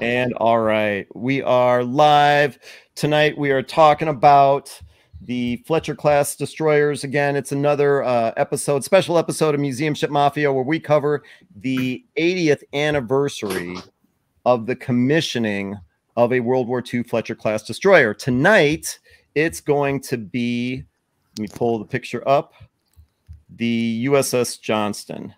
And all right, we are live tonight. We are talking about the Fletcher class destroyers. Again, it's another uh, episode, special episode of Museum Ship Mafia, where we cover the 80th anniversary of the commissioning of a World War II Fletcher class destroyer. Tonight, it's going to be, let me pull the picture up, the USS Johnston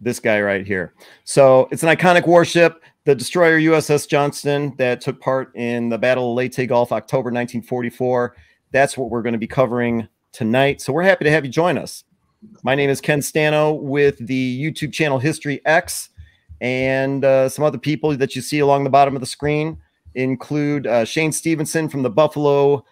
this guy right here. So it's an iconic warship, the destroyer USS Johnston, that took part in the Battle of Leyte Gulf, October 1944. That's what we're going to be covering tonight. So we're happy to have you join us. My name is Ken Stano with the YouTube channel History X, and uh, some other people that you see along the bottom of the screen include uh, Shane Stevenson from the Buffalo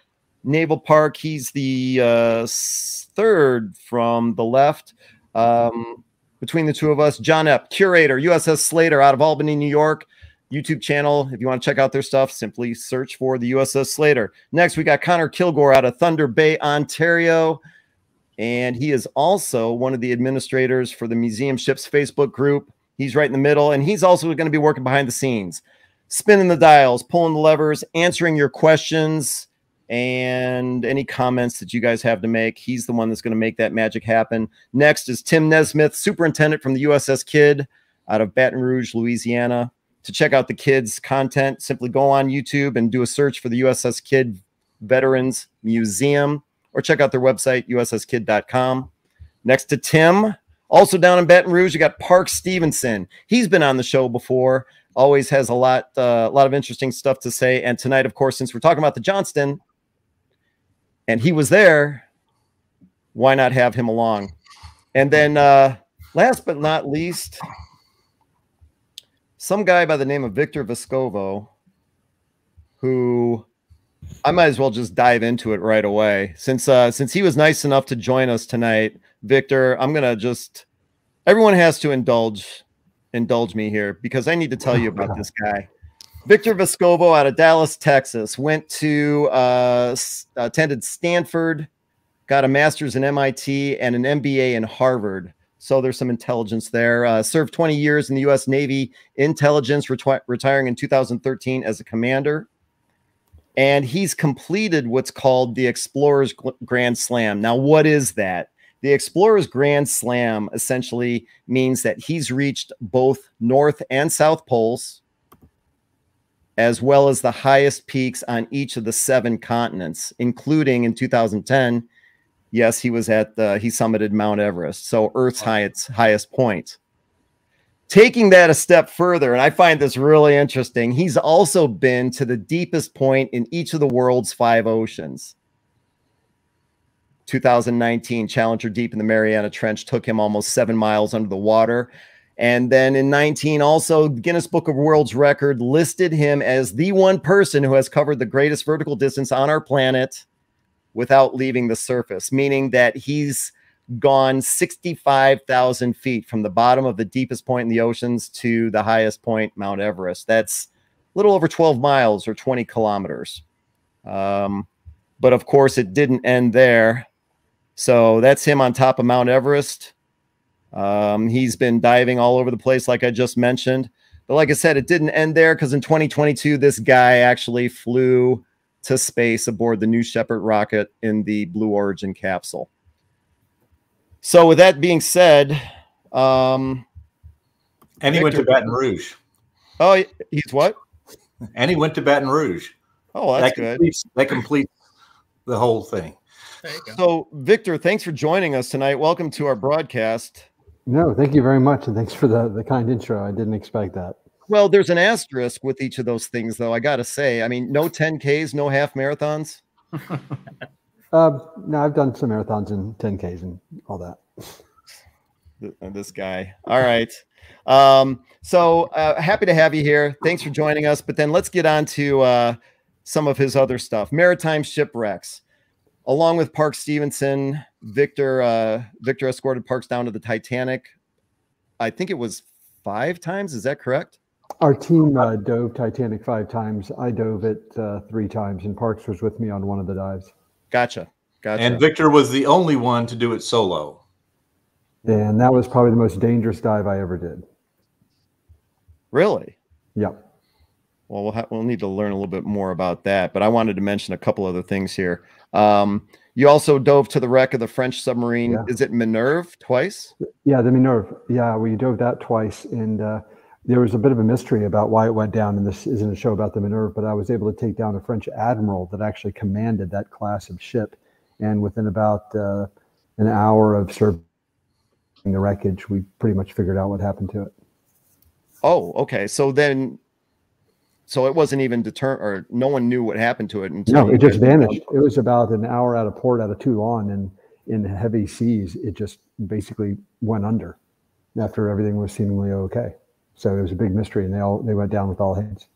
Naval Park. He's the uh, third from the left. Um, between the two of us. John Epp, curator, USS Slater out of Albany, New York. YouTube channel. If you want to check out their stuff, simply search for the USS Slater. Next, we got Connor Kilgore out of Thunder Bay, Ontario. And he is also one of the administrators for the Museum Ships Facebook group. He's right in the middle, and he's also going to be working behind the scenes, spinning the dials, pulling the levers, answering your questions and any comments that you guys have to make. He's the one that's going to make that magic happen. Next is Tim Nesmith, superintendent from the USS Kidd out of Baton Rouge, Louisiana. To check out the Kidd's content, simply go on YouTube and do a search for the USS Kidd Veterans Museum or check out their website, usskidd.com. Next to Tim, also down in Baton Rouge, you got Parks Stephenson. He's been on the show before always has a lot uh, a lot of interesting stuff to say and tonight of course since we're talking about the johnston and he was there, why not have him along? And then uh, last but not least, some guy by the name of Victor Vescovo, who I might as well just dive into it right away. Since uh, since he was nice enough to join us tonight, Victor, I'm gonna just everyone has to indulge indulge me here because I need to tell you about this guy. Victor Vescovo out of Dallas, Texas, went to uh, attended Stanford, got a master's in MIT and an MBA in Harvard. So there's some intelligence there. Uh, served 20 years in the U.S. Navy intelligence, reti- retiring in 2013 as a commander. And he's completed what's called the Explorer's Grand Slam. Now, what is that? The Explorer's Grand Slam essentially means that he's reached both North and South poles as well as the highest peaks on each of the seven continents, including in 2010. Yes, he was at the, he summited Mount Everest, so Earth's highest, highest point. Taking that a step further, and I find this really interesting, he's also been to the deepest point in each of the world's five oceans. 2019 Challenger Deep in the Mariana Trench took him almost seven miles under the water. And then in 19, also Guinness Book of World's Record listed him as the one person who has covered the greatest vertical distance on our planet without leaving the surface, meaning that he's gone 65,000 feet from the bottom of the deepest point in the oceans to the highest point, Mount Everest. That's a little over 12 miles or 20 kilometers. Um, but of course, it didn't end there. So that's him on top of Mount Everest. Um, he's been diving all over the place, like I just mentioned. But like I said, it didn't end there because in 2022, this guy actually flew to space aboard the New Shepard rocket in the Blue Origin capsule. So, with that being said, um, and he Victor, went to Baton Rouge. Oh, he's what? And he went to Baton Rouge. Oh, that's that good. Completes, that completes the whole thing. So, Victor, thanks for joining us tonight. Welcome to our broadcast. No, thank you very much, and thanks for the the kind intro. I didn't expect that. Well, there's an asterisk with each of those things, though. I got to say, I mean, no 10Ks, no half marathons. uh, no, I've done some marathons and 10Ks and all that. This guy. All right. Um, so uh, happy to have you here. Thanks for joining us. But then let's get on to uh, some of his other stuff. Maritime shipwrecks along with Parks Stephenson, Victor uh, Victor escorted Parks down to the Titanic. I think it was five times. Is that correct? Our team uh, dove Titanic five times. I dove it uh, three times, and Parks was with me on one of the dives. Gotcha. Gotcha. And Victor was the only one to do it solo. And that was probably the most dangerous dive I ever did. Really? Yep. Well, we'll, ha- we'll need to learn a little bit more about that, but I wanted to mention a couple other things here. Um, you also dove to the wreck of the French submarine. Yeah. Is it Minerve twice? Yeah, the Minerve. Yeah, we dove that twice, and uh, there was a bit of a mystery about why it went down. And this isn't a show about the Minerve, but I was able to take down a French admiral that actually commanded that class of ship. And within about uh, an hour of surveying the wreckage, we pretty much figured out what happened to it. Oh, okay. So then, so it wasn't even determined, or no one knew what happened to it until No, it just vanished. It was about an hour out of port out of Toulon, and in heavy seas, it just basically went under after everything was seemingly okay. So it was a big mystery, and they all they went down with all hands.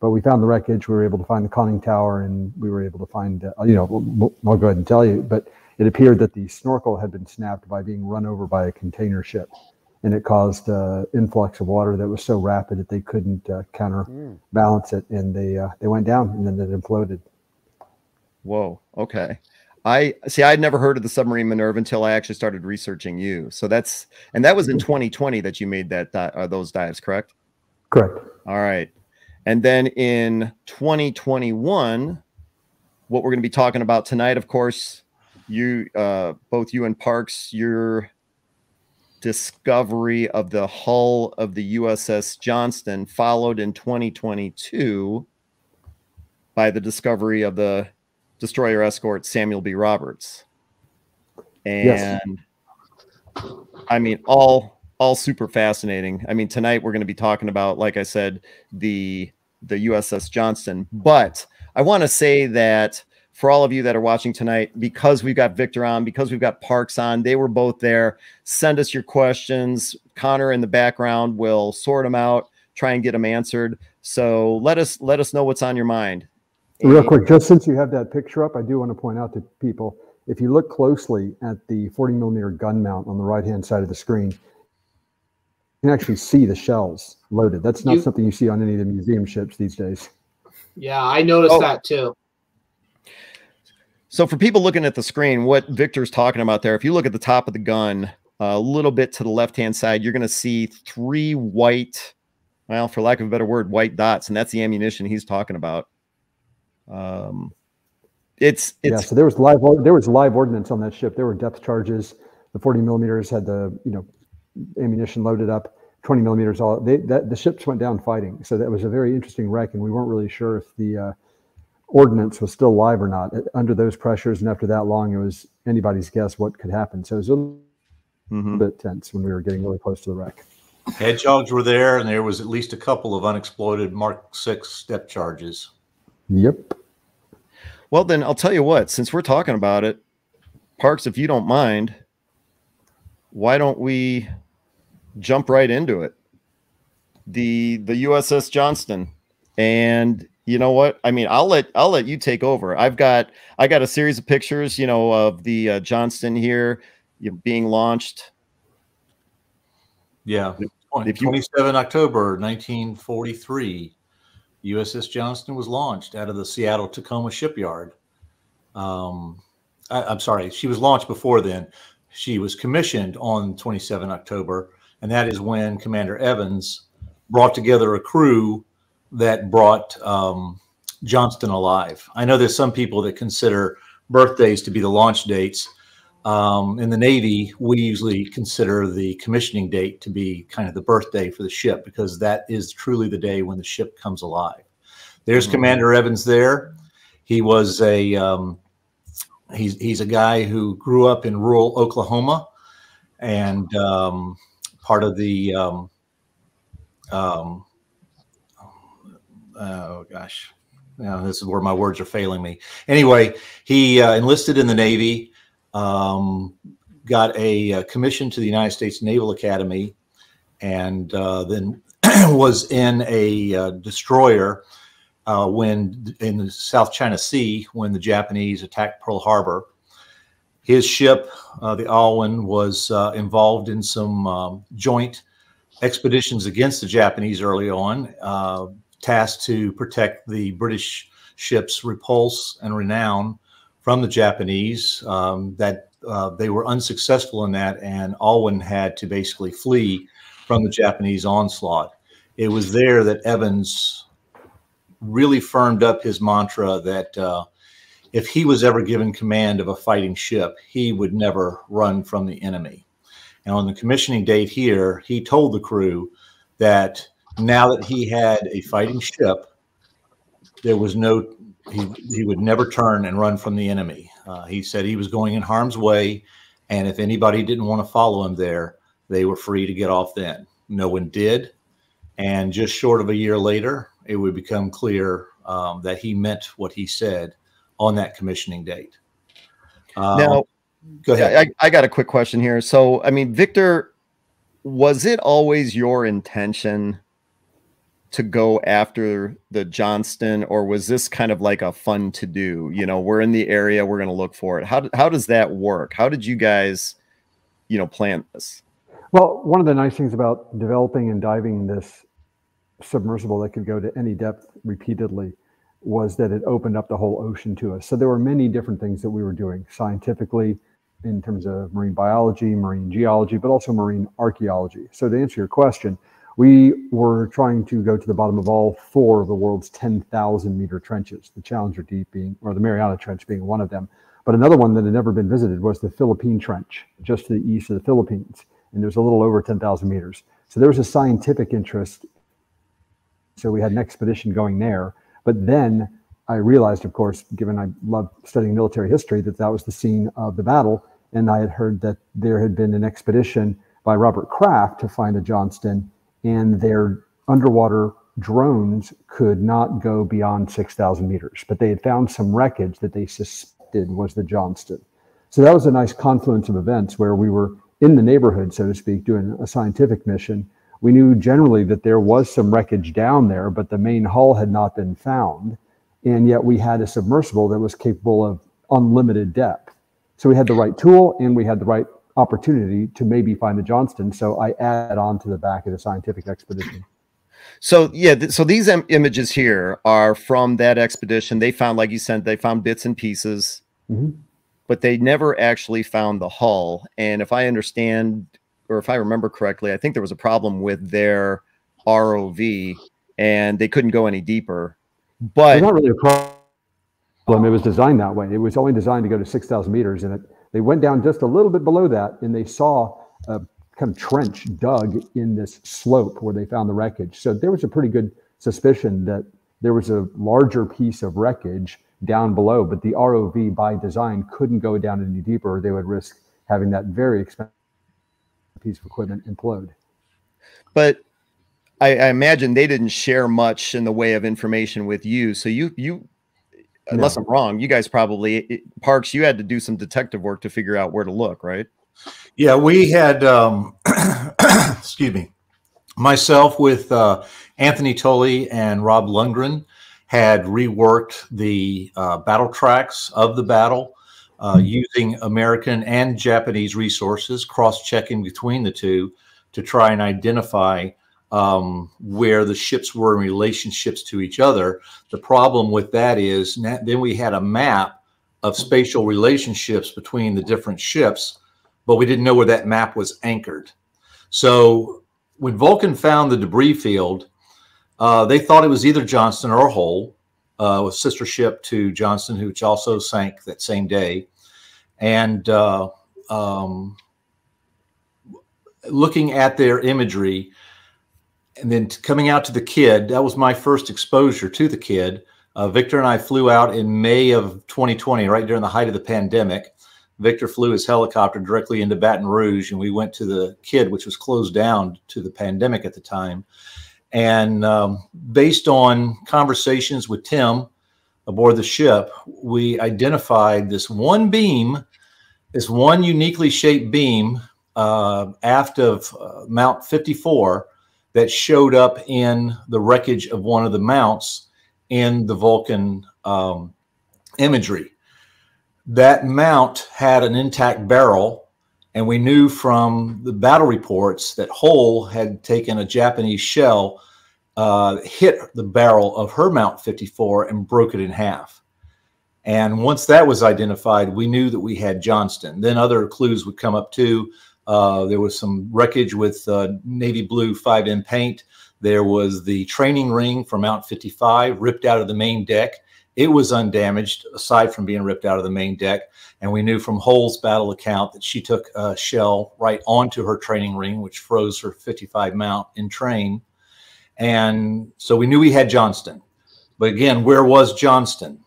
But we found the wreckage. We were able to find the conning tower, and we were able to find. Uh, you know, I'll go ahead and tell you, but it appeared that the snorkel had been snapped by being run over by a container ship, and it caused uh, influx of water that was so rapid that they couldn't uh, counterbalance it, and they uh, they went down, and then it imploded. Whoa. Okay. I see. I'd never heard of the submarine Minerve until I actually started researching you. So that's and that was in 2020 that you made that uh, those dives, correct? Correct. All right. And then in 2021, what we're going to be talking about tonight, of course, you uh, both you and Parks, your discovery of the hull of the USS Johnston, followed in 2022 by the discovery of the destroyer escort Samuel B. Roberts. And Yes. I mean, all all super fascinating. I mean, tonight we're going to be talking about, like I said, the the USS Johnston. But I want to say that for all of you that are watching tonight, because we've got Victor on, because we've got Parks on, they were both there. Send us your questions. Connor in the background will sort them out, try and get them answered. So let us let us know what's on your mind. Real quick, just since you have that picture up, I do want to point out to people if you look closely at the 40 millimeter gun mount on the right hand side of the screen, you can actually see the shells loaded. That's not You- something you see on any of the museum ships these days. Yeah, I noticed Oh. that too. So for people looking at the screen, what Victor's talking about there, if you look at the top of the gun, a little bit to the left-hand side, you're going to see three white, well, for lack of a better word, white dots, and that's the ammunition he's talking about. Um, it's it's yeah, so there was live there was live ordnance on that ship. There were depth charges. The 40 millimeters had the you know ammunition loaded up. 20 millimeters all they that the ships went down fighting. So that was a very interesting wreck, and we weren't really sure if the uh, ordnance was still live or not Uh, under those pressures. And after that long, it was anybody's guess what could happen. So it was a little mhm. bit tense when we were getting really close to the wreck. Hedgehogs were there, and there was at least a couple of unexploded Mark Six depth charges. Yep. Well, then I'll tell you what. Since we're talking about it, Parks, if you don't mind, why don't we jump right into it? The the USS Johnston, and you know what? I mean, I'll let I'll let you take over. I've got I got a series of pictures, you know, of the uh, Johnston here you know, being launched. Yeah. If you- 27 October 1943, USS Johnston was launched out of the Seattle Tacoma shipyard. Um, I, I'm sorry, she was launched before then. She was commissioned on 27 October, and that is when Commander Evans brought together a crew that brought um, Johnston alive. I know there's some people that consider birthdays to be the launch dates. Um, in the Navy, we usually consider the commissioning date to be kind of the birthday for the ship because that is truly the day when the ship comes alive. There's Mhm. Commander Evans there. He was a um, he's he's a guy who grew up in rural Oklahoma and um, part of the um, um, oh gosh, yeah, this is where my words are failing me. Anyway, he uh, enlisted in the Navy um, got a, uh commission to the United States Naval Academy, and uh, then was in a uh, destroyer uh, when in the South China Sea when the Japanese attacked Pearl Harbor. His ship, uh, the Alden, was involved in some um, joint expeditions against the Japanese early on, tasked to protect the British ships Repulse and Renown from the Japanese. Um, that uh, they were unsuccessful in that, and Alden had to basically flee from the Japanese onslaught. It was there that Evans really firmed up his mantra that uh, if he was ever given command of a fighting ship, he would never run from the enemy. And on the commissioning date here, he told the crew that now that he had a fighting ship, there was no he, he would never turn and run from the enemy. Uh, he said he was going in harm's way, and if anybody didn't want to follow him there, they were free to get off then. No one did. And just short of a year later, it would become clear um, that he meant what he said on that commissioning date. Um, now, go ahead. I, I got a quick question here. So, I mean, Victor, was it always your intention to go after the Johnston, or was this kind of like a fun to do? You know, we're in the area, we're going to look for it. How, how does that work? How did you guys, you know, plan this? Well, one of the nice things about developing and diving this submersible that could go to any depth repeatedly was that it opened up the whole ocean to us. So there were many different things that we were doing scientifically in terms of marine biology, marine geology, but also marine archaeology. So to answer your question, we were trying to go to the bottom of all four of the world's 10,000 meter trenches, the Challenger Deep being, or the Mariana Trench being one of them. But another one that had never been visited was the Philippine Trench, just to the east of the Philippines. And there's a little over 10,000 meters. So there was a scientific interest. So we had an expedition going there but then I realized, of course, given I love studying military history, that that was the scene of the battle. And I had heard that there had been an expedition by Robert Kraft to find a Johnston, and their underwater drones could not go beyond 6,000 meters. But they had found some wreckage that they suspected was the Johnston. So that was a nice confluence of events where we were in the neighborhood, so to speak, doing a scientific mission we knew generally that there was some wreckage down there, but the main hull had not been found. And yet we had a submersible that was capable of unlimited depth. So we had the right tool and we had the right opportunity to maybe find the Johnston. So I add on to the back of the scientific expedition. So yeah, th- so these Im- images here are from that expedition. They found, like you said, they found bits and pieces, mm-hmm. but they never actually found the hull. And if I understand or if I remember correctly, I think there was a problem with their ROV and they couldn't go any deeper. But it's not really a problem. It was designed that way. It was only designed to go to 6,000 meters, and it, they went down just a little bit below that, and they saw a kind of trench dug in this slope where they found the wreckage. So there was a pretty good suspicion that there was a larger piece of wreckage down below, but the ROV by design couldn't go down any deeper, they would risk having that very expensive piece of equipment implode. But I, I, imagine they didn't share much in the way of information with you. So you you unless no. I'm wrong, you guys probably it, Parks, you had to do some detective work to figure out where to look, right? Yeah, we had um excuse me. Myself with uh, Anthony Tully and Rob Lundgren had reworked the uh, battle tracks of the battle uh, using American and Japanese resources, cross checking between the two to try and identify um, where the ships were in relationships to each other. The problem with that is then we had a map of spatial relationships between the different ships, but we didn't know where that map was anchored. So when Vulcan found the debris field, uh, they thought it was either Johnston or Hull uh, with sister ship to Johnston, which also sank that same day. And uh, um, looking at their imagery, and then coming out to the Kidd, that was my first exposure to the Kidd. Uh, Victor and I flew out in May of 2020, right during the height of the pandemic. Victor flew his helicopter directly into Baton Rouge, and we went to the Kidd, which was closed down to the pandemic at the time. And um, based on conversations with Tim aboard the ship, we identified this one beam, this one uniquely shaped beam uh, aft of uh, Mount 54 that showed up in the wreckage of one of the mounts in the Vulcan um, imagery. That mount had an intact barrel and we knew from the battle reports that Hull had taken a Japanese shell, uh, hit the barrel of her Mount 54 and broke it in half. And once that was identified, we knew that we had Johnston. Then other clues would come up too. Uh, there was some wreckage with uh, navy blue 5M paint There was the training ring for Mount 55 ripped out of the main deck. It was undamaged aside from being ripped out of the main deck. And we knew from Hull's battle account that she took a shell right onto her training ring, which froze her 55 mount in train. And so we knew we had Johnston. But again, where was Johnston?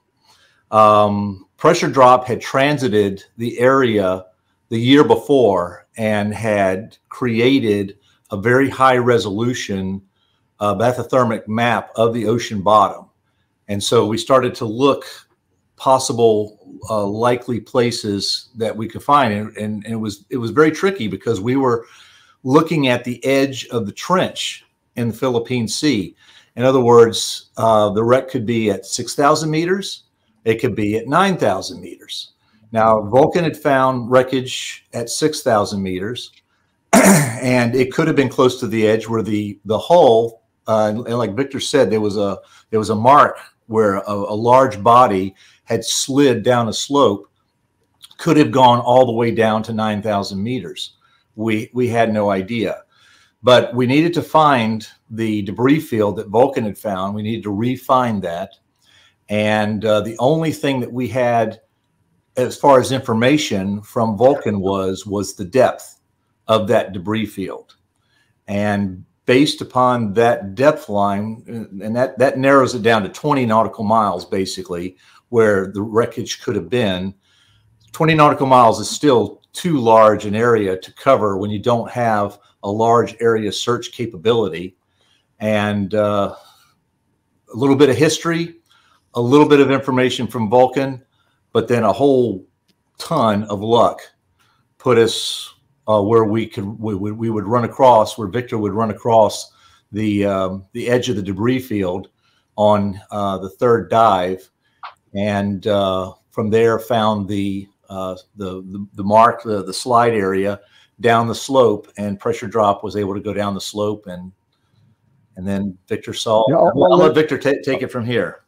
Um, pressure drop had transited the area the year before and had created a very high resolution uh, bathymetric map of the ocean bottom. And so we started to look possible uh, likely places that we could find. And, and, and, it was it was very tricky because we were looking at the edge of the trench in the Philippine Sea. In other words, uh, the wreck could be at 6,000 meters. It could be at 9,000 meters. Now, Vulcan had found wreckage at 6,000 meters, and it could have been close to the edge where the the hull, uh, and, like Victor said, there was a there was a mark where a, a large body had slid down a slope, could have gone all the way down to 9,000 meters. We we had no idea, but we needed to find the debris field that Vulcan had found. We needed to refine that, and uh, the only thing that we had as far as information from Vulcan was was the depth of that debris field, and based upon that depth line, and that that narrows it down to 20 nautical miles basically, where the wreckage could have been. 20 nautical miles is still too large an area to cover when you don't have a large area search capability, and uh, a little bit of history, a little bit of information from Vulcan but then a whole ton of luck put us uh, where we could we, we, would run across where Victor would run across the um, the edge of the debris field on uh, the third dive, and uh, from there found the, uh, the the the mark the, the slide area down the slope, and pressure drop was able to go down the slope and and then Victor saw. Yeah, I'll, I'll, let Victor take it from here.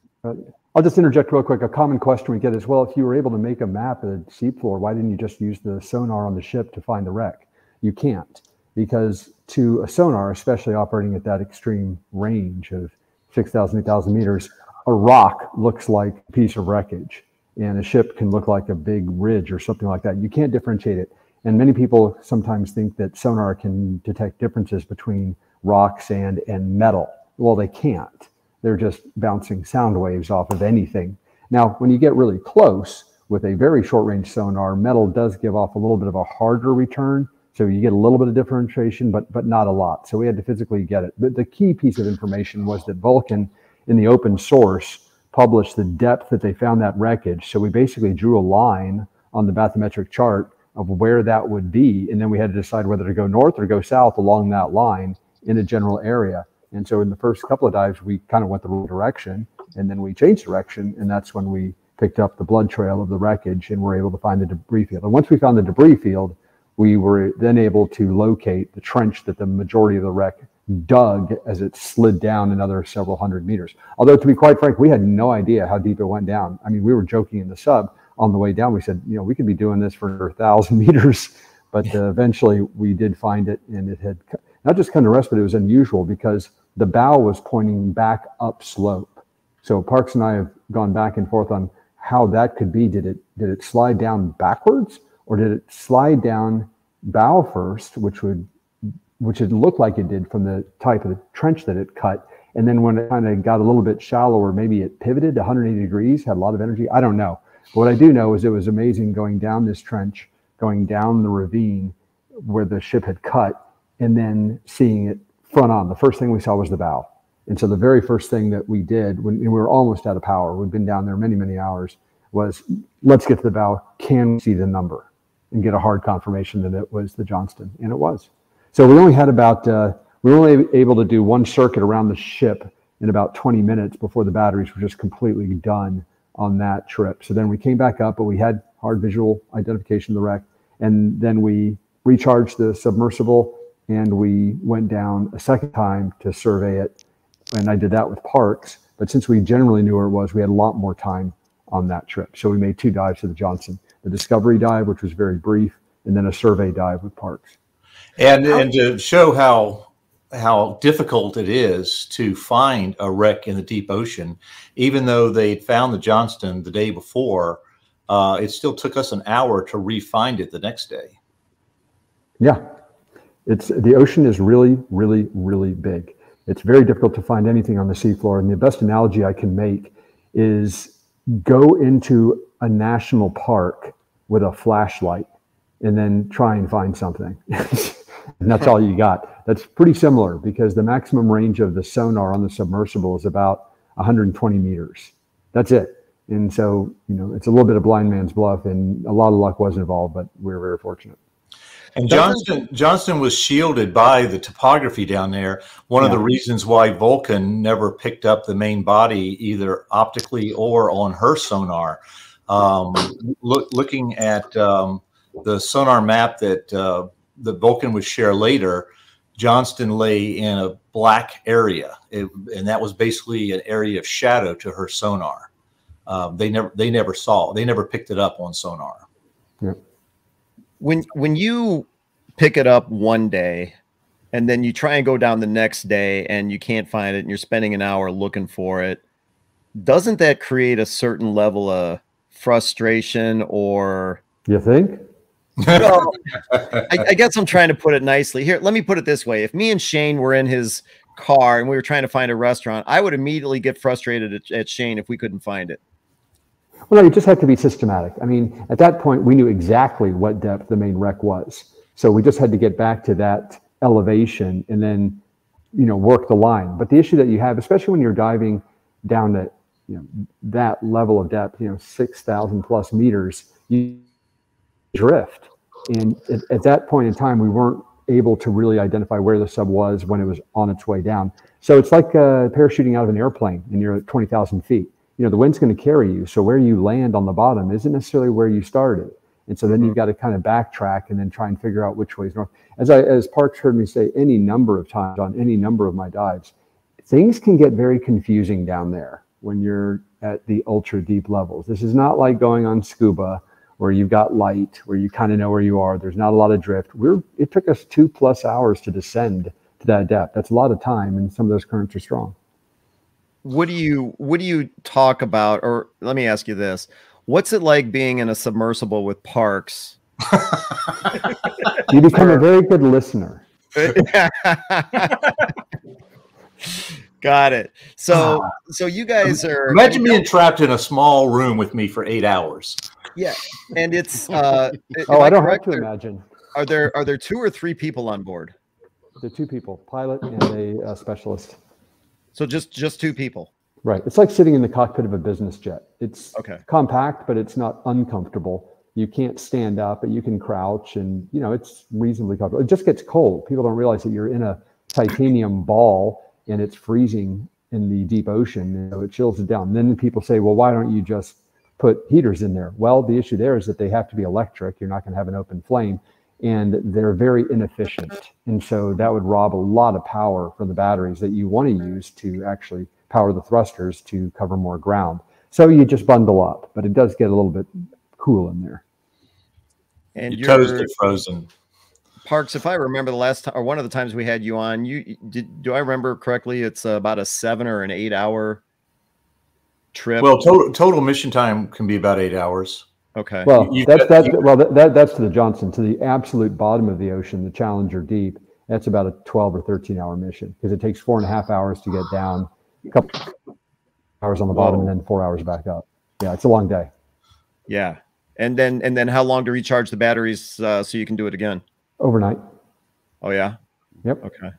I'll just interject real quick. A common question we get is, well, if you were able to make a map of the seafloor, why didn't you just use the sonar on the ship to find the wreck? You can't because to a sonar, especially operating at that extreme range of 6,000, 8,000 meters, a rock looks like a piece of wreckage and a ship can look like a big ridge or something like that. You can't differentiate it. And many people sometimes think that sonar can detect differences between rock, sand, and metal. Well, they can't they're just bouncing sound waves off of anything. Now, when you get really close with a very short range sonar, metal does give off a little bit of a harder return. So you get a little bit of differentiation, but but not a lot. So we had to physically get it. But the key piece of information was that Vulcan in the open source published the depth that they found that wreckage. So we basically drew a line on the bathymetric chart of where that would be. And then we had to decide whether to go north or go south along that line in a general area. And so in the first couple of dives, we kind of went the wrong direction and then we changed direction. And that's when we picked up the blood trail of the wreckage and were able to find the debris field. And once we found the debris field, we were then able to locate the trench that the majority of the wreck dug as it slid down another several hundred meters. Although, to be quite frank, we had no idea how deep it went down. I mean, we were joking in the sub on the way down. We said, you know, we could be doing this for a thousand meters, but uh, eventually we did find it, and it had not just kind of rest, but it was unusual because the bow was pointing back up slope. So Parks and I have gone back and forth on how that could be. Did it did it slide down backwards or did it slide down bow first, which would which it looked like it did from the type of the trench that it cut. And then when it kind of got a little bit shallower, maybe it pivoted 180 degrees, had a lot of energy. I don't know. But what I do know is it was amazing going down this trench, going down the ravine where the ship had cut, and then seeing it front on. The first thing we saw was the bow. And so the very first thing that we did when we were almost out of power, we'd been down there many, many hours, was let's get to the bow. Can we see the number and get a hard confirmation that it was the Johnston? And it was. So we only had about, uh, we were only able to do one circuit around the ship in about 20 minutes before the batteries were just completely done on that trip. So then we came back up, but we had hard visual identification of the wreck. And then we recharged the submersible and we went down a second time to survey it. And I did that with Parks. But since we generally knew where it was, we had a lot more time on that trip. So we made two dives to the Johnston the discovery dive, which was very brief, and then a survey dive with Parks. And, and to show how how difficult it is to find a wreck in the deep ocean. Even though they'd found the Johnston the day before, uh, it still took us an hour to re-find it the next day. Yeah, it's the ocean is really, really, really big. It's very difficult to find anything on the seafloor. And the best analogy I can make is go into a national park with a flashlight and then try and find something. and that's all you got. That's pretty similar because the maximum range of the sonar on the submersible is about 120 meters. That's it. And so, you know, it's a little bit of blind man's bluff, and a lot of luck was involved, but we are very fortunate. And Johnston Johnston was shielded by the topography down there. One yeah. of the reasons why Vulcan never picked up the main body either optically or on her sonar. Um, look, looking at um, the sonar map that uh, the Vulcan would share later, Johnston lay in a black area, it, and that was basically an area of shadow to her sonar. Um, they never they never saw they never picked it up on sonar. Yeah. When when you pick it up one day and then you try and go down the next day and you can't find it and you're spending an hour looking for it, doesn't that create a certain level of frustration or you think? well, I, I, guess I'm trying to put it nicely. Here, let me put it this way: if me and Shane were in his car and we were trying to find a restaurant, I would immediately get frustrated at, at Shane if we couldn't find it. Well, no, you just have to be systematic. I mean, at that point, we knew exactly what depth the main wreck was, so we just had to get back to that elevation and then, you know, work the line. But the issue that you have, especially when you're diving down to you know that level of depth, you know, six thousand plus meters, you drift. And at, at, that point in time, we weren't able to really identify where the sub was when it was on its way down. So it's like uh, parachuting out of an airplane and you're at 20,000 feet. You know, the wind's going to carry you. So where you land on the bottom isn't necessarily where you started. And so then mm-hmm. you've got to kind of backtrack and then try and figure out which way is north. As I, as Parks heard me say any number of times on any number of my dives, things can get very confusing down there when you're at the ultra deep levels. This is not like going on scuba where you've got light, where you kind of know where you are. There's not a lot of drift. We're it took us two plus hours to descend to that depth. That's a lot of time, and some of those currents are strong. What do you what do you talk about? Or let me ask you this: What's it like being in a submersible with Parks? you become a very good listener. Got it. So, so you guys are imagine being trapped in a small room with me for eight hours. Yeah, and it's. Uh, oh, I don't have to imagine. Are there are there two or three people on board? The two people, pilot and a uh, specialist. So just just two people. Right. It's like sitting in the cockpit of a business jet. It's okay. compact, but it's not uncomfortable. You can't stand up, but you can crouch, and you know it's reasonably comfortable. It just gets cold. People don't realize that you're in a titanium ball and it's freezing in the deep ocean. You know, it chills it down. And then people say, "Well, why don't you just put heaters in there. Well, the issue there is that they have to be electric. You're not going to have an open flame and they're very inefficient. And so that would rob a lot of power from the batteries that you want to use to actually power the thrusters to cover more ground. So you just bundle up, but it does get a little bit cool in there. And your toes get frozen. Parks, if I remember the last time or one of the times we had you on, you did do I remember correctly? It's about a seven or an eight hour trip? Well, total total mission time can be about eight hours. Okay. Well, you, that's that's you, well that, that's to the Johnston, to the absolute bottom of the ocean, the Challenger Deep. That's about a twelve or thirteen hour mission because it takes four and a half hours to get down, a couple hours on the bottom, Whoa. and then four hours back up. Yeah, it's a long day. Yeah, and then and then how long to recharge the batteries uh, so you can do it again? Overnight. Oh yeah. Yep. Okay.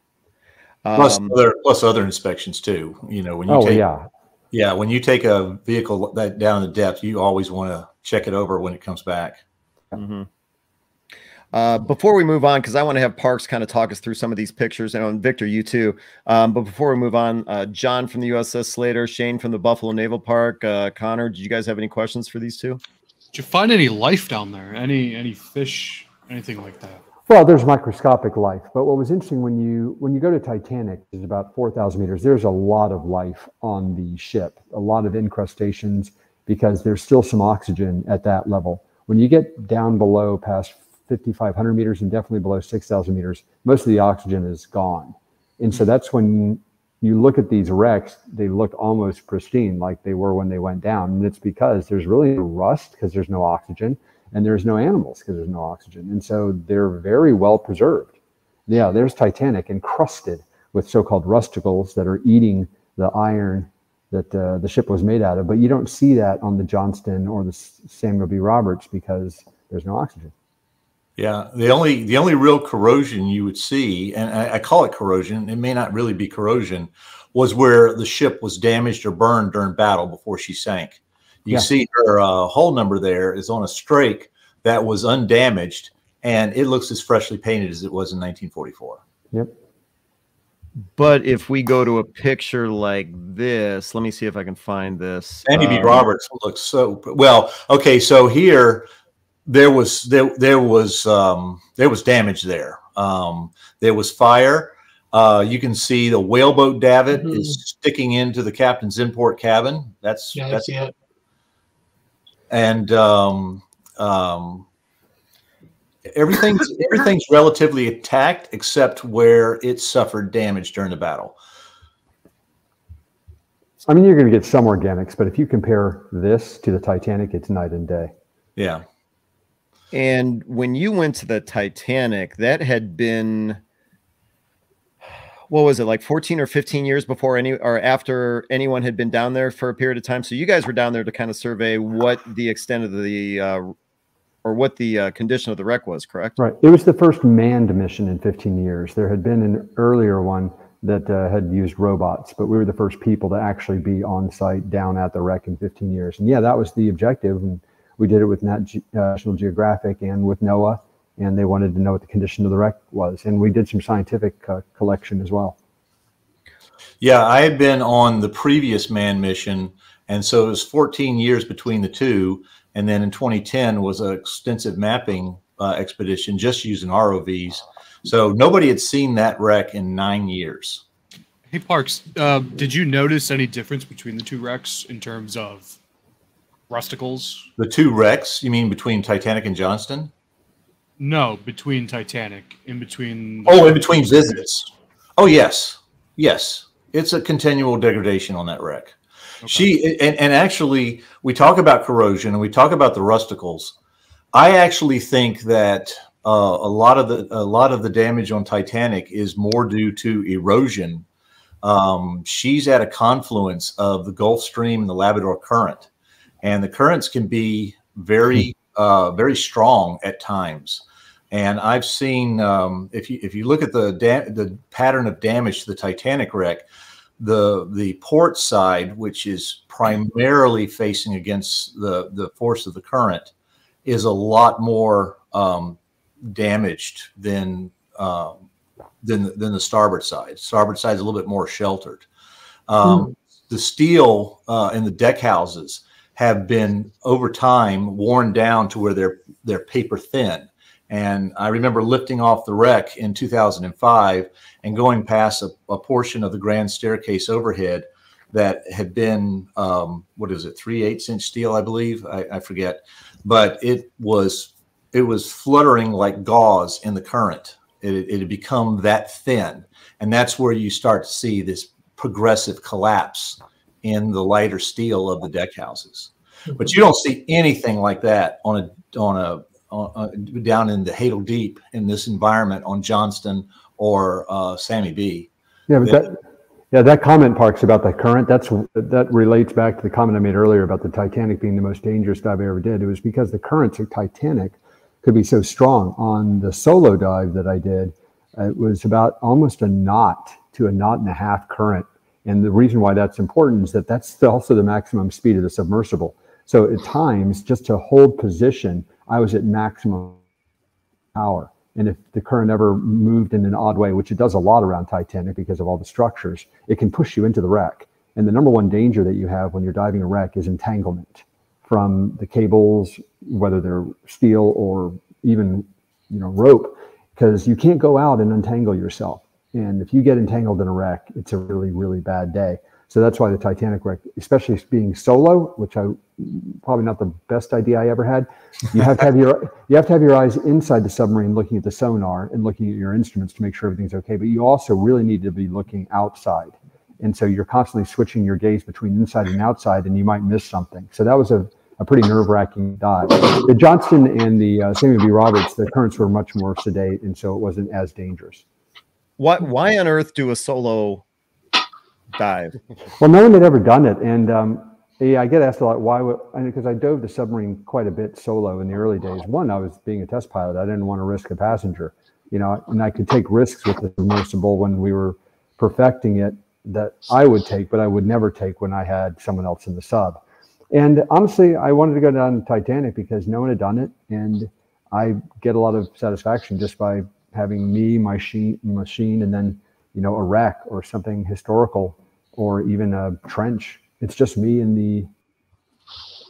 Plus um, other plus other inspections too. You know when you oh take, yeah yeah, when you take a vehicle that down the depth, you always want to check it over when it comes back. Mm-hmm. Uh, before we move on, because I want to have Parks kind of talk us through some of these pictures, and Victor, you too. Um, but before we move on, uh, John from the USS Slater, Shane from the Buffalo Naval Park, uh, Connor, did you guys have any questions for these two? Did you find any life down there? Any any fish, anything like that? Well, there's microscopic life, but what was interesting when you when you go to Titanic, is about four thousand meters. There's a lot of life on the ship, a lot of incrustations because there's still some oxygen at that level. When you get down below past 5,500 meters and definitely below 6,000 meters, most of the oxygen is gone. And so mm-hmm. that's when you look at these wrecks, they look almost pristine like they were when they went down. And it's because there's really no rust because there's no oxygen and there's no animals because there's no oxygen. And so they're very well preserved. Yeah, there's Titanic encrusted with so called rusticles that are eating the iron that uh, the ship was made out of. But you don't see that on the Johnston or the Samuel B. Roberts because there's no oxygen. Yeah, the only the only real corrosion you would see, and I, I, call it corrosion, it may not really be corrosion, was where the ship was damaged or burned during battle before she sank. You yeah. see her uh, hull number there is on a strake that was undamaged, and it looks as freshly painted as it was in 1944. Yep. But if we go to a picture like this, let me see if I can find this. Andy B. Um, Roberts looks so well. Okay, so here there was there there was um, there was damage there. Um, there was fire. Uh, you can see the whaleboat davit mm -hmm. is sticking into the captain's import cabin. That's yeah, that's it. And um, um, everything's everything's relatively intact except where it suffered damage during the battle. I mean, you're going to get some organics, but if you compare this to the Titanic, it's night and day. Yeah. And when you went to the Titanic, that had been what was it like 14 or 15 years before any or after anyone had been down there for a period of time so you guys were down there to kind of survey what the extent of the uh, or what the uh, condition of the wreck was correct right it was the first manned mission in 15 years there had been an earlier one that uh, had used robots but we were the first people to actually be on site down at the wreck in 15 years and yeah that was the objective and we did it with Nat Ge- uh, National Geographic and with NOAA, and they wanted to know what the condition of the wreck was. And we did some scientific uh, collection as well. Yeah, I had been on the previous man mission, and so it was 14 years between the two. And then in 2010 was an extensive mapping uh, expedition just using ROVs. So nobody had seen that wreck in nine years. Hey, Parks, uh, did you notice any difference between the two wrecks in terms of rusticles. The two wrecks, you mean between Titanic and Johnston? No, between Titanic, in between. Oh, in between visits. Oh yes, yes. It's a continual degradation on that wreck. Okay. She and, and actually, we talk about corrosion and we talk about the rusticles. I actually think that uh, a lot of the a lot of the damage on Titanic is more due to erosion. Um, she's at a confluence of the Gulf Stream and the Labrador Current and the currents can be very hmm. uh, very strong at times. And I've seen um, if you if you look at the the pattern of damage to the Titanic wreck, the the port side, which is primarily facing against the the force of the current, is a lot more um, damaged than uh, than than the starboard side. Starboard side is a little bit more sheltered. Um, mm. The steel uh, in the deck houses have been over time worn down to where they're they're paper thin. And I remember lifting off the wreck in 2005 and going past a, a portion of the grand staircase overhead that had been um, what is it, three eighths inch steel, I believe. I, I forget, but it was it was fluttering like gauze in the current. It, it had become that thin, and that's where you start to see this progressive collapse in the lighter steel of the deck houses. But you don't see anything like that on a on a, a down in the Hadal Deep in this environment on Johnston or uh, Sammy B. Yeah, but that, yeah, that comment parks about the current. That's that relates back to the comment I made earlier about the Titanic being the most dangerous dive I ever did. It was because the currents of Titanic could be so strong. On the solo dive that I did, it was about almost a knot to a knot and a half current and the reason why that's important is that that's also the maximum speed of the submersible. So at times, just to hold position, I was at maximum power. And if the current ever moved in an odd way, which it does a lot around Titanic because of all the structures, it can push you into the wreck. And the number one danger that you have when you're diving a wreck is entanglement from the cables, whether they're steel or even you know rope, because you can't go out and untangle yourself. And if you get entangled in a wreck, it's a really, really bad day. So that's why the Titanic wreck, especially being solo, which I probably not the best idea I ever had. You have to have your you have to have your eyes inside the submarine, looking at the sonar and looking at your instruments to make sure everything's okay. But you also really need to be looking outside, and so you're constantly switching your gaze between inside and outside, and you might miss something. So that was a a pretty nerve wracking dive. The Johnston and the uh, Samuel B. Roberts, the currents were much more sedate, and so it wasn't as dangerous. What? Why on earth do a solo dive? Well, no one had ever done it, and um, yeah, I get asked a lot why because I dove the submarine quite a bit solo in the early days. One, I was being a test pilot; I didn't want to risk a passenger, you know, and I could take risks with the submersible when we were perfecting it that I would take, but I would never take when I had someone else in the sub. And honestly, I wanted to go down Titanic because no one had done it, and I get a lot of satisfaction just by having me, my machine, and then you know a wreck or something historical, or even a trench. It's just me in the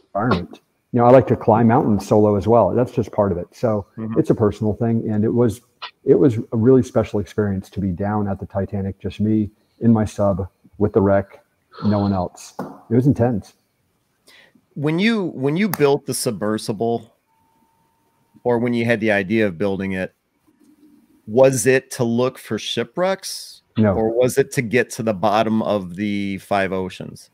environment. You know, I like to climb mountains solo as well. That's just part of it. So mm-hmm. it's a personal thing, and it was it was a really special experience to be down at the Titanic, just me in my sub with the wreck, no one else. It was intense when you when you built the submersible or when you had the idea of building it was it to look for shipwrecks no. or was it to get to the bottom of the five oceans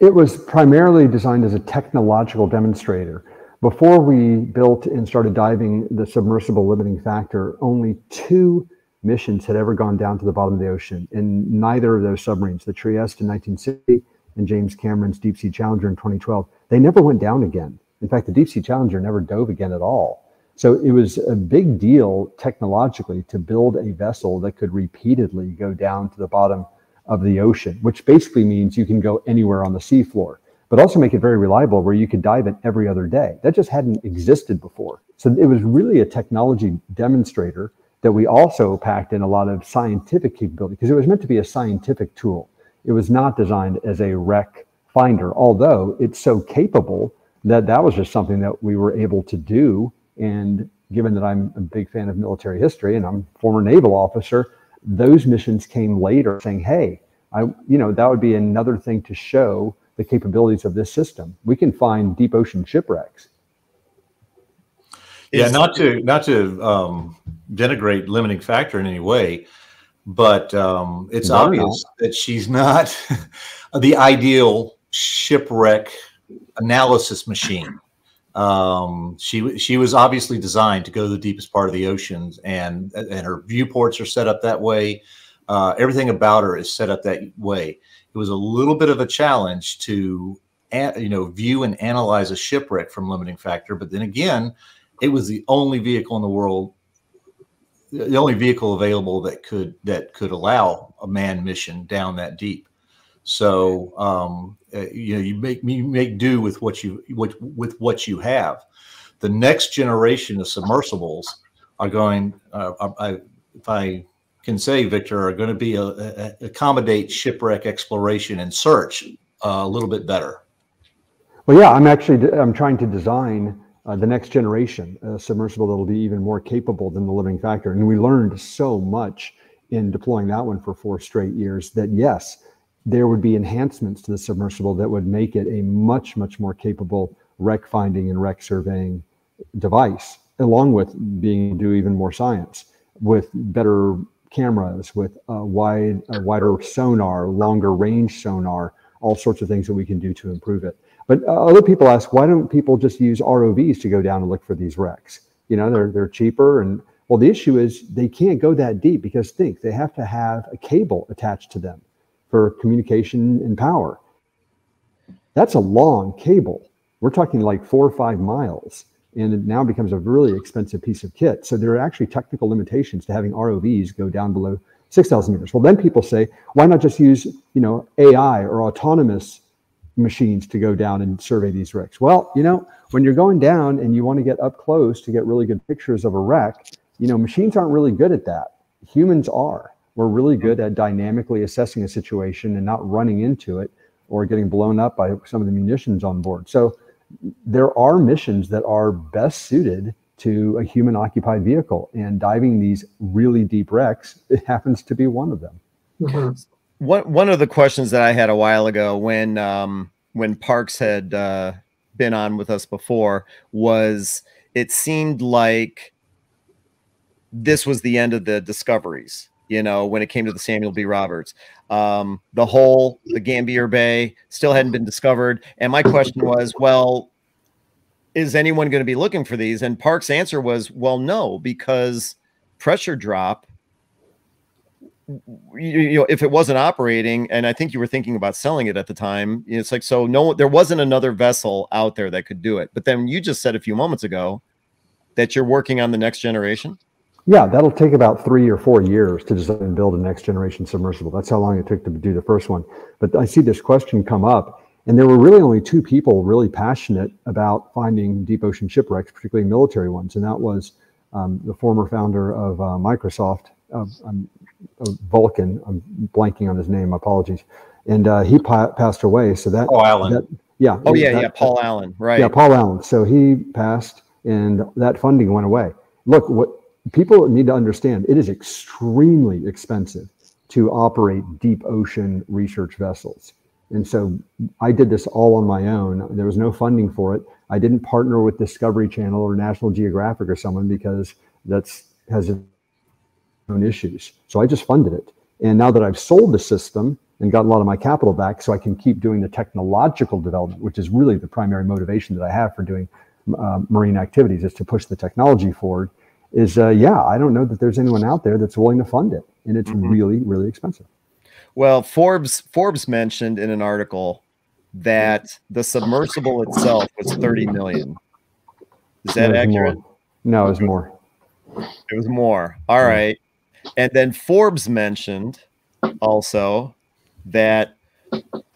it was primarily designed as a technological demonstrator before we built and started diving the submersible limiting factor only two missions had ever gone down to the bottom of the ocean and neither of those submarines the trieste in 1960 and james cameron's deep sea challenger in 2012 they never went down again. In fact, the Deep Sea Challenger never dove again at all. So it was a big deal technologically to build a vessel that could repeatedly go down to the bottom of the ocean, which basically means you can go anywhere on the seafloor, but also make it very reliable where you could dive it every other day. That just hadn't existed before. So it was really a technology demonstrator that we also packed in a lot of scientific capability because it was meant to be a scientific tool. It was not designed as a wreck finder, although it's so capable that that was just something that we were able to do. And given that I'm a big fan of military history and I'm a former naval officer, those missions came later saying, hey, I, you know, that would be another thing to show the capabilities of this system. We can find deep ocean shipwrecks. Yeah, not to not to um, denigrate limiting factor in any way, but um, it's no, obvious no. that she's not the ideal shipwreck analysis machine. Um, she she was obviously designed to go to the deepest part of the oceans, and and her viewports are set up that way. Uh, everything about her is set up that way. It was a little bit of a challenge to you know view and analyze a shipwreck from limiting factor, but then again, it was the only vehicle in the world the only vehicle available that could that could allow a manned mission down that deep. So um, uh, you know you make you make do with what you with, with what you have. The next generation of submersibles are going. Uh, I, if I can say, Victor, are going to be a, a, accommodate shipwreck exploration and search uh, a little bit better. Well, yeah, I'm actually I'm trying to design uh, the next generation submersible that will be even more capable than the Limiting factor, and we learned so much in deploying that one for four straight years that yes, there would be enhancements to the submersible that would make it a much, much more capable wreck finding and wreck surveying device, along with being do even more science with better cameras, with a wide, a wider sonar, longer range sonar, all sorts of things that we can do to improve it. But uh, other people ask, why don't people just use ROVs to go down and look for these wrecks? You know, they're they're cheaper, and well, the issue is they can't go that deep because think they have to have a cable attached to them for communication and power. That's a long cable. We're talking like four or five miles, and it now becomes a really expensive piece of kit. So there are actually technical limitations to having ROVs go down below 6,000 meters. Well, then people say, why not just use, you know, AI or autonomous machines to go down and survey these wrecks? Well, you know, when you're going down and you want to get up close to get really good pictures of a wreck, you know, machines aren't really good at that. Humans are. We're really good at dynamically assessing a situation and not running into it or getting blown up by some of the munitions on board. So there are missions that are best suited to a human occupied vehicle and diving these really deep wrecks it happens to be one of them mm-hmm. one one of the questions that I had a while ago when um, when Parks had uh, been on with us before was it seemed like this was the end of the discoveries. You know, when it came to the Samuel B. Roberts, um, the whole the Gambier Bay still hadn't been discovered, and my question was, well, is anyone going to be looking for these? And Park's answer was, well, no, because pressure drop you, you, know if it wasn't operating and i think you were thinking about selling it at the time it's like so no there wasn't another vessel out there that could do it but then you just said a few moments ago that you're working on the next generation yeah that'll take about three or four years to design and build a next generation submersible that's how long it took to do the first one but i see this question come up and there were really only two people really passionate about finding deep ocean shipwrecks particularly military ones and that was um, the former founder of uh, Microsoft, uh, um, Vulcan. I'm blanking on his name. Apologies. And uh, he pa- passed away. So that Paul Allen. That, yeah. Oh yeah, that, yeah. Paul that, Allen. Right. Yeah, Paul Allen. So he passed, and that funding went away. Look, what people need to understand: it is extremely expensive to operate deep ocean research vessels. And so I did this all on my own. There was no funding for it. I didn't partner with Discovery Channel or National Geographic or someone because that's has its own issues. So I just funded it. And now that I've sold the system and got a lot of my capital back, so I can keep doing the technological development, which is really the primary motivation that I have for doing uh, marine activities, is to push the technology forward. Is uh, yeah, I don't know that there's anyone out there that's willing to fund it, and it's mm-hmm. really, really expensive. Well, Forbes Forbes mentioned in an article that the submersible itself was 30 million. Is that accurate? More. No, it was more. It was more. All right. And then Forbes mentioned also that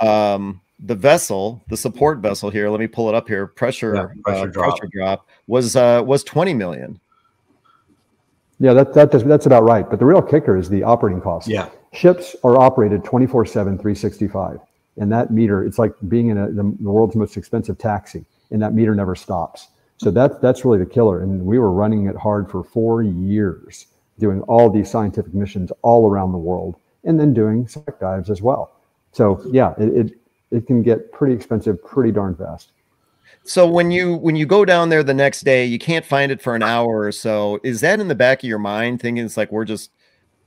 um, the vessel, the support vessel here, let me pull it up here, pressure yeah, pressure, uh, drop. pressure drop was uh, was 20 million. Yeah, that, that does, that's about right. But the real kicker is the operating cost. Yeah. Ships are operated 24 7, 365 and that meter it's like being in a, the, the, world's most expensive taxi and that meter never stops so that, that's really the killer and we were running it hard for four years doing all these scientific missions all around the world and then doing spec dives as well so yeah it, it, it can get pretty expensive pretty darn fast so when you when you go down there the next day you can't find it for an hour or so is that in the back of your mind thinking it's like we're just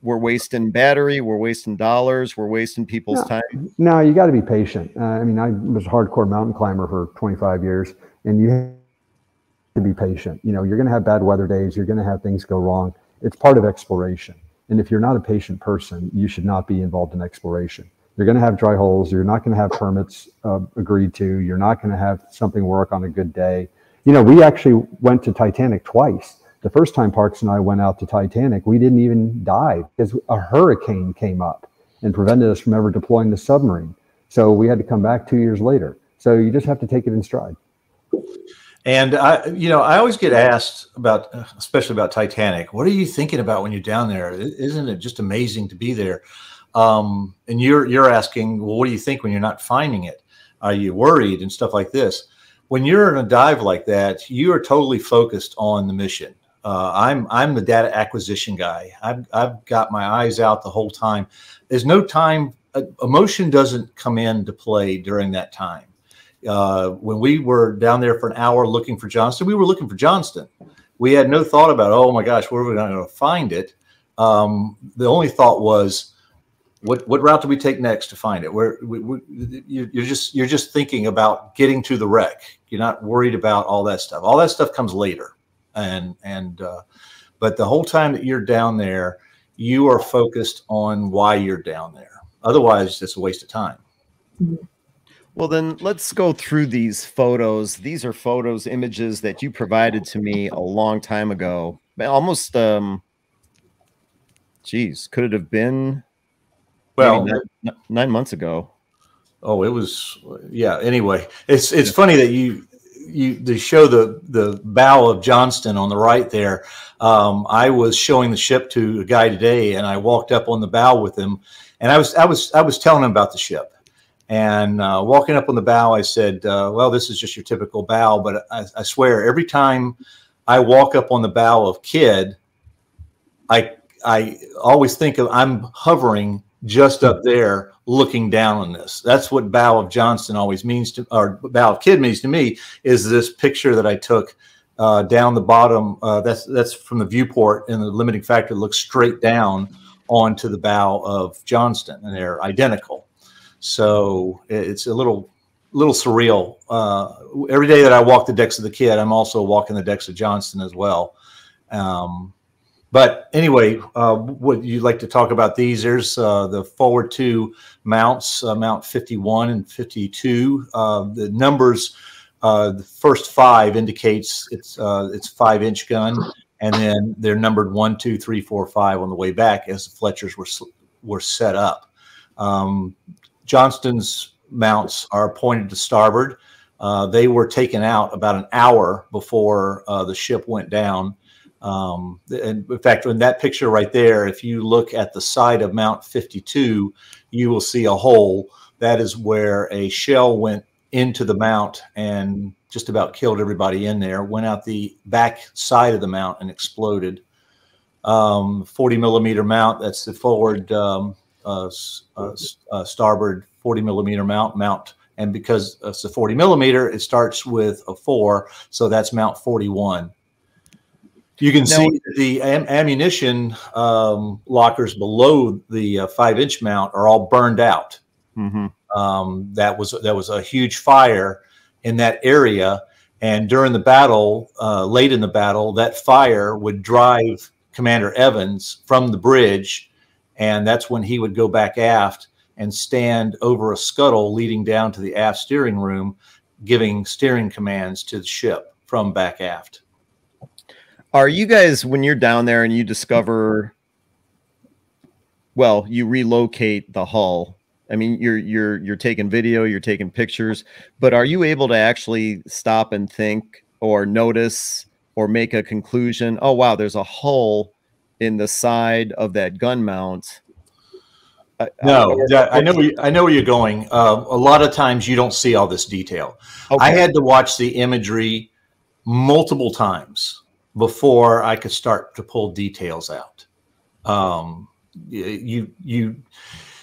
we're wasting battery, we're wasting dollars, we're wasting people's no, time. No, you got to be patient. Uh, I mean, I was a hardcore mountain climber for 25 years, and you have to be patient. You know, you're going to have bad weather days, you're going to have things go wrong. It's part of exploration. And if you're not a patient person, you should not be involved in exploration. You're going to have dry holes. You're not going to have permits uh, agreed to. You're not going to have something work on a good day. You know, we actually went to Titanic twice the first time Parks and I went out to Titanic, we didn't even dive because a hurricane came up and prevented us from ever deploying the submarine. So we had to come back two years later. So you just have to take it in stride. And I, you know, I always get asked about, especially about Titanic. What are you thinking about when you're down there? Isn't it just amazing to be there? Um, and you're you're asking, well, what do you think when you're not finding it? Are you worried and stuff like this? When you're in a dive like that, you are totally focused on the mission. Uh, I'm I'm the data acquisition guy. I've I've got my eyes out the whole time. There's no time. Uh, emotion doesn't come into play during that time. Uh, when we were down there for an hour looking for Johnston, we were looking for Johnston. We had no thought about, oh my gosh, where are we going to find it? Um, the only thought was, what what route do we take next to find it? Where we, we, you're just you're just thinking about getting to the wreck. You're not worried about all that stuff. All that stuff comes later and and uh, but the whole time that you're down there, you are focused on why you're down there. Otherwise, it's a waste of time. Well, then let's go through these photos. These are photos, images that you provided to me a long time ago. Almost, um, geez, could it have been? Well, nine, nine months ago. Oh, it was. Yeah. Anyway, it's it's funny that you you they show the the bow of Johnston on the right there. Um, I was showing the ship to a guy today, and I walked up on the bow with him, and I was I was I was telling him about the ship. And uh, walking up on the bow, I said, uh, "Well, this is just your typical bow, but I, I swear, every time I walk up on the bow of Kidd I I always think of I'm hovering just up there looking down on this. That's what Bow of Johnston always means to, or Bow of Kidd means to me, is this picture that I took uh, down the bottom. Uh, that's that's from the viewport, and the limiting factor looks straight down onto the bow of Johnston, and they're identical. So it's a little little surreal. Uh, every day that I walk the decks of the Kidd, I'm also walking the decks of Johnston as well. Um, but anyway, uh, would you like to talk about these? There's uh, the forward two mounts, uh, mount 51 and 52. Uh, the numbers, uh, the first five indicates it's uh, it's five inch gun, and then they're numbered one, two, three, four, five on the way back as the Fletchers were were set up. Um, Johnston's mounts are pointed to starboard. they were taken out about an hour before the ship went down. Um, and in fact, in that picture right there, if you look at the side of Mount 52, you will see a hole. That is where a shell went into the mount and just about killed everybody in there. Went out the back side of the mount and exploded. Um, 40 millimeter mount. That's the forward um, uh, uh, uh, starboard 40 millimeter mount mount. And because it's a 40 millimeter, it starts with a four, so that's mount 41. You can now, see the am ammunition um, lockers below the uh, five inch mount are all burned out. Mm -hmm. um, that was that was a huge fire in that area, and during the battle, uh, late in the battle, that fire would drive Commander Evans from the bridge, and that's when he would go back aft and stand over a scuttle leading down to the aft steering room, giving steering commands to the ship from back aft. Are you guys when you're down there and you discover well, you relocate the hull. I mean, you're you're you're taking video, you're taking pictures, but are you able to actually stop and think or notice or make a conclusion, oh wow, there's a hole in the side of that gun mount? No, yeah, I know. I know where you're going. Uh, a lot of times you don't see all this detail. Okay. I had to watch the imagery multiple times before I could start to pull details out. Um, you you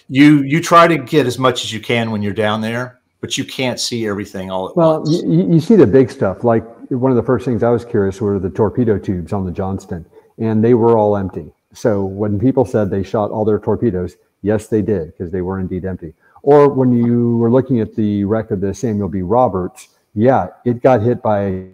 you you try to get as much as you can when you're down there, but you can't see everything all at well, once. Well, you, you, see the big stuff. Like one of the first things I was curious were the torpedo tubes on the Johnston, and they were all empty. So when people said they shot all their torpedoes, yes, they did because they were indeed empty. Or when you were looking at the wreck of the Samuel B. Roberts, yeah, it got hit by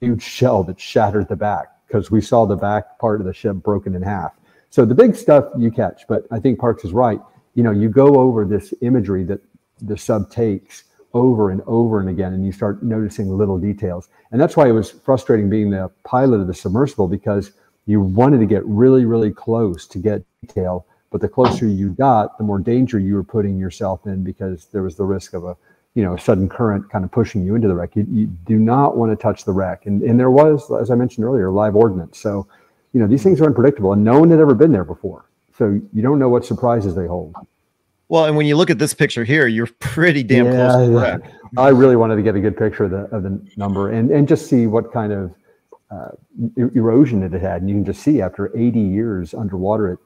huge shell that shattered the back because we saw the back part of the ship broken in half. So the big stuff you catch, but I think Parks is right. You know, you go over this imagery that the sub takes over and over and again, and you start noticing little details. And that's why it was frustrating being the pilot of the submersible because you wanted to get really, really close to get detail. But the closer you got, the more danger you were putting yourself in because there was the risk of a you know, sudden current kind of pushing you into the wreck. You, you do not want to touch the wreck. And, and there was, as I mentioned earlier, live ordnance. So, you know, these things are unpredictable and no one had ever been there before. So you don't know what surprises they hold. Well, and when you look at this picture here, you're pretty damn yeah, close to the wreck. I really wanted to get a good picture of the, of the number and, and just see what kind of uh, erosion it had. And you can just see after 80 years underwater at,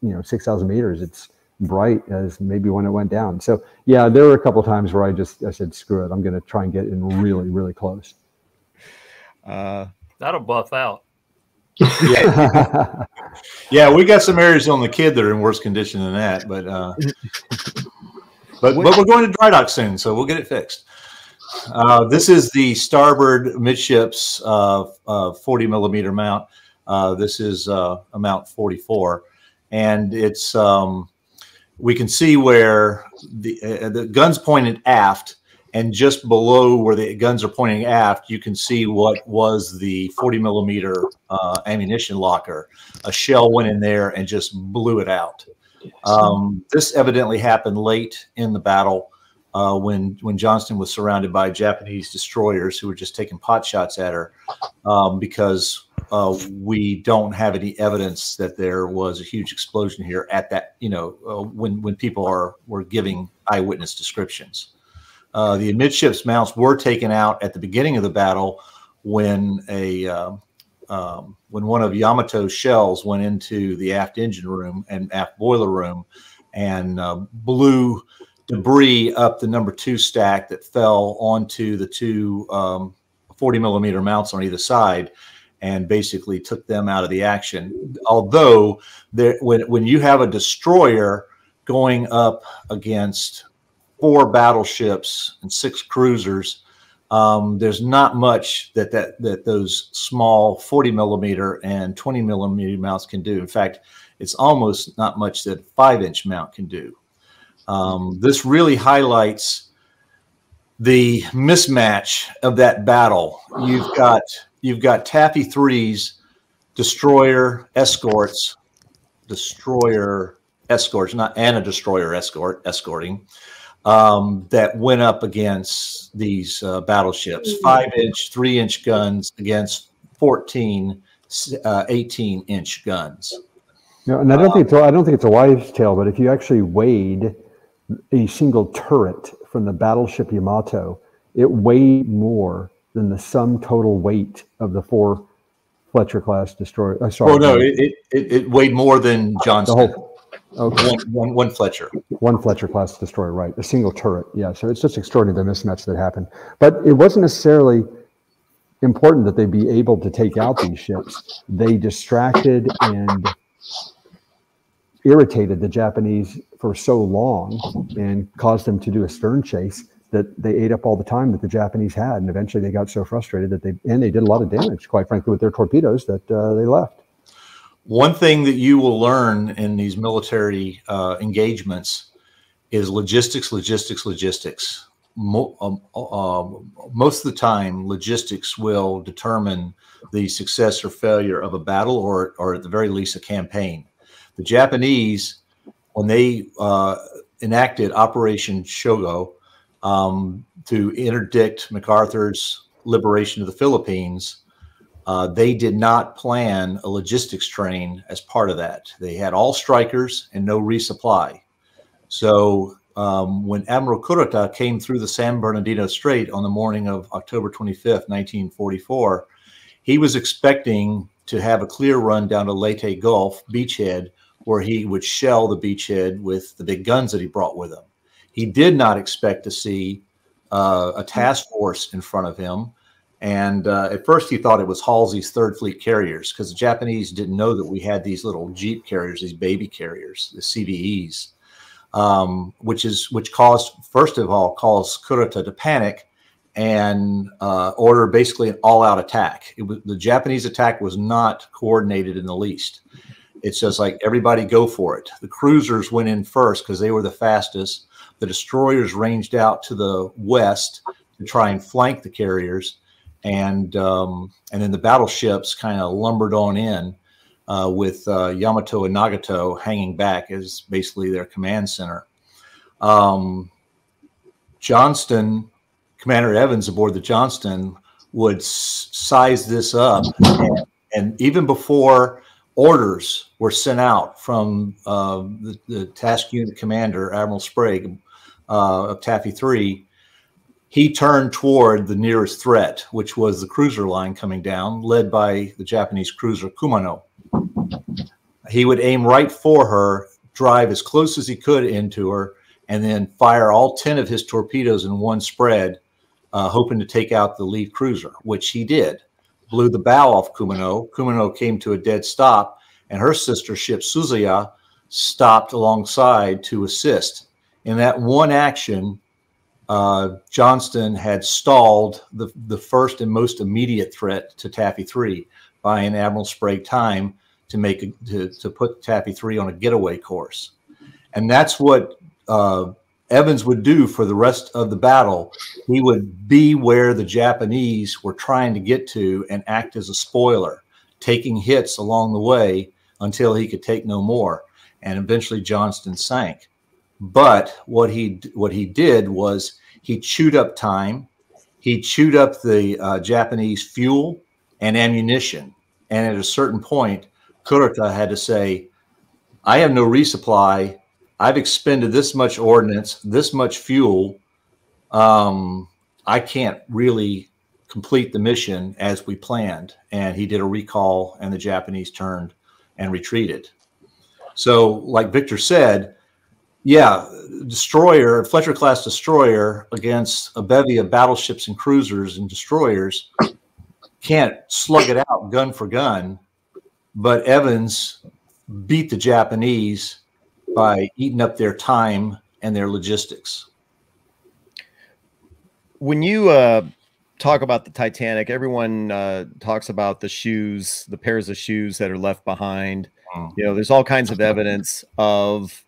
you know, 6,000 meters, it's, bright as maybe when it went down. So yeah, there were a couple times where I just I said, screw it, I'm going to try and get in really really close. Uh, That'll buff out. yeah. yeah, we got some areas on the Kidd that are in worse condition than that, but uh, but but we're going to dry dock soon, so we'll get it fixed. Uh, this is the starboard midships uh, uh 40 millimeter mount. Uh, this is uh, a mount 44, and it's um, we can see where the, uh, the guns pointed aft and just below where the guns are pointing aft, you can see what was the 40 millimeter uh, ammunition locker. A shell went in there and just blew it out. Um, this evidently happened late in the battle uh, when when Johnston was surrounded by Japanese destroyers who were just taking pot shots at her um, because uh, we don't have any evidence that there was a huge explosion here at that, you know, uh, when when people are were giving eyewitness descriptions. Uh, the amidships mounts were taken out at the beginning of the battle when a um, um, when one of Yamato's shells went into the aft engine room and aft boiler room, and uh, blew debris up the number two stack that fell onto the two um, 40 millimeter mounts on either side and basically took them out of the action. Although there, when, when you have a destroyer going up against four battleships and six cruisers, um, there's not much that, that that those small 40 millimeter and 20 millimeter mounts can do. In fact, it's almost not much that five inch mount can do. Um, this really highlights the mismatch of that battle. You've got you've got Taffy threes, destroyer escorts, destroyer escorts, not and a destroyer escort escorting um, that went up against these uh, battleships, mm-hmm. five inch, three inch guns against 14, uh, 18 inch guns. No, and I don't think it's, I don't think it's a wives' tale, but if you actually weighed a single turret from the battleship Yamato, it weighed more than the sum total weight of the four Fletcher class destroyers. Uh, sorry, oh no, it, it, it, weighed more than Johnston. The whole, okay. One, one, one Fletcher. One Fletcher class destroyer, right? A single turret. Yeah. So it's just extraordinary the mismatch that happened, but it wasn't necessarily important that they be able to take out these ships. They distracted and irritated the Japanese for so long and caused them to do a stern chase that they ate up all the time that the Japanese had, and eventually they got so frustrated that they and they did a lot of damage, quite frankly, with their torpedoes that uh, they left. One thing that you will learn in these military uh, engagements is logistics, logistics, logistics. Mo- um, uh, most of the time, logistics will determine the success or failure of a battle, or, or at the very least, a campaign. The Japanese, when they uh, enacted Operation Shogo um, to interdict MacArthur's liberation of the Philippines, uh, they did not plan a logistics train as part of that. They had all strikers and no resupply. So um, when Admiral Kurita came through the San Bernardino Strait on the morning of October 25th, 1944, he was expecting to have a clear run down to Leyte Gulf beachhead where he would shell the beachhead with the big guns that he brought with him. He did not expect to see uh, a task force in front of him. And uh, at first, he thought it was Halsey's Third Fleet carriers because the Japanese didn't know that we had these little Jeep carriers, these baby carriers, the CVEs, um, which is which caused first of all caused Kurita to panic and uh, order basically an all-out attack. Was the Japanese attack was not coordinated in the least. It's just like everybody go for it. The cruisers went in first because they were the fastest. The destroyers ranged out to the west to try and flank the carriers, and um, and then the battleships kind of lumbered on in uh, with uh, Yamato and Nagato hanging back as basically their command center. Um, Johnston, Commander Evans aboard the Johnston would size this up, and, and even before orders were sent out from uh, the, the, task unit commander, Admiral Sprague uh, of Taffy 3. He turned toward the nearest threat, which was the cruiser line coming down, led by the Japanese cruiser Kumano. He would aim right for her, drive as close as he could into her, and then fire all 10 of his torpedoes in one spread, uh, hoping to take out the lead cruiser, which he did blew the bow off Kumano. Kumano came to a dead stop, and her sister ship Suzuya stopped alongside to assist. In that one action, uh, Johnston had stalled the, the first and most immediate threat to Taffy 3 by an Admiral Sprague time to make a, to, to put Taffy 3 on a getaway course. And that's what uh, Evans would do for the rest of the battle. He would be where the Japanese were trying to get to and act as a spoiler, taking hits along the way until he could take no more. And eventually Johnston sank. But what he what he did was he chewed up time. He chewed up the uh, Japanese fuel and ammunition. And at a certain point, Kurita had to say, I have no resupply I've expended this much ordnance, this much fuel. Um, I can't really complete the mission as we planned. And he did a recall, and the Japanese turned and retreated. So, like Victor said, yeah, destroyer, Fletcher class destroyer against a bevy of battleships and cruisers and destroyers can't slug it out gun for gun, but Evans beat the Japanese by eating up their time and their logistics. When you uh, talk about the Titanic, everyone uh, talks about the shoes, the pairs of shoes that are left behind. Mm. You know, there's all kinds of evidence of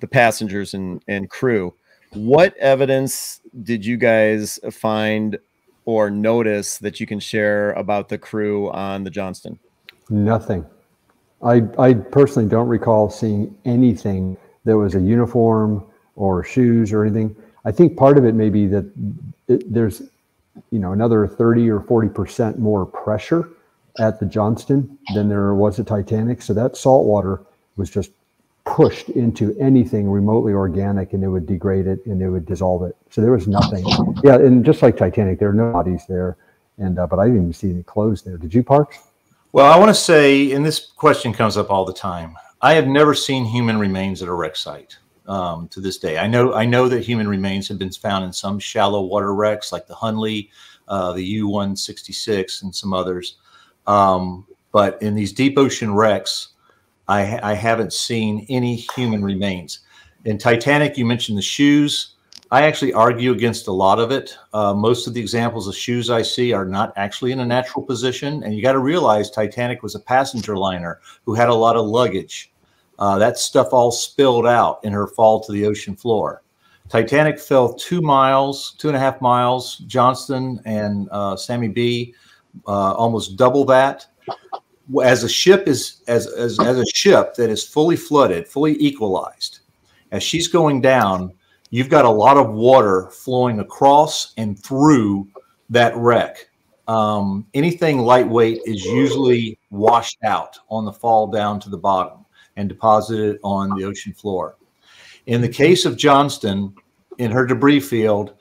the passengers and, and crew. What evidence did you guys find or notice that you can share about the crew on the Johnston? Nothing. I, I personally don't recall seeing anything that was a uniform or shoes or anything. I think part of it may be that it, there's, you know, another 30 or 40% more pressure at the Johnston than there was at Titanic. So that salt water was just pushed into anything remotely organic and it would degrade it and it would dissolve it. So there was nothing. Yeah, and just like Titanic, there are no bodies there. And uh, but I didn't even see any clothes there. Did you, Parks? Well, I want to say, and this question comes up all the time. I have never seen human remains at a wreck site um, to this day. I know I know that human remains have been found in some shallow water wrecks like the Hunley, uh, the U-166, and some others. Um, but in these deep ocean wrecks, I, I haven't seen any human remains. In Titanic, you mentioned the shoes. I actually argue against a lot of it. Uh, most of the examples of shoes I see are not actually in a natural position. And you got to realize Titanic was a passenger liner who had a lot of luggage. Uh, that stuff all spilled out in her fall to the ocean floor. Titanic fell two miles, two and a half miles. Johnston and uh, Sammy B uh, almost double that as a ship is as, as as a ship that is fully flooded, fully equalized, as she's going down, you've got a lot of water flowing across and through that wreck. Um, anything lightweight is usually washed out on the fall down to the bottom and deposited on the ocean floor. In the case of Johnston, in her debris field,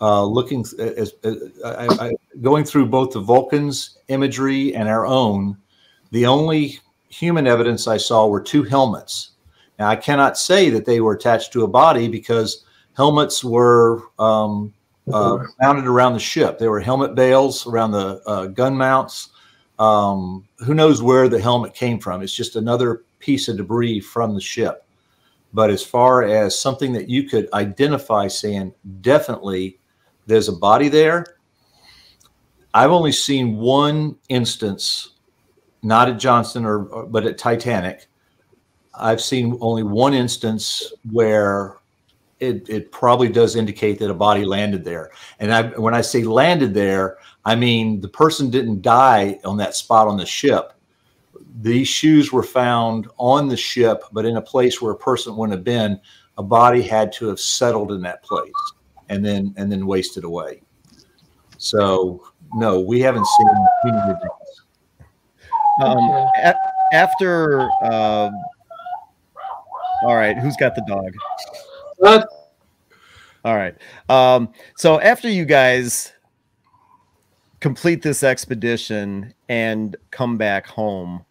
uh, looking as, as I, I, going through both the Vulcan's imagery and our own, the only human evidence I saw were two helmets. Now, I cannot say that they were attached to a body because helmets were um, uh, mounted around the ship. There were helmet bales around the uh, gun mounts. Um, who knows where the helmet came from? It's just another piece of debris from the ship. But as far as something that you could identify, saying definitely there's a body there, I've only seen one instance not at Johnston or, or but at Titanic. I've seen only one instance where it, it probably does indicate that a body landed there. And I, when I say landed there, I mean the person didn't die on that spot on the ship. These shoes were found on the ship, but in a place where a person wouldn't have been. A body had to have settled in that place and then and then wasted away. So no, we haven't seen human um, a- after, uh, all right, who's got the dog? All right. Um, so after you guys complete this expedition and come back home,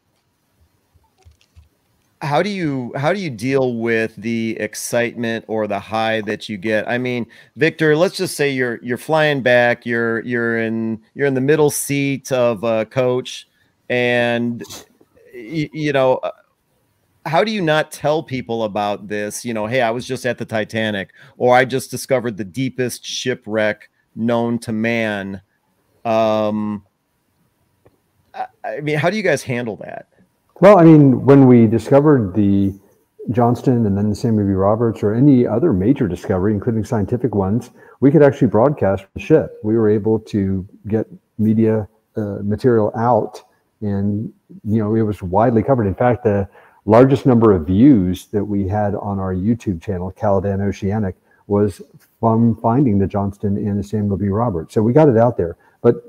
how do you how do you deal with the excitement or the high that you get i mean victor let's just say you're you're flying back you're you're in you're in the middle seat of a coach and you, you know uh, how do you not tell people about this? You know hey i was just at the titanic or i just discovered the deepest shipwreck known to man. Um i mean how do you guys handle that? Well i mean when we discovered the johnston and then the sammy b roberts or any other major discovery including scientific ones we could actually broadcast the ship. We were able to get media uh, material out and you know it was widely covered. In fact, the largest number of views that we had on our YouTube channel, Caladan Oceanic, was from finding the Johnston and the Samuel B. Roberts. So we got it out there. But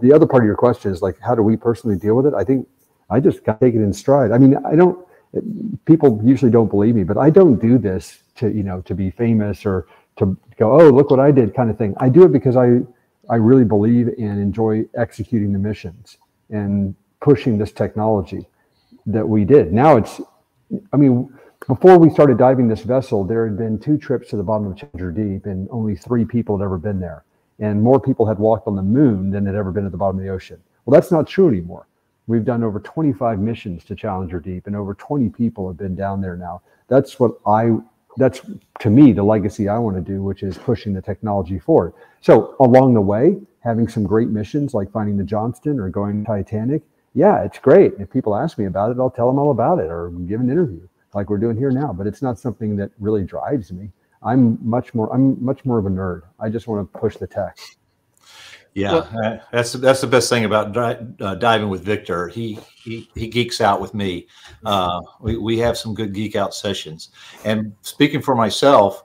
the other part of your question is like, how do we personally deal with it? I think I just got to take it in stride. I mean, I don't. People usually don't believe me, but I don't do this to you know to be famous or to go, oh, look what I did, kind of thing. I do it because I I really believe and enjoy executing the missions and pushing this technology that we did. Now it's, I mean, before we started diving this vessel, there had been two trips to the bottom of Challenger Deep, and only three people had ever been there. And more people had walked on the moon than had ever been at the bottom of the ocean. Well, that's not true anymore. We've done over 25 missions to Challenger Deep, and over 20 people have been down there now. That's what I, that's to me the legacy I want to do, which is pushing the technology forward. So along the way, having some great missions like finding the Johnston or going Titanic, yeah, it's great. If people ask me about it, I'll tell them all about it or give an interview like we're doing here now. But it's not something that really drives me. I'm much more. I'm much more of a nerd. I just want to push the tech. Yeah, well, uh, that's that's the best thing about uh, diving with Victor. He, he he geeks out with me. Uh, we we have some good geek out sessions. And speaking for myself,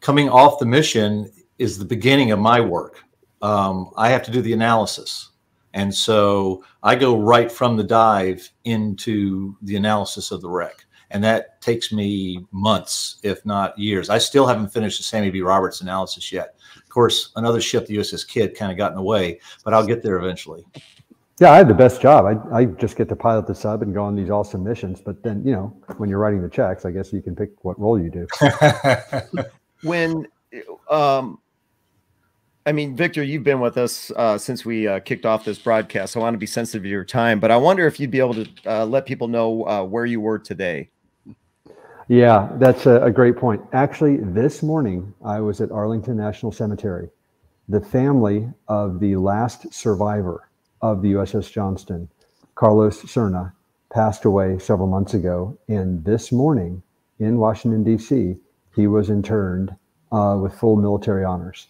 coming off the mission is the beginning of my work. Um, I have to do the analysis, and so I go right from the dive into the analysis of the wreck and that takes me months, if not years. I still haven't finished the Sammy B. Roberts analysis yet. Of course, another ship, the USS Kidd, kind of got in the way, but I'll get there eventually. Yeah, I have the best job. I, I just get to pilot the sub and go on these awesome missions. But then, you know, when you're writing the checks, I guess you can pick what role you do. when, um, I mean, Victor, you've been with us uh, since we uh, kicked off this broadcast. So I want to be sensitive to your time, but I wonder if you'd be able to uh, let people know uh, where you were today. Yeah, that's a, a, great point. Actually, this morning I was at Arlington National Cemetery. The family of the last survivor of the USS Johnston, Carlos Cerna, passed away several months ago. And this morning in Washington, D.C., he was interned uh, with full military honors.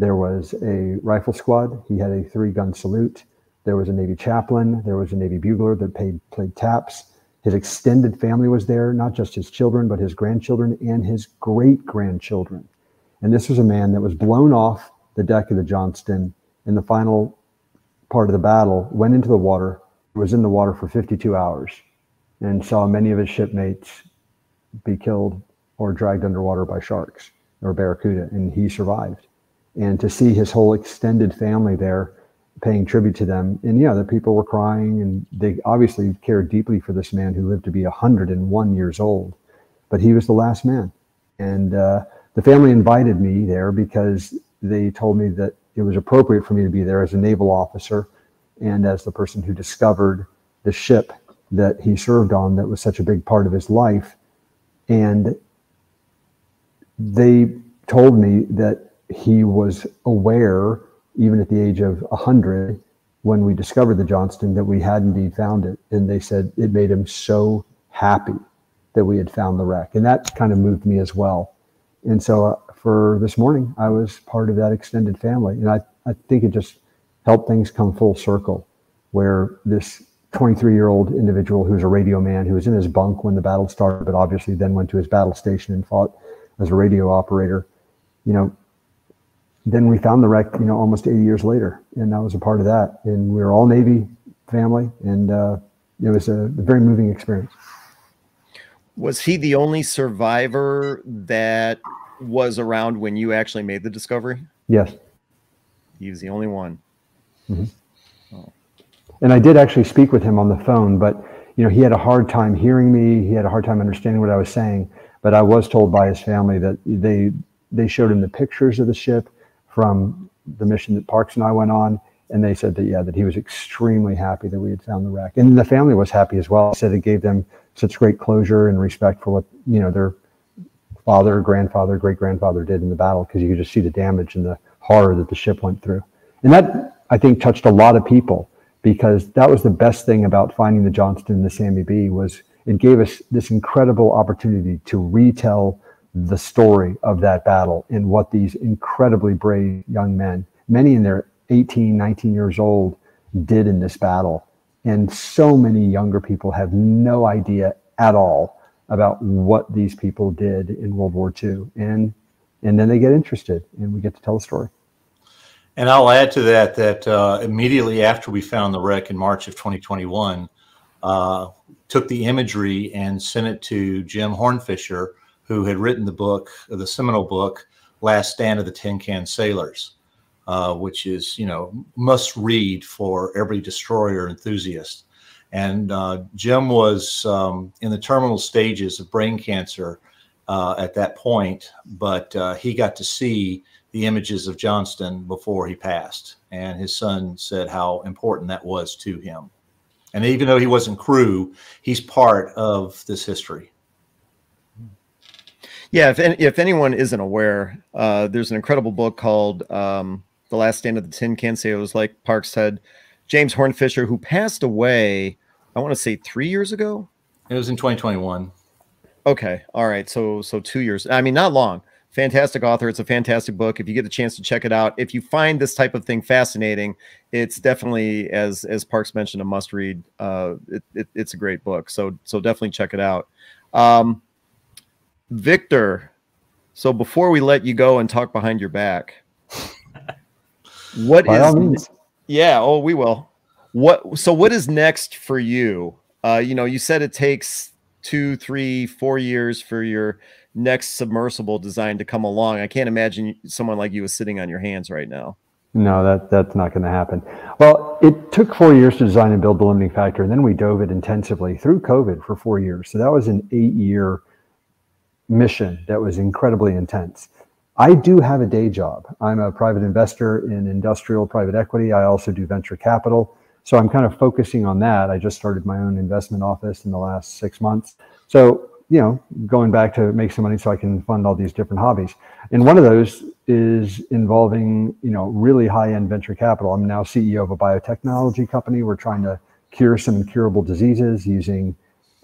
There was a rifle squad. He had a three gun salute. There was a Navy chaplain. There was a Navy bugler that paid, played taps his extended family was there, not just his children, but his grandchildren and his great grandchildren. And this was a man that was blown off the deck of the Johnston in the final part of the battle, went into the water, was in the water for 52 hours, and saw many of his shipmates be killed or dragged underwater by sharks or barracuda, and he survived. And to see his whole extended family there paying tribute to them. And yeah, the people were crying, and they obviously cared deeply for this man who lived to be 101 years old. But he was the last man. And uh, the family invited me there because they told me that it was appropriate for me to be there as a naval officer and as the person who discovered the ship that he served on that was such a big part of his life. And they told me that he was aware even at the age of 100 when we discovered the Johnston that we had indeed found it. And they said it made him so happy that we had found the wreck. And that kind of moved me as well. And so uh, for this morning, I was part of that extended family. And I, I think it just helped things come full circle where this 23 year old individual who's a radio man who was in his bunk when the battle started, but obviously then went to his battle station and fought as a radio operator, you know, then we found the wreck, you know, almost 80 years later, and I was a part of that. And we were all Navy family, and uh, it was a very moving experience. Was he the only survivor that was around when you actually made the discovery? Yes. He was the only one. Mm-hmm. Oh. And I did actually speak with him on the phone, but you know, he had a hard time hearing me. He had a hard time understanding what I was saying. But I was told by his family that they they showed him the pictures of the ship from the mission that Parks and I went on. And they said that, yeah, that he was extremely happy that we had found the wreck. And the family was happy as well. said it gave them such great closure and respect for what, you know, their father, grandfather, great grandfather did in the battle because you could just see the damage and the horror that the ship went through. And that, I think, touched a lot of people because that was the best thing about finding the Johnston and the Sammy B was it gave us this incredible opportunity to retell the story of that battle and what these incredibly brave young men, many in their 18, 19 years old, did in this battle. And so many younger people have no idea at all about what these people did in World War II. And and then they get interested and we get to tell the story. And I'll add to that that uh, immediately after we found the wreck in March of 2021, uh, took the imagery and sent it to Jim Hornfischer, who had written the book, the seminal book, Last Stand of the Tin Can Sailors, uh, which is, you know, must read for every destroyer enthusiast. And uh, Jim was um, in the terminal stages of brain cancer uh, at that point, but uh, he got to see the images of Johnston before he passed. And his son said how important that was to him. And even though he wasn't crew, he's part of this history. Yeah, if if anyone isn't aware, uh, there's an incredible book called um, "The Last Stand of the Tin Can." Say it was like Park said, James Hornfischer, who passed away, I want to say three years ago. It was in 2021. Okay, all right, so so two years. I mean, not long. Fantastic author. It's a fantastic book. If you get the chance to check it out, if you find this type of thing fascinating, it's definitely as as Parks mentioned a must read. Uh, it, it, it's a great book. So so definitely check it out. Um, Victor, so before we let you go and talk behind your back, what is? Yeah. Oh, we will. What? So what is next for you? Uh, you know, you said it takes two, three, four years for your next submersible design to come along. I can't imagine someone like you is sitting on your hands right now. No, that that's not going to happen. Well, it took four years to design and build the limiting factor, and then we dove it intensively through COVID for four years. So that was an eight-year mission that was incredibly intense. I do have a day job. I'm a private investor in industrial private equity. I also do venture capital. So I'm kind of focusing on that. I just started my own investment office in the last six months. So, you know, going back to make some money so I can fund all these different hobbies. And one of those is involving, you know, really high end venture capital. I'm now CEO of a biotechnology company. We're trying to cure some incurable diseases using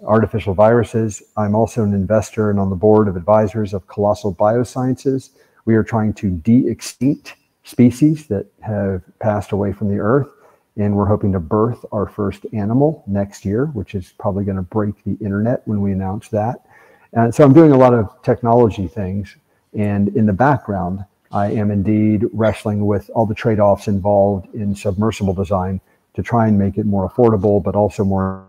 artificial viruses. I'm also an investor and on the board of advisors of Colossal Biosciences. We are trying to de extinct species that have passed away from the earth. And we're hoping to birth our first animal next year, which is probably going to break the internet when we announce that. And so I'm doing a lot of technology things. And in the background, I am indeed wrestling with all the trade offs involved in submersible design to try and make it more affordable, but also more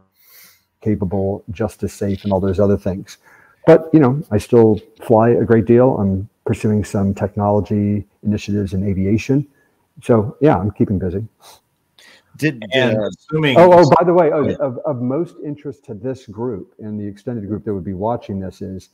capable, just as safe, and all those other things. But you know, I still fly a great deal. I'm pursuing some technology initiatives in aviation. So yeah, I'm keeping busy. Did, uh, did assuming oh, oh by the way oh, of, of most interest to this group and the extended group that would be watching this is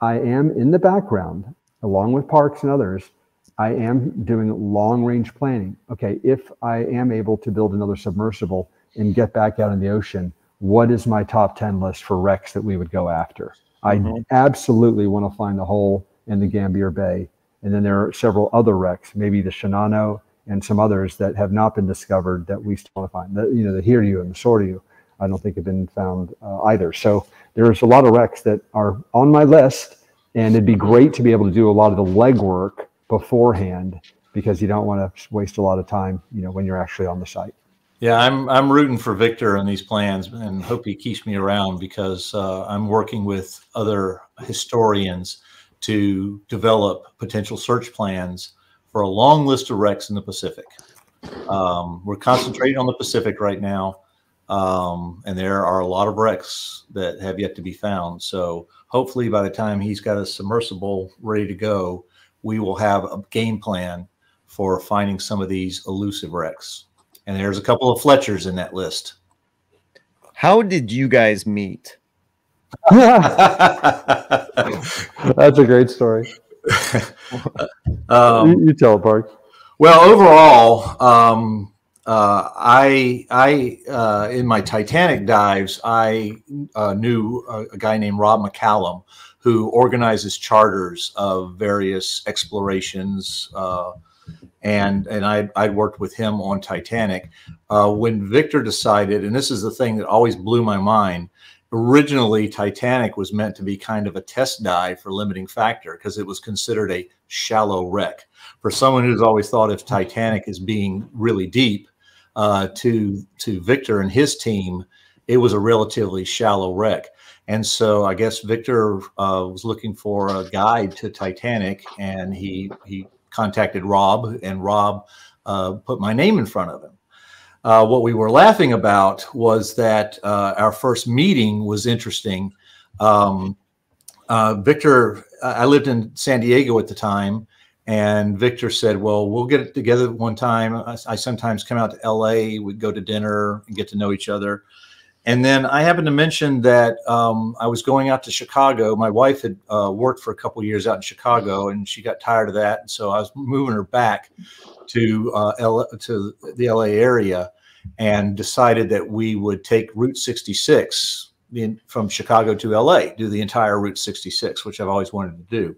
i am in the background along with parks and others i am doing long range planning okay if i am able to build another submersible and get back out in the ocean what is my top 10 list for wrecks that we would go after? Mm-hmm. I absolutely want to find the hole in the Gambier Bay. And then there are several other wrecks, maybe the Shinano and some others that have not been discovered that we still want to find. The, you know, the Hiryu and the Soryu, I don't think have been found uh, either. So there's a lot of wrecks that are on my list. And it'd be great to be able to do a lot of the legwork beforehand because you don't want to waste a lot of time, you know, when you're actually on the site. Yeah, I'm I'm rooting for Victor on these plans and hope he keeps me around because uh, I'm working with other historians to develop potential search plans for a long list of wrecks in the Pacific. Um, we're concentrating on the Pacific right now, um, and there are a lot of wrecks that have yet to be found. So hopefully, by the time he's got a submersible ready to go, we will have a game plan for finding some of these elusive wrecks and there's a couple of Fletchers in that list. How did you guys meet? That's a great story. um, you, you, tell it, Park. Well, overall, um, uh, I, I, uh, in my Titanic dives, I uh, knew a, a, guy named Rob McCallum who organizes charters of various explorations, uh, and and I I'd worked with him on Titanic. Uh, when Victor decided, and this is the thing that always blew my mind. Originally, Titanic was meant to be kind of a test dive for limiting factor because it was considered a shallow wreck. For someone who's always thought of Titanic as being really deep, uh, to to Victor and his team, it was a relatively shallow wreck. And so I guess Victor uh, was looking for a guide to Titanic, and he he contacted Rob, and Rob uh, put my name in front of him. Uh, what we were laughing about was that uh, our first meeting was interesting. Um, uh, Victor, I lived in San Diego at the time, and Victor said, "Well, we'll get together one time. I, I sometimes come out to LA. We'd go to dinner and get to know each other." And then I happened to mention that um, I was going out to Chicago. My wife had uh, worked for a couple years out in Chicago, and she got tired of that, and so I was moving her back to uh, L- to the LA area, and decided that we would take Route 66 in, from Chicago to LA, do the entire Route 66, which I've always wanted to do.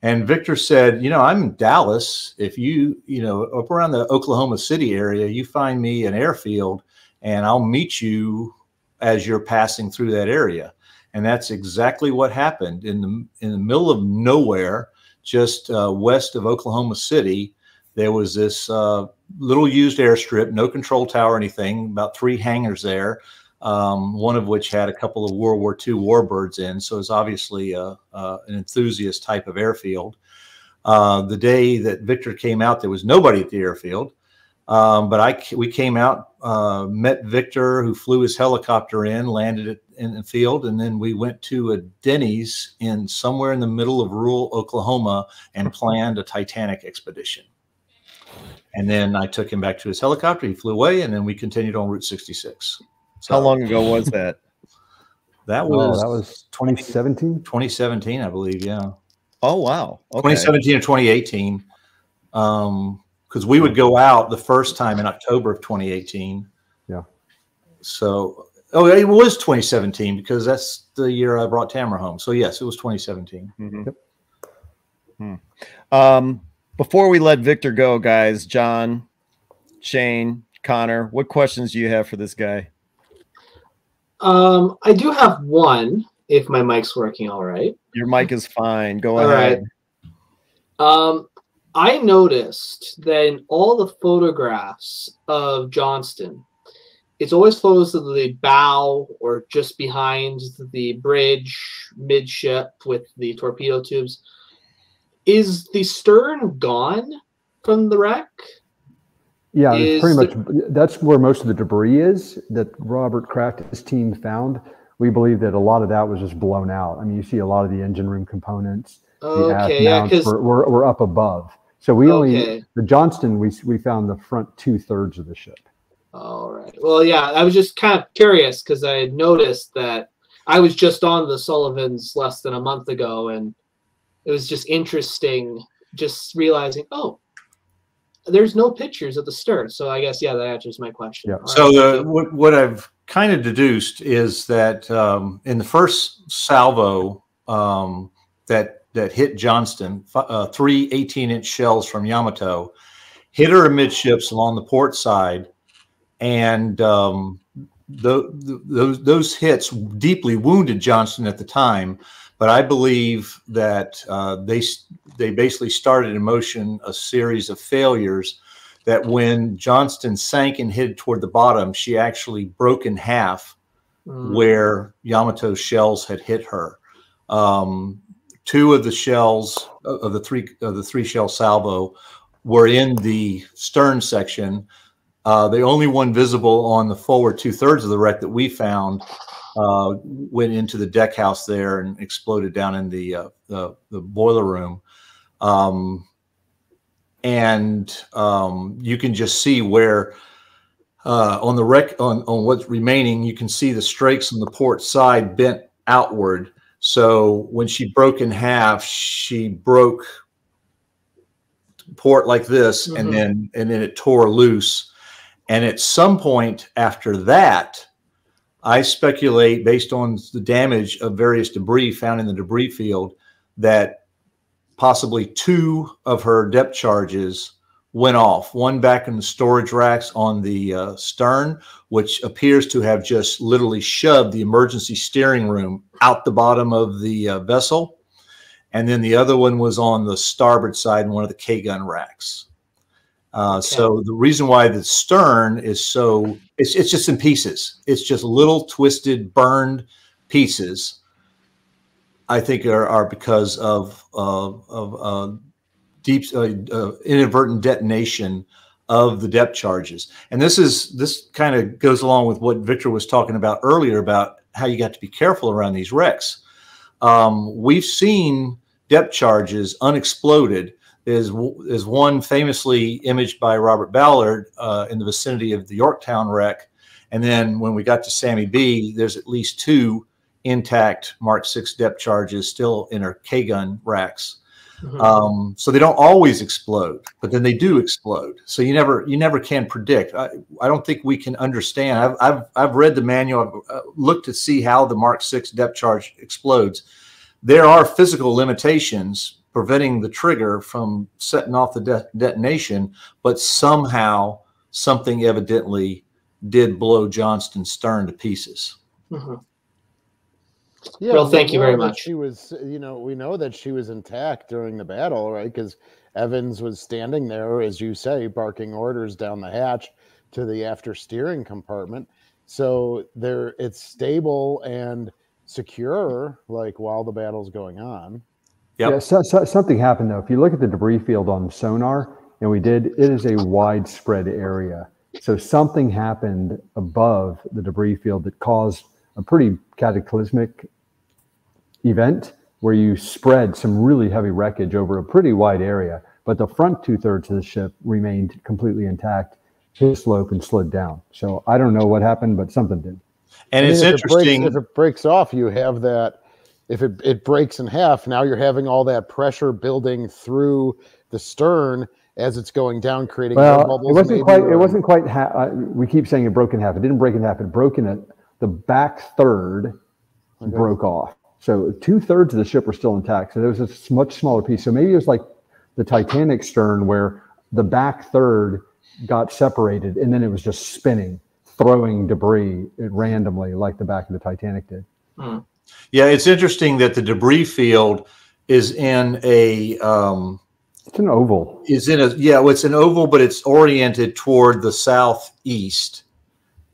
And Victor said, you know, I'm in Dallas. If you, you know, up around the Oklahoma City area, you find me an airfield and I'll meet you as you're passing through that area. And that's exactly what happened in the in the middle of nowhere, just uh, west of Oklahoma City. There was this uh, little used airstrip, no control tower, anything. About three hangars there, um, one of which had a couple of World War II warbirds in. So it's obviously a, uh, an enthusiast type of airfield. Uh, the day that Victor came out, there was nobody at the airfield. Um, but I we came out, uh, met Victor, who flew his helicopter in, landed it in the field, and then we went to a Denny's in somewhere in the middle of rural Oklahoma and planned a Titanic expedition. And then I took him back to his helicopter. He flew away, and then we continued on Route 66. So, How long ago was that? that was oh, that was 2017. 2017, I believe. Yeah. Oh wow. Okay. 2017 or 2018. Um, because we would go out the first time in October of 2018. Yeah. So, oh, it was 2017 because that's the year I brought Tamara home. So yes, it was 2017. Mm-hmm. Yep. Hmm. Um, before we let Victor go, guys, John, Shane, Connor, what questions do you have for this guy? Um, I do have one. If my mic's working, all right. Your mic is fine. Go all ahead. Right. Um, I noticed that in all the photographs of Johnston, it's always photos of the bow or just behind the bridge, midship with the torpedo tubes. Is the stern gone from the wreck? Yeah, is pretty much. The, that's where most of the debris is that Robert Kraft's team found. We believe that a lot of that was just blown out. I mean, you see a lot of the engine room components. Okay, yeah, because we're, we're, we're up above. So we okay. only the Johnston we we found the front two thirds of the ship. All right. Well, yeah, I was just kind of curious because I had noticed that I was just on the Sullivans less than a month ago, and it was just interesting just realizing, oh, there's no pictures of the stern. So I guess yeah, that answers my question. Yeah. so right. the what, what I've kind of deduced is that um, in the first salvo um, that that hit Johnston, uh, three 18 inch shells from Yamato, hit her amidships along the port side. And um, the, the, those, those hits deeply wounded Johnston at the time. But I believe that uh, they, they basically started in motion a series of failures that when Johnston sank and hit toward the bottom, she actually broke in half mm. where Yamato's shells had hit her. Um, two of the shells of the three of the three shell salvo were in the stern section. Uh, the only one visible on the forward two thirds of the wreck that we found uh, went into the deck house there and exploded down in the uh, the, the, boiler room. Um, and um, you can just see where uh, on the wreck on, on what's remaining, you can see the strakes on the port side bent outward so when she broke in half, she broke port like this, mm-hmm. and then and then it tore loose. And at some point after that, I speculate, based on the damage of various debris found in the debris field, that possibly two of her depth charges went off. One back in the storage racks on the uh, stern, which appears to have just literally shoved the emergency steering room out the bottom of the uh, vessel. And then the other one was on the starboard side in one of the K gun racks. Uh, okay. So the reason why the stern is so it's it's just in pieces. It's just little twisted, burned pieces. I think are, are because of uh, of uh, deep uh, uh, inadvertent detonation of the depth charges. And this is this kind of goes along with what Victor was talking about earlier about how you got to be careful around these wrecks. Um, we've seen depth charges unexploded. Is is one famously imaged by Robert Ballard uh, in the vicinity of the Yorktown wreck, And then when we got to Sammy B, there's at least two intact Mark Six depth charges still in our K gun racks. Mm-hmm. Um, so they don't always explode, but then they do explode. So you never you never can predict. I, I don't think we can understand. I've I've, I've read the manual, I've uh, looked to see how the Mark Six depth charge explodes. There are physical limitations preventing the trigger from setting off the de- detonation, but somehow something evidently did blow Johnston's stern to pieces. Mm-hmm. Yeah, well, thank you very much. She was, you know, we know that she was intact during the battle, right? Because Evans was standing there, as you say, barking orders down the hatch to the after steering compartment. So there, it's stable and secure, like while the battle's going on. Yep. Yeah, so, so, something happened though. If you look at the debris field on sonar, and we did, it is a widespread area. So something happened above the debris field that caused a pretty cataclysmic event where you spread some really heavy wreckage over a pretty wide area, but the front two thirds of the ship remained completely intact, hit slope and slid down. So I don't know what happened, but something did. And it's interesting. It breaks, if it breaks off, you have that. If it, it breaks in half, now you're having all that pressure building through the stern as it's going down, creating well, bubbles. It wasn't quite. It wasn't quite. Ha- uh, we keep saying it broke in half. It didn't break in half. It broke in it. The back third okay. broke off. So two thirds of the ship were still intact. So there was a much smaller piece. So maybe it was like the Titanic stern where the back third got separated and then it was just spinning, throwing debris randomly like the back of the Titanic did. Hmm. Yeah, it's interesting that the debris field is in a um, it's an oval. Is in a yeah, well, it's an oval, but it's oriented toward the southeast,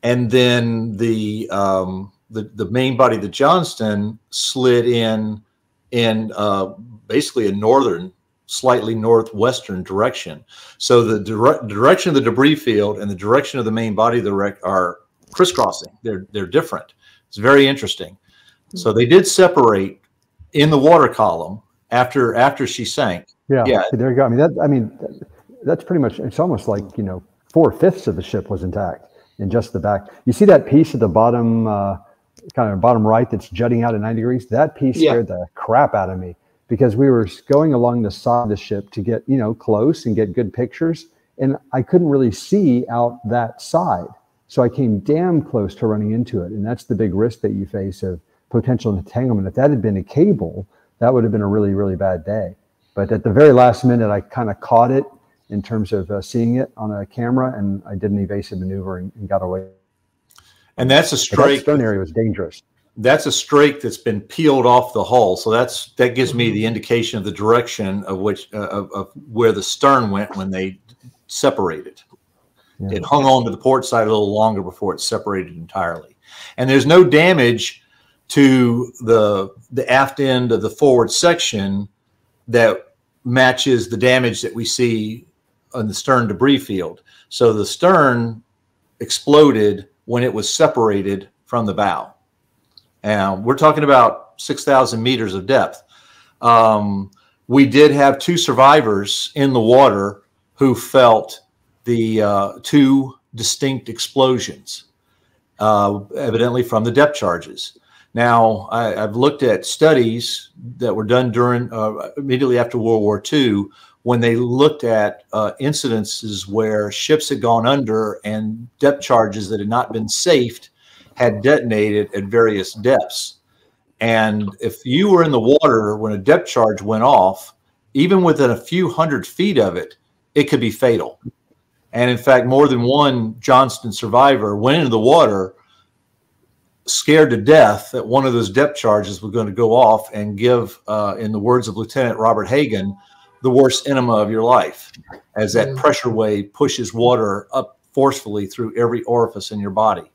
and then the um, the the main body, the Johnston, slid in in uh, basically a northern, slightly northwestern direction. So the dire- direction of the debris field and the direction of the main body of the wreck are crisscrossing. They're they're different. It's very interesting. So they did separate in the water column after after she sank. Yeah, yeah. There you go. I mean that. I mean that's pretty much. It's almost like you know four fifths of the ship was intact in just the back. You see that piece at the bottom, uh, kind of bottom right, that's jutting out at 90 degrees. That piece yeah. scared the crap out of me because we were going along the side of the ship to get you know close and get good pictures, and I couldn't really see out that side. So I came damn close to running into it, and that's the big risk that you face of potential entanglement. If that had been a cable, that would have been a really really bad day. But at the very last minute, I kind of caught it in terms of uh, seeing it on a camera, and I did an evasive maneuver and, and got away. And that's a strike. That stone area was dangerous. That's a strake that's been peeled off the hull, so that's that gives me the indication of the direction of which uh, of, of, where the stern went when they separated. Yeah. It hung on to the port side a little longer before it separated entirely, and there's no damage to the the aft end of the forward section that matches the damage that we see on the stern debris field. So the stern exploded when it was separated from the bow. And we're talking about 6,000 meters of depth. Um, we did have two survivors in the water who felt the uh, two distinct explosions, uh, evidently from the depth charges. Now, I, have looked at studies that were done during uh, immediately after World War II when they looked at uh, incidences where ships had gone under and depth charges that had not been safed had detonated at various depths. And if you were in the water when a depth charge went off, even within a few hundred feet of it, it could be fatal. And in fact, more than one Johnston survivor went into the water scared to death that one of those depth charges was going to go off and give, uh, in the words of Lieutenant Robert Hagen, the worst enema of your life, as that mm. pressure wave pushes water up forcefully through every orifice in your body.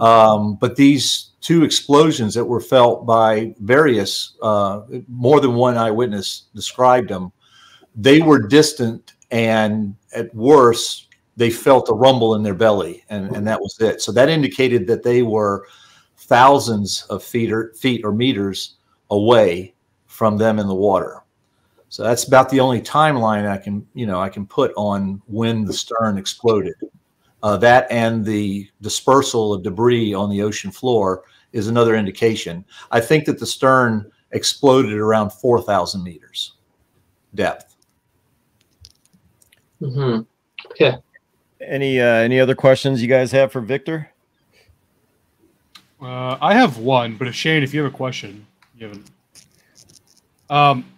Um, but these two explosions that were felt by various, uh, more than one eyewitness described them, they were distant and at worst they felt a rumble in their belly, and, and that was it. So that indicated that they were thousands of feet or, feet or meters away from them in the water. So that's about the only timeline I can, you know, I can put on when the stern exploded. Uh, that and the dispersal of debris on the ocean floor is another indication. I think that the stern exploded around 4,000 meters depth. Mm-hmm. Yeah. Any uh, any other questions you guys have for Victor? Uh, I have one, but if Shane, if you have a question, you haven't. Um,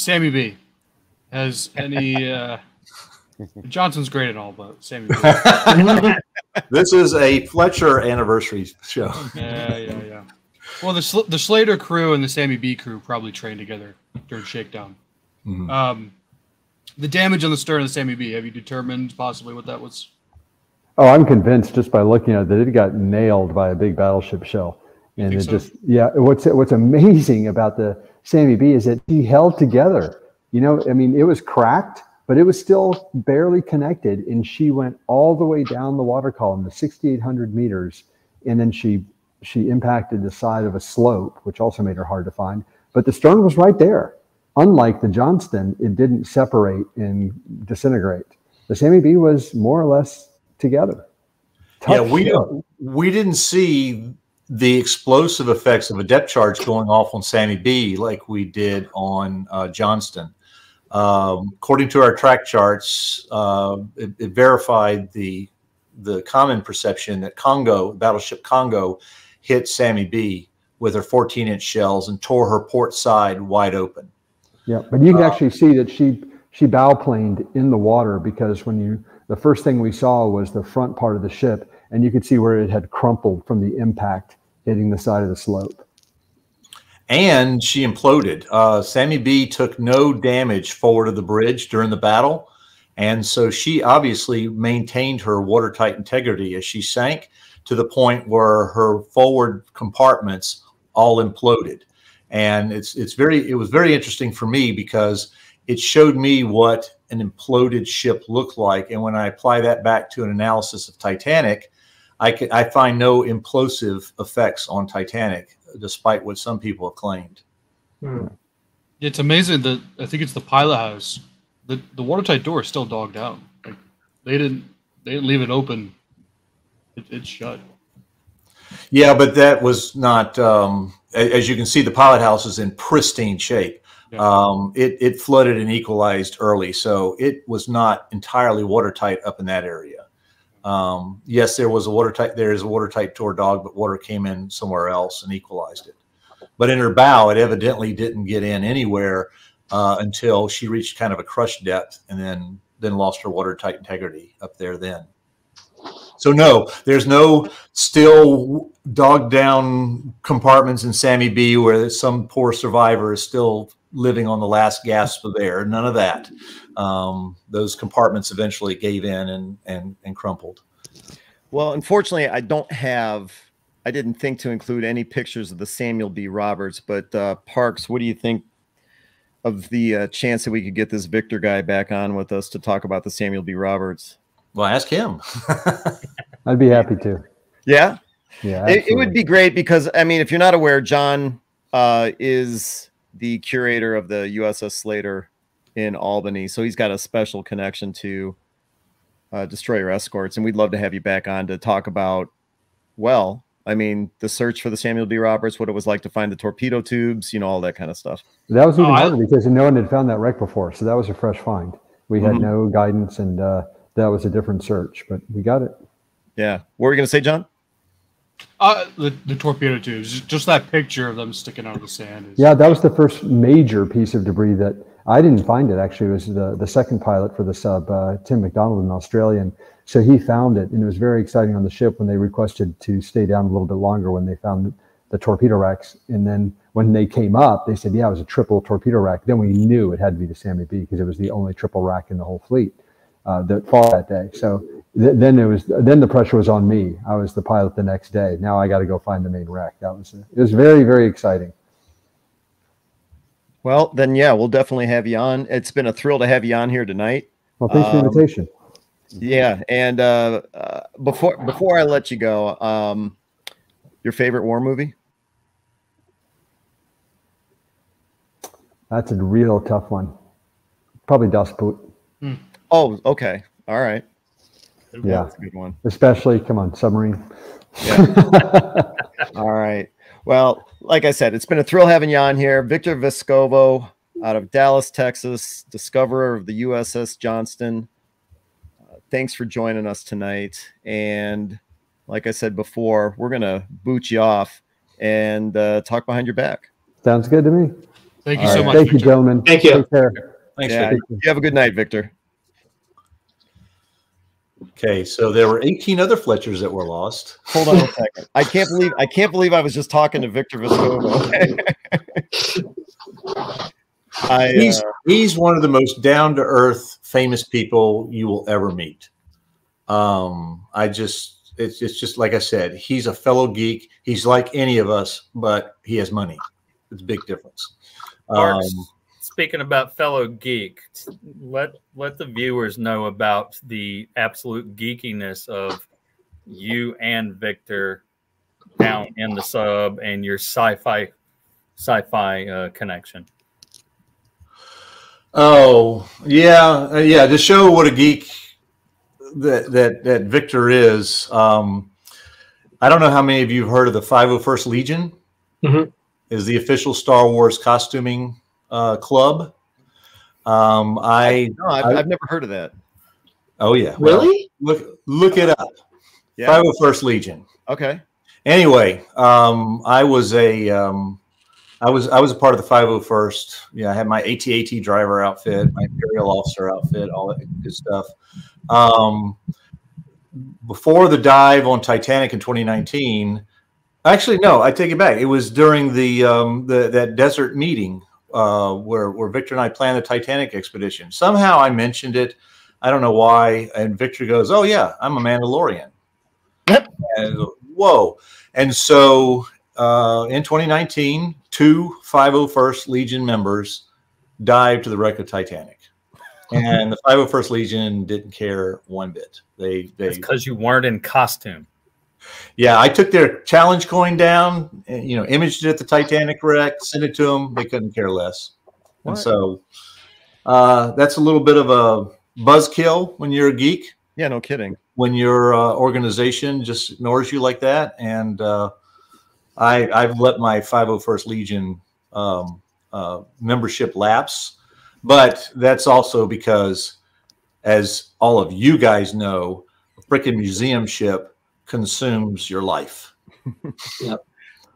Sammy B has any. Uh, Johnson's great at all, but Sammy. B. this is a Fletcher anniversary show. Yeah, yeah, yeah. Well, the Sl- the Slater crew and the Sammy B crew probably trained together during Shakedown. Mhm. Um, the damage on the stern of the Sammy B. Have you determined possibly what that was? Oh, I'm convinced just by looking at it that it got nailed by a big battleship shell. And it so? just, yeah. What's what's amazing about the Sammy B is that he held together. You know, I mean, it was cracked, but it was still barely connected, and she went all the way down the water column, the 6,800 meters, and then she she impacted the side of a slope, which also made her hard to find. But the stern was right there. Unlike the Johnston, it didn't separate and disintegrate. The Sammy B was more or less together. Yeah, we we didn't see the explosive effects of a depth charge going off on Sammy B like we did on uh, Johnston. Um, according to our track charts, uh, it, it verified the the common perception that Kongo, battleship Kongo, hit Sammy B with her 14 inch shells and tore her port side wide open. Yeah, but you can Uh, actually see that she she bow planed in the water because when you the first thing we saw was the front part of the ship, and you could see where it had crumpled from the impact hitting the side of the slope. and she imploded. Uh, Sammy B took no damage forward of the bridge during the battle, and so she obviously maintained her watertight integrity as she sank to the point where her forward compartments all imploded. And it's it's very it was very interesting for me because it showed me what an imploded ship looked like, and when I apply that back to an analysis of Titanic, I can, I find no implosive effects on Titanic, despite what some people have claimed. Hmm. It's amazing that I think it's the pilot house. The the watertight door is still dogged out. Like they didn't they didn't leave it open. It, it's shut. Yeah, but that was not. Um, as you can see, the pilot house is in pristine shape. Yeah. Um, it it flooded and equalized early, so it was not entirely watertight up in that area. Um, yes, there was a watertight. There is a watertight door dog, but water came in somewhere else and equalized it. But in her bow, it evidently didn't get in anywhere uh, until she reached kind of a crush depth, and then then lost her watertight integrity up there. Then. So no, there's no still dogged down compartments in Sammy B where some poor survivor is still living on the last gasp of air. None of that. Um, those compartments eventually gave in and and and crumpled. Well, unfortunately, I don't have. I didn't think to include any pictures of the Samuel B. Roberts, but uh, Parks, what do you think of the uh, chance that we could get this Victor guy back on with us to talk about the Samuel B. Roberts? Well, ask him. I'd be happy to. Yeah, Yeah, it, it would be great because I mean, if you're not aware, John uh, is the curator of the USS Slater in Albany, so he's got a special connection to uh, destroyer escorts, and we'd love to have you back on to talk about. Well, I mean, the search for the Samuel B. Roberts, what it was like to find the torpedo tubes, you know, all that kind of stuff. That was even Oh, I- harder because no one had found that wreck before, so that was a fresh find. We had Mhm. no guidance, and uh, that was a different search, but we got it. Yeah, what were you gonna say, John? Uh, the, the torpedo tubes, just- that picture of them sticking out of the sand. Is, Yeah, that was the first major piece of debris that I didn't find it. Actually, it was the the second pilot for the sub, uh, Tim McDonald, an Australian. So he found it, and it was very exciting on the ship when they requested to stay down a little bit longer when they found the torpedo racks. And then when they came up, they said, "Yeah, it was a triple torpedo rack." Then we knew it had to be the Sammy B because it was the only triple rack in the whole fleet uh, that fall that day. So th- then it was then the pressure was on me. I was the pilot the next day. Now I got to go find the main wreck. That was it was very very exciting. Well, then, yeah, we'll definitely have you on. It's been a thrill to have you on here tonight. Well, thanks for the Um, invitation. Yeah, and uh, uh, before before I let you go, um, your favorite war movie? That's a real tough one. Probably Das Boot. Oh, okay, all right. Yeah. That's a good one. Especially, come on, submarine. All right. Well, like I said, it's been a thrill having you on here. Victor Vescovo out of Dallas, Texas, discoverer of the USS Johnston. Uh, thanks for joining us tonight. And like I said before, we're going to boot you off and uh, talk behind your back. Sounds good to me. Thank you All so right. much. Thank you, gentlemen. Thank you. Take care. Thanks, Yeah. Victor. You have a good night, Victor. Okay, so there were 18 other Fletchers that were lost. Hold on a second. I can't believe I can't believe I was just talking to Victor Vescovo. I He's uh, he's one of the most down to earth, famous people you will ever meet. Um, I just it's it's just like I said, he's a fellow geek. He's like any of us, but he has money. It's a big difference. Um, Marks, speaking about fellow geek, let let the viewers know about the absolute geekiness of you and Victor down in the sub and your sci-fi sci-fi uh, connection. Oh yeah, uh, yeah. To show what a geek that that that Victor is, um, I don't know how many of you have heard of the 501st Legion. Mhm. Is the official Star Wars costuming uh, club. Um, I no, I've, I- I've never heard of that. oh yeah, well, Really? look look it up. Yeah. 501st Legion. Okay. Anyway, um, I was a um, I was I was a part of the 501st. Yeah, I had my ATAT driver outfit, my Imperial officer outfit, all that good stuff. Um, before the dive on Titanic in 2019, actually no, I take it back. It was during the um, the that desert meeting uh, where where Victor and I planned the Titanic expedition. Somehow I mentioned it. I don't know why, and Victor goes, "Oh yeah, I'm a Mandalorian." And whoa! And so uh, in 2019, two 501st Legion members dived to the wreck of Titanic, and the 501st Legion didn't care one bit. They they because you weren't in costume. Yeah, I took their challenge coin down, you know, imaged it at the Titanic wreck, sent it to them. They couldn't care less. And What? so uh, that's a little bit of a buzzkill when you're a geek, Yeah, no kidding. when your uh, organization just ignores you like that. And uh, I, I've let my 501st Legion um, uh, membership lapse, but that's also because, as all of you guys know, a freaking museum ship consumes your life. yep.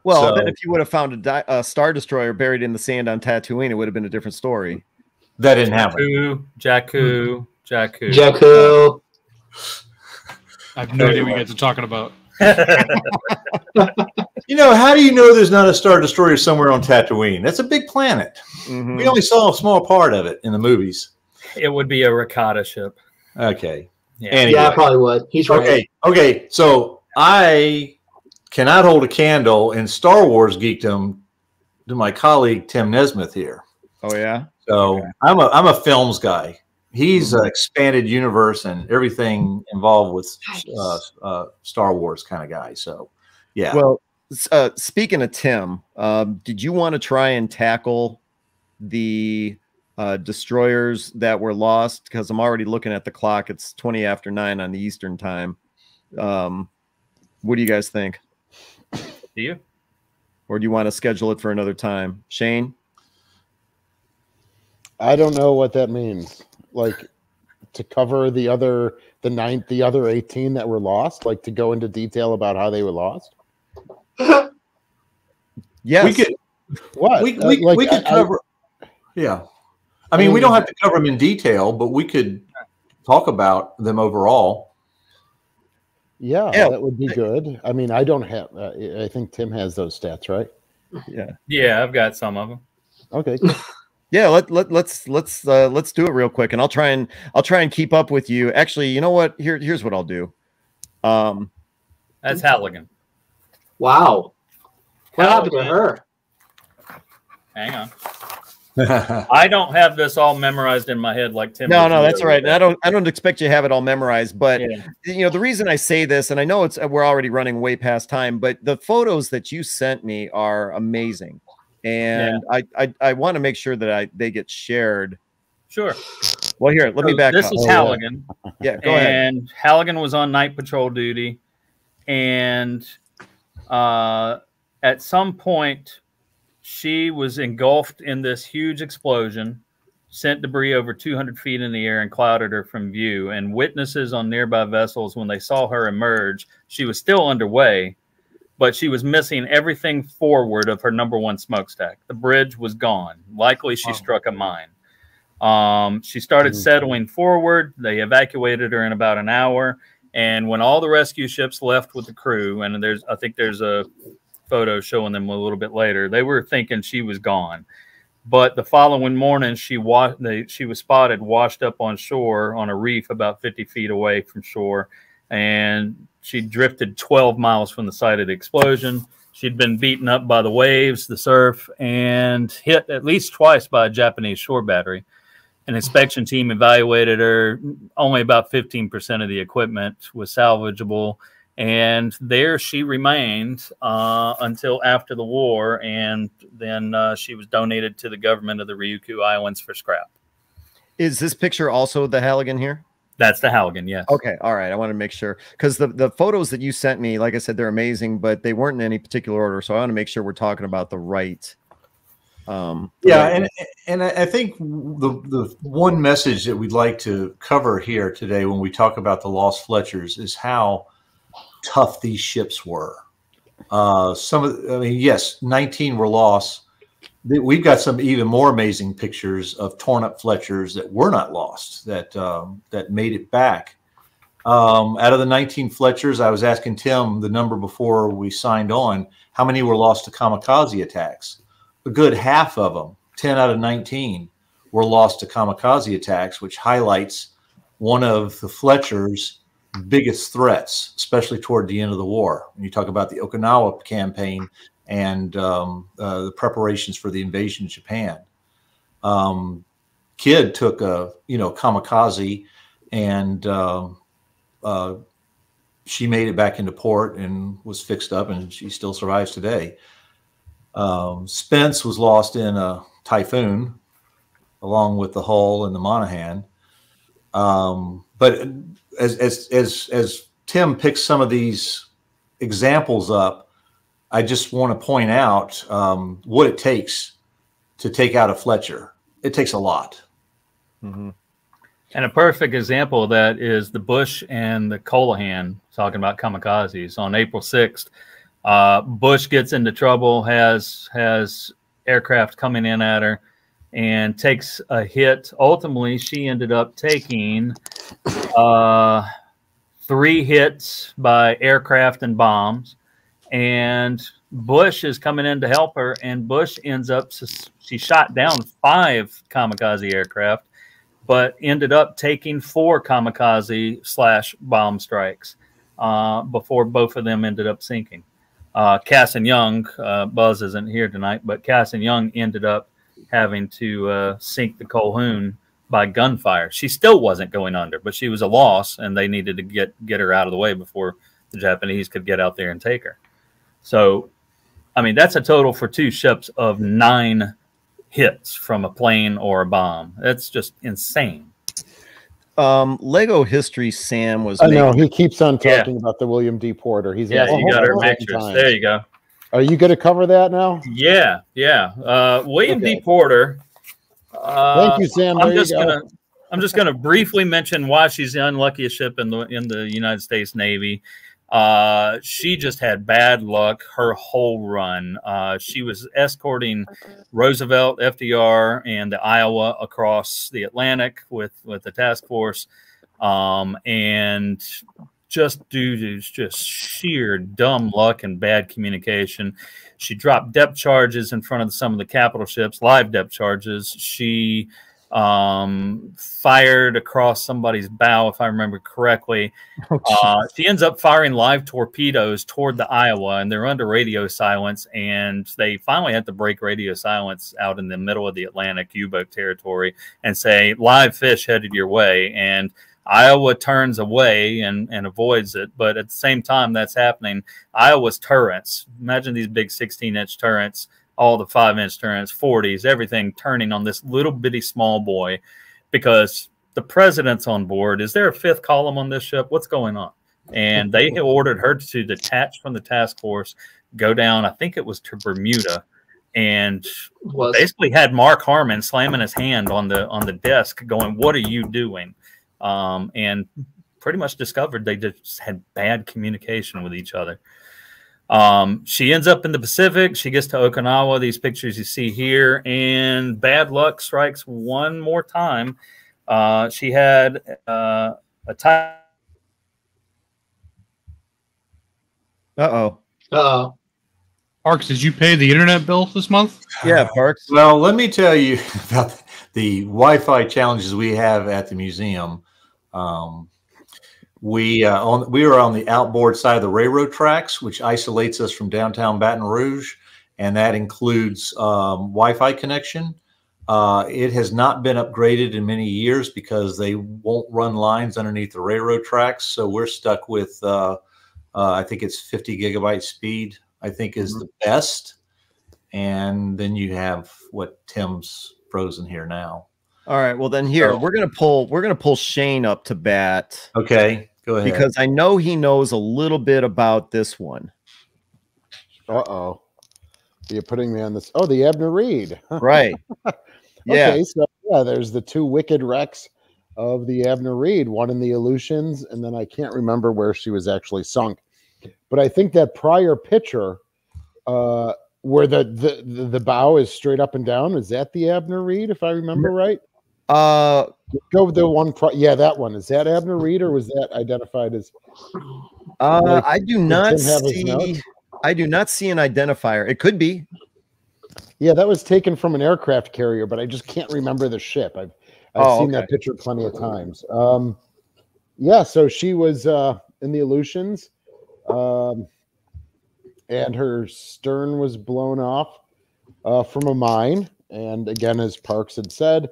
Well, So- then if you would have found a, di- a star destroyer buried in the sand on Tatooine, it would have been a different story. That didn't happen. Jakku, Jakku, Jakku. Jakku. I have no idea what you guys are talking about. You know, how do you know there's not a star destroyer somewhere on Tatooine? That's a big planet. Mhm. We only saw a small part of it in the movies. it would be a ricotta ship. Okay. Yeah. Anyway. Yeah, I probably would. He's right. Okay. Okay. So I cannot hold a candle in Star Wars geekdom to my colleague Tim Nesmith here. Oh yeah. So I'm a I'm a films guy. He's an expanded universe and everything involved with uh, uh, Star Wars kind of guy. So yeah. Well, uh, speaking of Tim, um, did you want to try and tackle the uh, destroyers that were lost? Because I'm already looking at the clock. It's 20 after nine on the Eastern time. Um, what do you guys think? Do you? Or do you want to schedule it for another time? Shane? I don't know what that means. Like to cover the other the ninth the other 18 that were lost, like to go into detail about how they were lost. Yes. we could What? we, Uh, we, like, we could I- I- cover yeah i mean we don't have to cover them in detail but we could talk about them overall yeah, Yeah. that would be good. I mean, I don't have. Uh, I think Tim has those stats, right? yeah. Yeah, I've got some of them. Okay. Yeah, let, let let's let's uh, let's do it real quick, and I'll try and I'll try and keep up with you. Actually, you know what? Here here's what I'll do. Um, That's Halligan. Wow. What happened to her? Hang on. I don't have this all memorized in my head like Tim. no, no, that's go all right. I don't I don't expect you to have it all memorized, but Yeah. you know the reason I say this, and I know it's we're already running way past time, but the photos that you sent me are amazing, and I I, I want to make sure that I they get shared. Sure. Well, here, let me So back This up. is Oh, yeah. Halligan. yeah, go ahead. and Halligan was on night patrol duty, and uh, at some point, she was engulfed in this huge explosion, sent debris over 200 feet in the air, and clouded her from view. And witnesses on nearby vessels, when they saw her emerge, she was still underway, but she was missing everything forward of her number one smokestack. The bridge was gone. Likely, she Wow. struck a mine. Um, she started Mhm. settling forward. They evacuated her in about an hour. And when all the rescue ships left with the crew, and there's, I think there's a photo showing them a little bit later, they were thinking she was gone. But the following morning, she she was spotted washed up on shore on a reef about 50 feet away from shore, and she drifted 12 miles from the site of the explosion. She'd been beaten up by the waves, the surf, and hit at least twice by a Japanese shore battery. An inspection team evaluated her. Only about 15% of the equipment was salvageable. And there she remained uh, until after the war. And then uh, she was donated to the government of the Ryukyu Islands for scrap. Is this picture also the Halligan here? That's the Halligan, yes. Okay, all right. I want to make sure because the the photos that you sent me, like I said, they're amazing, but they weren't in any particular order. So I want to make sure we're talking about the right. Um, the Yeah, right and and I I think the the one message that we'd like to cover here today when we talk about the lost Fletchers is how tough these ships were. Uh, some of, I mean, yes, nineteen were lost. We've got some even more amazing pictures of torn up Fletchers that were not lost that um, that made it back. Um, out of the 19 Fletchers, I was asking Tim the number before we signed on. How many were lost to kamikaze attacks? a good half of them, 10 out of 19, were lost to kamikaze attacks, which highlights one of the Fletcher's biggest threats, especially toward the end of the war. When you talk about the Okinawa campaign and um, uh, the preparations for the invasion of Japan. Um, Kidd took a you know kamikaze, and um uh, she made it back into port and was fixed up, and she still survives today. Um, Spence was lost in a typhoon, along with the Hull and the Monaghan. Um, but as as as as Tim picks some of these examples up, I just want to point out um, what it takes to take out a Fletcher. It takes a lot. Mhm. And a perfect example of that is the Bush and the Colhoun talking about kamikazes on April 6th. Uh, Bush gets into trouble, has has aircraft coming in at her, and takes a hit. Ultimately, she ended up taking uh, three hits by aircraft and bombs. And Bush is coming in to help her, and Bush ends up she shot down five kamikaze aircraft but ended up taking four kamikaze slash bomb strikes uh, before both of them ended up sinking. Uh, Cassin Young, uh, Buzz isn't here tonight, but Cassin Young ended up having to uh, sink the Colhoun by gunfire. She still wasn't going under, but she was a loss, and they needed to get get her out of the way before the Japanese could get out there and take her. So, I mean, that's a total for two ships of nine hits from a plane or a bomb. That's just insane. Um, Lego history. Sam was. I know he keeps on Yeah. talking about the William D. Porter. He's Yeah, you got her it all the pictures. time. There you go. Are you going to cover that now? Yeah, yeah. Uh, William Okay. D. Porter. Uh, Thank you, Sam. I'm just gonna I'm just gonna briefly mention why she's the unluckiest ship in the in the United States Navy. Uh, she just had bad luck her whole run. Uh, she was escorting Roosevelt, FDR, and the Iowa across the Atlantic with with the task force, um, and just due to just sheer dumb luck and bad communication, she dropped depth charges in front of some of the capital ships, live depth charges. She um, fired across somebody's bow, if I remember correctly. Oh, Uh, she ends up firing live torpedoes toward the Iowa, and they're under radio silence. And they finally had to break radio silence out in the middle of the Atlantic U-boat territory and say, "Live fish headed your way." And Iowa turns away and, and avoids it. But at the same time, that's happening. Iowa's turrets. Imagine these big 16-inch turrets, all the five-inch turrets, 40s, everything turning on this little bitty small boy, because the president's on board. Is there a fifth column on this ship? What's going on? And they ordered her to detach from the task force, go down. I think it was to Bermuda, and Was basically had Mark Harmon slamming his hand on the on the desk, going, "What are you doing?" Um, and pretty much discovered they just had bad communication with each other. Um, she ends up in the Pacific. She gets to Okinawa. These pictures you see here, and bad luck strikes one more time. Uh, she had uh, a time. Uh oh. uh Parks, did you pay the internet bill this month? Yeah, Parks. Well, let me tell you about the Wi-Fi challenges we have at the museum. Um, we uh, on we are on the outboard side of the railroad tracks, which isolates us from downtown Baton Rouge, and that includes um, Wi-Fi connection. Uh, it has not been upgraded in many years because they won't run lines underneath the railroad tracks, so we're stuck with. Uh, uh, I think it's 50 gigabyte speed. I think is the best, and then you have what Tim's frozen here now. All right. Well, then here So- we're gonna pull we're gonna pull Shane up to bat Okay, go ahead. because I know he knows a little bit about this one. Uh oh. You're putting me on this. Oh, the Abner Read. Right. yeah. Okay, so yeah, there's the two wicked wrecks of the Abner Read, one in the Aleutians, and then I can't remember where she was actually sunk. But I think that prior picture, uh, where the, the the the bow is straight up and down, is that the Abner Read, if I remember right? Uh Go with the one. Pri- yeah, that one. Is that Abner Read, or was that identified as? uh Like, I do not Tim have his see? I do not see an identifier. It could be. Yeah, that was taken from an aircraft carrier, but I just can't remember the ship. I've I've Oh, seen okay. that picture plenty of times. Um, yeah, so she was uh, in the Aleutians, um, and her stern was blown off uh, from a mine. And again, as Parks had said,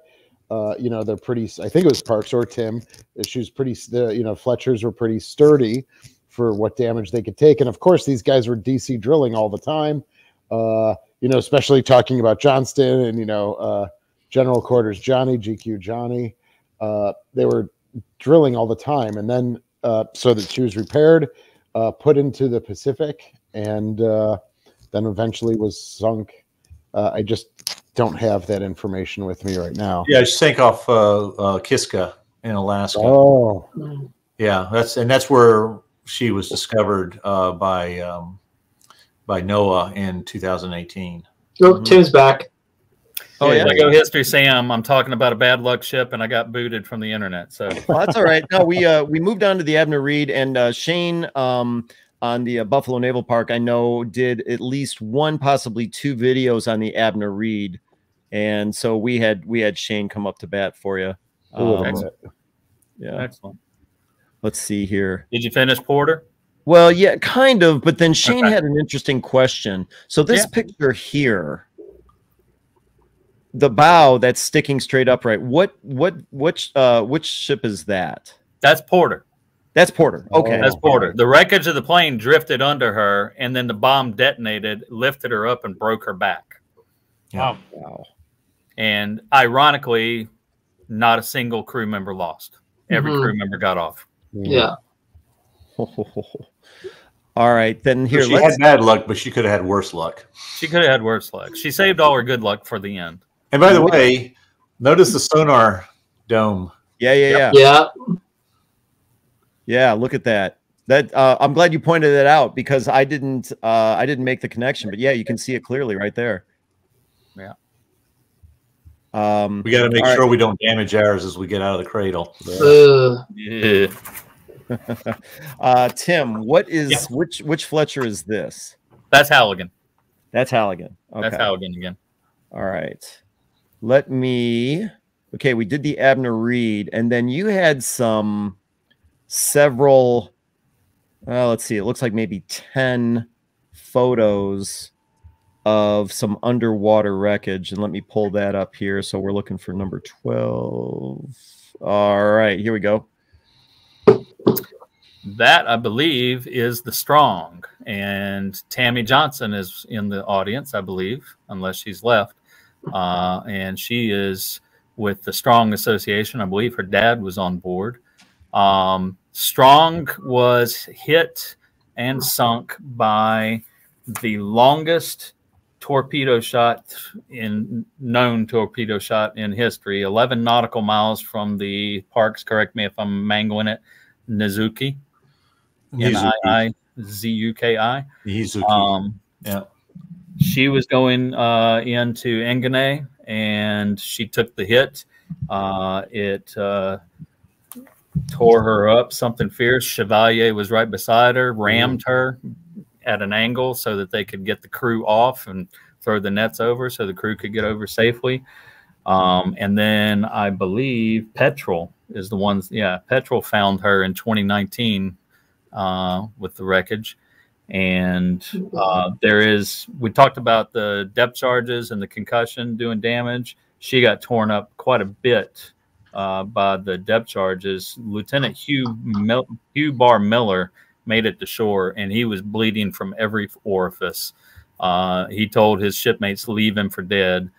uh, you know they're pretty. I think it was Parks or Tim. She was pretty. The you know Fletchers were pretty sturdy for what damage they could take, and of course these guys were DC drilling all the time. Uh, you know, especially talking about Johnston and you know uh, General Quarters Johnny, GQ Johnny. Uh, they were drilling all the time, and then uh, so that she was repaired, uh, put into the Pacific, and uh, then eventually was sunk. Uh, I just don't have that information with me right now. yeah, she sank off uh, uh, Kiska in Alaska. Oh, Yeah, that's and that's where she was discovered uh, by um, by NOAA in 2018. oh, Mhm. Tim's back. Oh yeah. Lego history, Sam. I'm talking about a bad luck ship, and I got booted from the internet. So Well, that's all right. No, we uh we moved on to the Abner Read and uh Shane um on the uh, Buffalo Naval Park. I know did at least one, possibly two videos on the Abner Read, and so we had we had Shane come up to bat for you. a little Um, bit. yeah. excellent. Let's see here. Did you finish Porter? Well, yeah, kind of, but then Shane Okay. had an interesting question. So this Yeah. picture here, the bow that's sticking straight upright. What what which uh which ship is that? That's Porter. That's Porter. Okay. That's Porter. The wreckage of the plane drifted under her, and then the bomb detonated, lifted her up, and broke her back. Wow. Wow. And ironically, not a single crew member lost. Every Mhm. crew member got off. Yeah. All right, then here she had bad luck, but she could have had worse luck. She could have had worse luck. She saved all her good luck for the end. And by the way, notice the sonar dome. yeah, yeah, yeah. Yeah. Yeah, look at that. That uh, I'm glad you pointed that out because I didn't uh, I didn't make the connection, but yeah, you can see it clearly right there. Yeah. Um, We got to make All right. sure we don't damage ours as we get out of the cradle. Uh, Yeah. uh, Tim, what is Yeah. which which Fletcher is this? That's Halligan. That's Halligan. Okay. That's Halligan again. All right. Let me. Okay, we did the Abner Read, and then you had some several. Well, let's see. It looks like maybe 10 photos of some underwater wreckage. And let me pull that up here. So we're looking for number 12. All right, here we go. That I believe is the strong, and Tammy Johnson is in the audience, I believe, unless she's left. Uh, and she is with the Strong Association. I believe her dad was on board. Um, Strong was hit and sunk by the longest torpedo shot in known torpedo shot in history 11 nautical miles from the parks correct me if i'm mangling it Niizuki n-i-i-z-u-k-i Mizuki. um, yeah. she was going uh, into Engane and she took the hit. Uh, it uh, tore her up something fierce. Chevalier was right beside her, rammed her at an angle so that they could get the crew off and throw the nets over so the crew could get over safely. Um, and then I believe Petrel is the ones, yeah, Petrel found her in 2019 uh, with the wreckage. And uh, there is, we talked about the depth charges and the concussion doing damage. She got torn up quite a bit uh, by the depth charges. Lieutenant Hugh Hugh Barr Miller made it to shore, and he was bleeding from every orifice. Uh, he told his shipmates leave him for dead,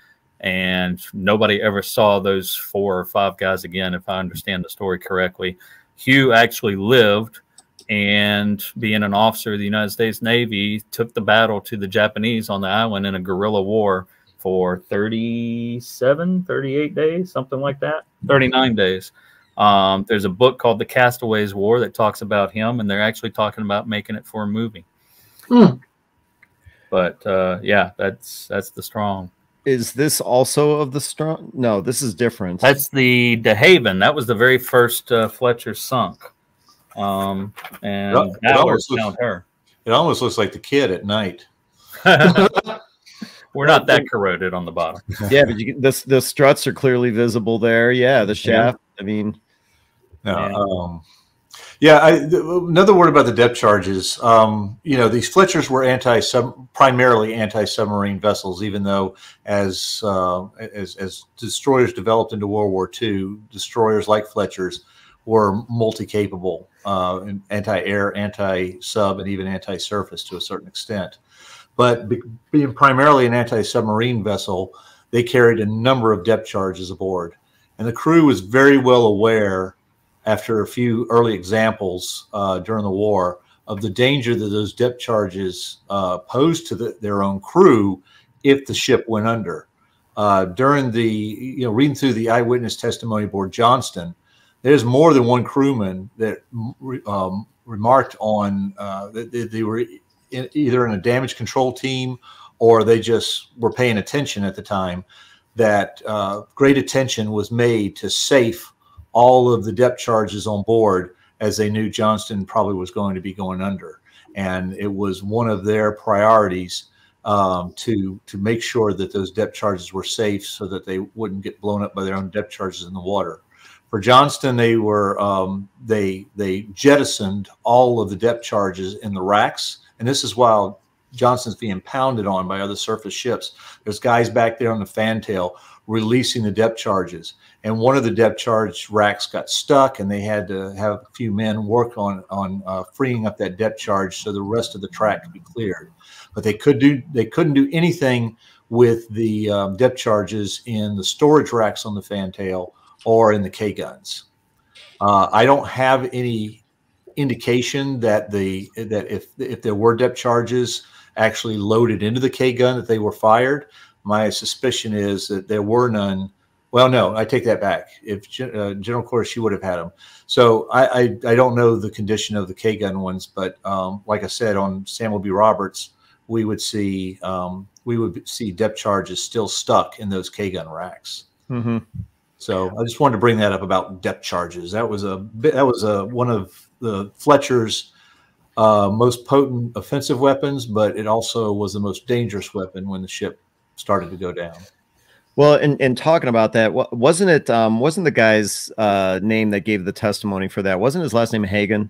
and nobody ever saw those four or five guys again, if I understand the story correctly. Hugh actually lived, and being an officer of the United States Navy, took the battle to the Japanese on the island in a guerrilla war for 37, 38 days, something like that, 39 days. Um, there's a book called The Castaways War that talks about him, and they're actually talking about making it for a movie. Hmm. But uh, yeah, that's that's the strong. Is this also of the strong? No, this is different. That's the De Haven. That was the very first uh, Fletcher sunk, um, and It Ballard almost looks- found her. It almost looks like the Kidd at night. We're not that corroded on the bottom. yeah, but you can, this the struts are clearly visible there. Yeah, the shaft. I mean, No, Yeah. um, yeah. I, th- another word about the depth charges. Um, you know, these Fletchers were anti primarily anti submarine vessels, even though as, uh, as as destroyers developed into World War II, destroyers like Fletchers were multi capable, uh, anti air, anti sub, and even anti surface to a certain extent. But be, being primarily an anti submarine vessel, they carried a number of depth charges aboard. And the crew was very well aware, after a few early examples uh, during the war, of the danger that those depth charges uh, posed to the, their own crew if the ship went under. Uh, during the, you know, reading through the eyewitness testimony board Johnston, there's more than one crewman that um, remarked on uh, that they, they were in, either in a damage control team or they just were paying attention at the time that uh, great attention was made to safe all of the depth charges on board as they knew Johnston probably was going to be going under. And it was one of their priorities um, to to make sure that those depth charges were safe so that they wouldn't get blown up by their own depth charges in the water. For Johnston, they were um, they they jettisoned all of the depth charges in the racks, and this is while Johnston's being pounded on by other surface ships. There's guys back there on the fantail releasing the depth charges. And one of the depth charge racks got stuck, and they had to have a few men work on on uh, freeing up that depth charge so the rest of the track could be cleared. But they could do they couldn't do anything with the um, depth charges in the storage racks on the fantail or in the K guns. Uh, I don't have any indication that the that if if there were depth charges actually loaded into the K gun that they were fired. My suspicion is that there were none. Well, no, I take that back. If uh, General Quarters, she would have had them. So I, I, I don't know the condition of the K gun ones, but um, like I said on Samuel B. Roberts, we would see um, we would see depth charges still stuck in those K gun racks. mm-hmm. So I just wanted to bring that up about depth charges. That was a bit- that was a one of the Fletcher's uh, most potent offensive weapons, but it also was the most dangerous weapon when the ship started to go down. Well, and, and talking about that, wasn't it? Um, wasn't the guy's uh, name that gave the testimony for that? Wasn't his last name Hagen?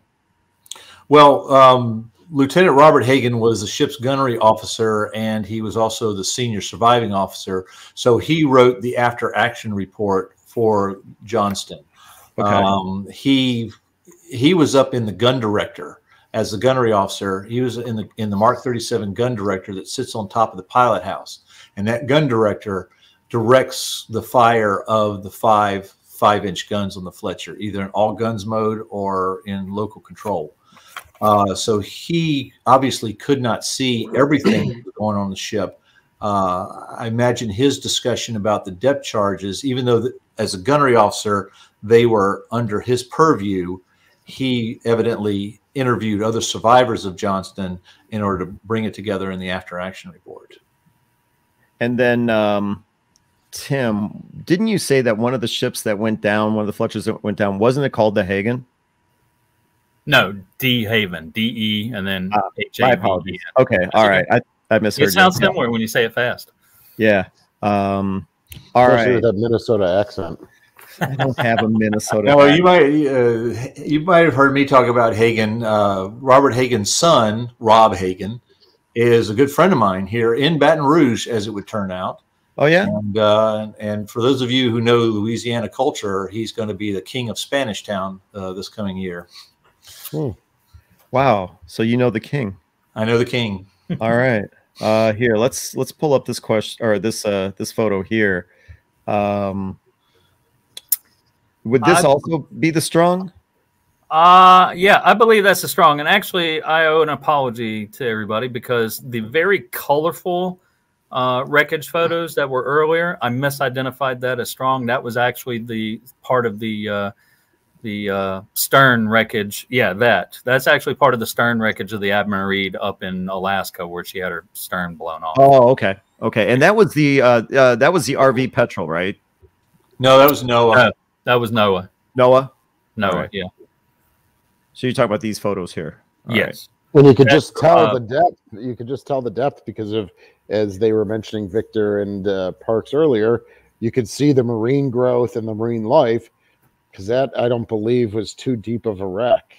Well, um, Lieutenant Robert Hagen was the ship's gunnery officer, and he was also the senior surviving officer. So he wrote the after action report for Johnston. Okay. Um, he he was up in the gun director as the gunnery officer. He was in the in the Mark 37 gun director that sits on top of the pilot house, and that gun director directs the fire of the five five inch guns on the Fletcher, either in all guns mode or in local control. Uh, so he obviously could not see everything going on the ship. Uh, I imagine his discussion about the depth charges, even though the, as a gunnery officer, they were under his purview, he evidently interviewed other survivors of Johnston in order to bring it together in the after action report. And then, um, Tim, didn't you say that one of the ships that went down, one of the Fletchers that went down, wasn't it called the Hagen? No, D Haven, D E, and then H My A V E. apologies. Okay, all right. I, I misheard. It sounds you. similar when you say it fast. Yeah. Um, all Especially right. with that Minnesota accent. I don't have a Minnesota. Now, you might uh, you might have heard me talk about Hagen. Uh, Robert Hagen's son, Rob Hagen, is a good friend of mine here in Baton Rouge, as it would turn out. oh yeah. And uh, and for those of you who know Louisiana culture, he's going to be the king of Spanish Town uh, this coming year. Wow. So you know the king. I know the king. All right. Uh here, let's let's pull up this question or this uh this photo here. Um would this I- also be the strong? Uh yeah, I believe that's the strong. And actually, I owe an apology to everybody because the very colorful uh, wreckage photos that were earlier, I misidentified that as strong. That was actually the part of the uh, the uh, stern wreckage. Yeah, that that's actually part of the stern wreckage of the Admiral Reed up in Alaska, where she had her stern blown off. Oh, okay. Okay. And that was the uh, uh that was the RV Petrel, right? No, that was NOAA. That was NOAA. NOAA. NOAA, All right. yeah, So you're talking about these photos here. All right. yes. And you could That's, just tell uh, the depth. You could just tell the depth because of, as they were mentioning Victor and uh, Parks earlier, you could see the marine growth and the marine life because that I don't believe was too deep of a wreck.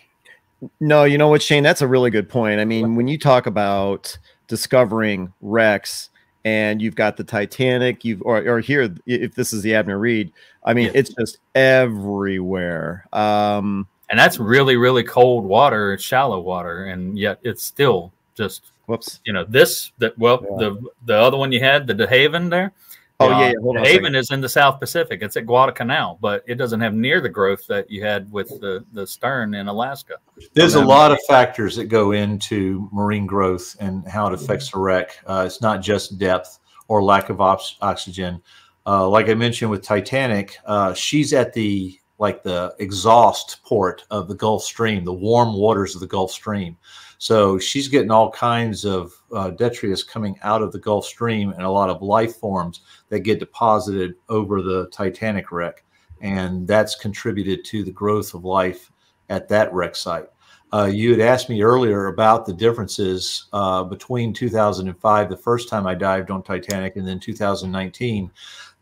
No, you know what, Shane? That's a really good point. I mean, when you talk about discovering wrecks and you've got the Titanic, you've or, or here, if this is the Abner Read, I mean, Yeah. it's just everywhere. Um, And that's really, really cold water. Shallow water, and yet it's still just whoops. you know this that well Yeah. the the other one you had the DeHaven there. Oh yeah, yeah. Hold on. a DeHaven second. is in the South Pacific. It's at Guadalcanal, but it doesn't have near the growth that you had with the the stern in Alaska. There's a lot of factors that go into marine growth and how it affects a wreck. Uh, it's not just depth or lack of ox- oxygen. Uh, like I mentioned with Titanic, uh, she's at the like the exhaust port of the Gulf Stream, the warm waters of the Gulf Stream. So she's getting all kinds of uh, detritus coming out of the Gulf Stream and a lot of life forms that get deposited over the Titanic wreck. And that's contributed to the growth of life at that wreck site. Uh, you had asked me earlier about the differences uh, between 2005, the first time I dived on Titanic, and then 2019.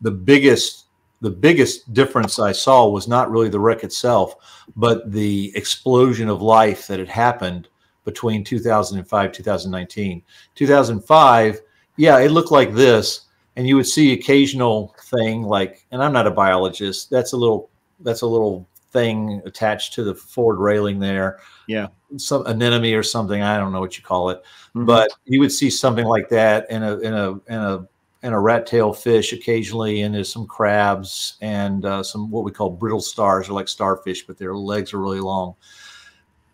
The biggest the biggest difference I saw was not really the wreck itself, but the explosion of life that had happened between 2005 2019 2005 yeah it looked like this and you would see occasional thing like and i'm not a biologist that's a little that's a little thing attached to the forward railing there Yeah. some anemone or something i don't know what you call it Mhm. but you would see something like that in a in a in a and a rat tail fish occasionally, and there's some crabs and uh, some what we call brittle stars, or like starfish, but their legs are really long.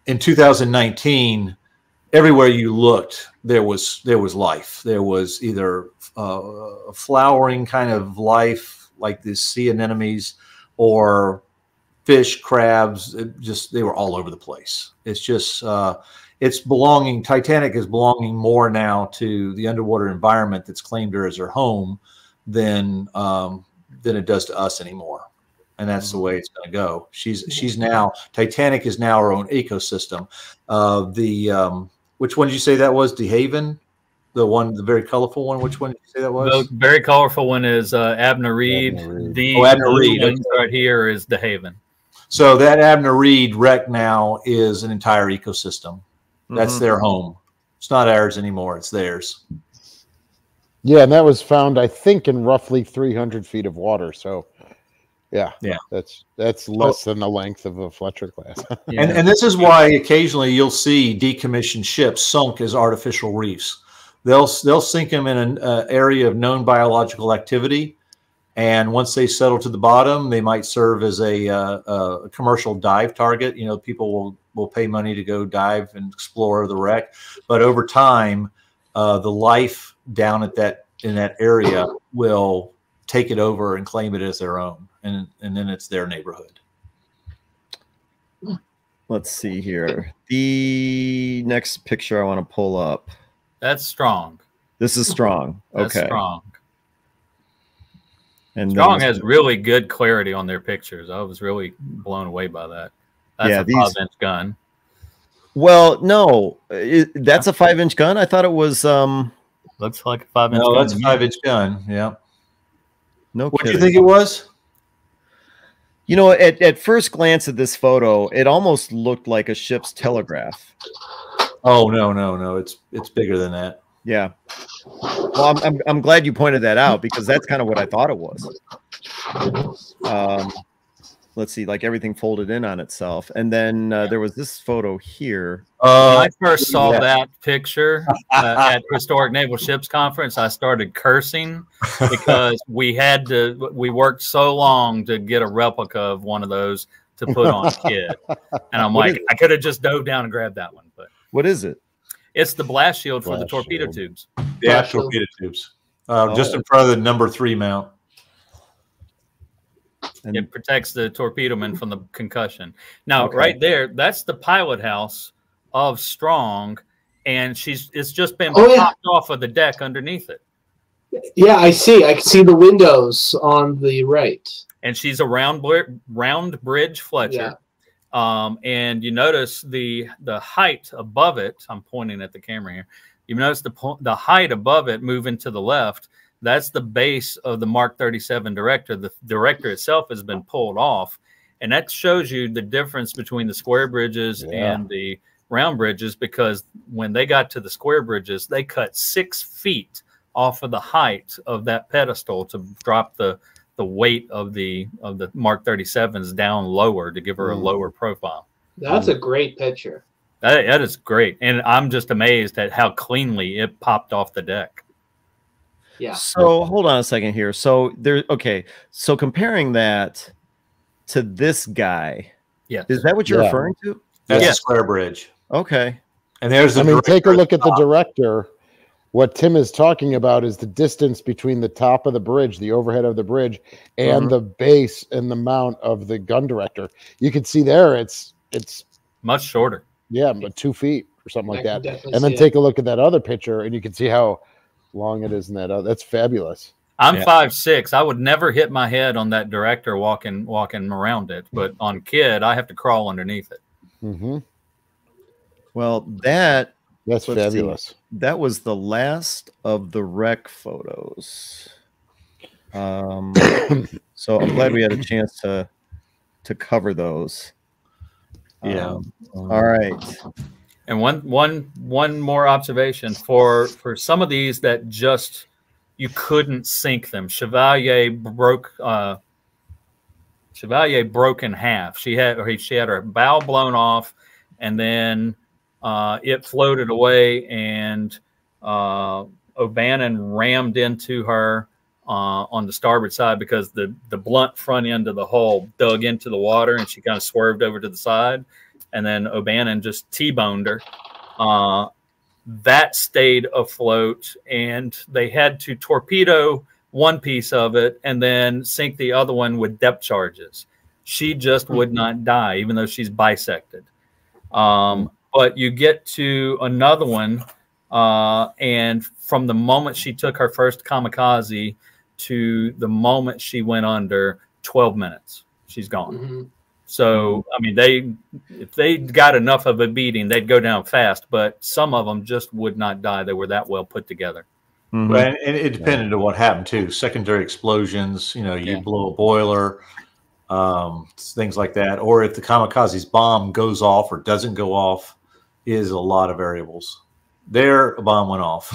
In 2019, everywhere you looked, there was there was life. There was either uh, a flowering kind of life, like these sea anemones, or fish, crabs. Just they were all over the place. It's just uh, it's belonging titanic is belonging more now to the underwater environment that's claimed her as her home than um, than it does to us anymore. And that's the way it's going to go. She's she's now titanic is now her own ecosystem. Uh, the um, which one did you say that was? Dehaven the one the very colorful one? Which one did you say that was? The very colorful one is uh, Abner Read. Abner Read. The Oh, Abner Read, one right here is DeHaven. so that abner read wreck now is an entire ecosystem that's Mhm. their home it's not ours anymore it's theirs Yeah, and that was found, I think, in roughly 300 feet of water. So, yeah, Yeah. that's that's less than the length of a Fletcher class. Yeah. And, and this is why occasionally you'll see decommissioned ships sunk as artificial reefs. They'll they'll sink them in an uh, area of known biological activity, And once they settle to the bottom, they might serve as a, uh, a commercial dive target. You know, people will will pay money to go dive and explore the wreck. But over time, uh, the life down at that in that area will take it over and claim it as their own, and and then it's their neighborhood. Let's see here. The next picture I want to pull up. That's strong. This is strong. That's okay. strong. And Strong has really good clarity on their pictures. I was really blown away by that. That's Yeah, a these- five inch gun. Well, no, it, that's a five inch gun. I thought it was um Looks like a five inch No, gun. that's a five inch gun. Yeah. no. What do you think it was? You know, at, at first glance at this photo, it almost looked like a ship's telegraph. Oh no, no, no! It's it's bigger than that. Yeah. Well, I'm, I'm, I'm glad you pointed that out because that's kind of what I thought it was. Um, let's see, like everything folded in on itself. And then uh, there was this photo here. When Uh, I first saw yeah. that picture uh, at Historic Naval Ships Conference, I started cursing because we had to, we worked so long to get a replica of one of those to put on Kidd. And I'm What like. I could have just dove down and grabbed that one. But What is it? It's the blast shield for the torpedo shield. tubes. yeah, Actual- torpedo tubes. Uh, Just Oh. in front of the number three mount. And It protects the torpedo man from the concussion. Now, Okay. right there, that's the pilot house of Strong, and she's it's just been Oh, yeah. off of the deck underneath it. Yeah, I see. I can see the windows on the right. and she's a round round bridge Fletcher. Um, and you notice the the height above it. I'm pointing at the camera here. You notice the po- the height above it moving to the left. That's the base of the Mark 37 director. The director itself has been pulled off, and that shows you the difference between the square bridges Yeah. and the round bridges. Because when they got to the square bridges, they cut six feet off of the height of that pedestal to drop the the weight of the of the Mark 37s down lower to give her a Mm. lower profile. That's a great picture. That, that is great, and I'm just amazed at how cleanly it popped off the deck. Yeah. So hold on a second here. So there, okay. So comparing that to this guy, Yeah. is that what you're Yeah. referring to? That's Yeah. a square bridge. Okay. And there's the I mean, take a look at the top. director. What Tim is talking about is the distance between the top of the bridge, the overhead of the bridge, and Mhm. the base and the mount of the gun director. You can see there, it's it's much shorter. yeah, but two feet or something I like that. And then see it. take a look at that other picture, and you can see how long it is in that. Other. That's fabulous. I'm Yeah. five six. I would never hit my head on that director walking walking around it, but on Kidd, I have to crawl underneath it. hmm Well, that That's Let's see. Fabulous. that was the last of the wreck photos. Um, so I'm glad we had a chance to to cover those. Yeah. Um, all right. And one one one more observation for for some of these that just you couldn't sink them. Chevalier broke uh Chevalier broke in half. She had or she had her bow blown off and then uh it floated away and uh O'Bannon rammed into her uh, on the starboard side because the the blunt front end of the hull dug into the water and she kind of swerved over to the side and then O'Bannon just T-boned her. Uh, that stayed afloat, and they had to torpedo one piece of it and then sink the other one with depth charges. She just would not die, even though she's bisected. Um, but you get to another one, uh, and from the moment she took her first kamikaze to the moment she went under, 12 minutes, she's gone. Mhm. So I mean, they if they got enough of a beating, they'd go down fast. But some of them just would not die. They were that well put together. Mhm. Well, and, and it depended on what happened too. Secondary explosions, you know, you Yeah. blow a boiler, um, things like that, or if the kamikaze's bomb goes off or doesn't go off, is a lot of variables. There, a bomb went off.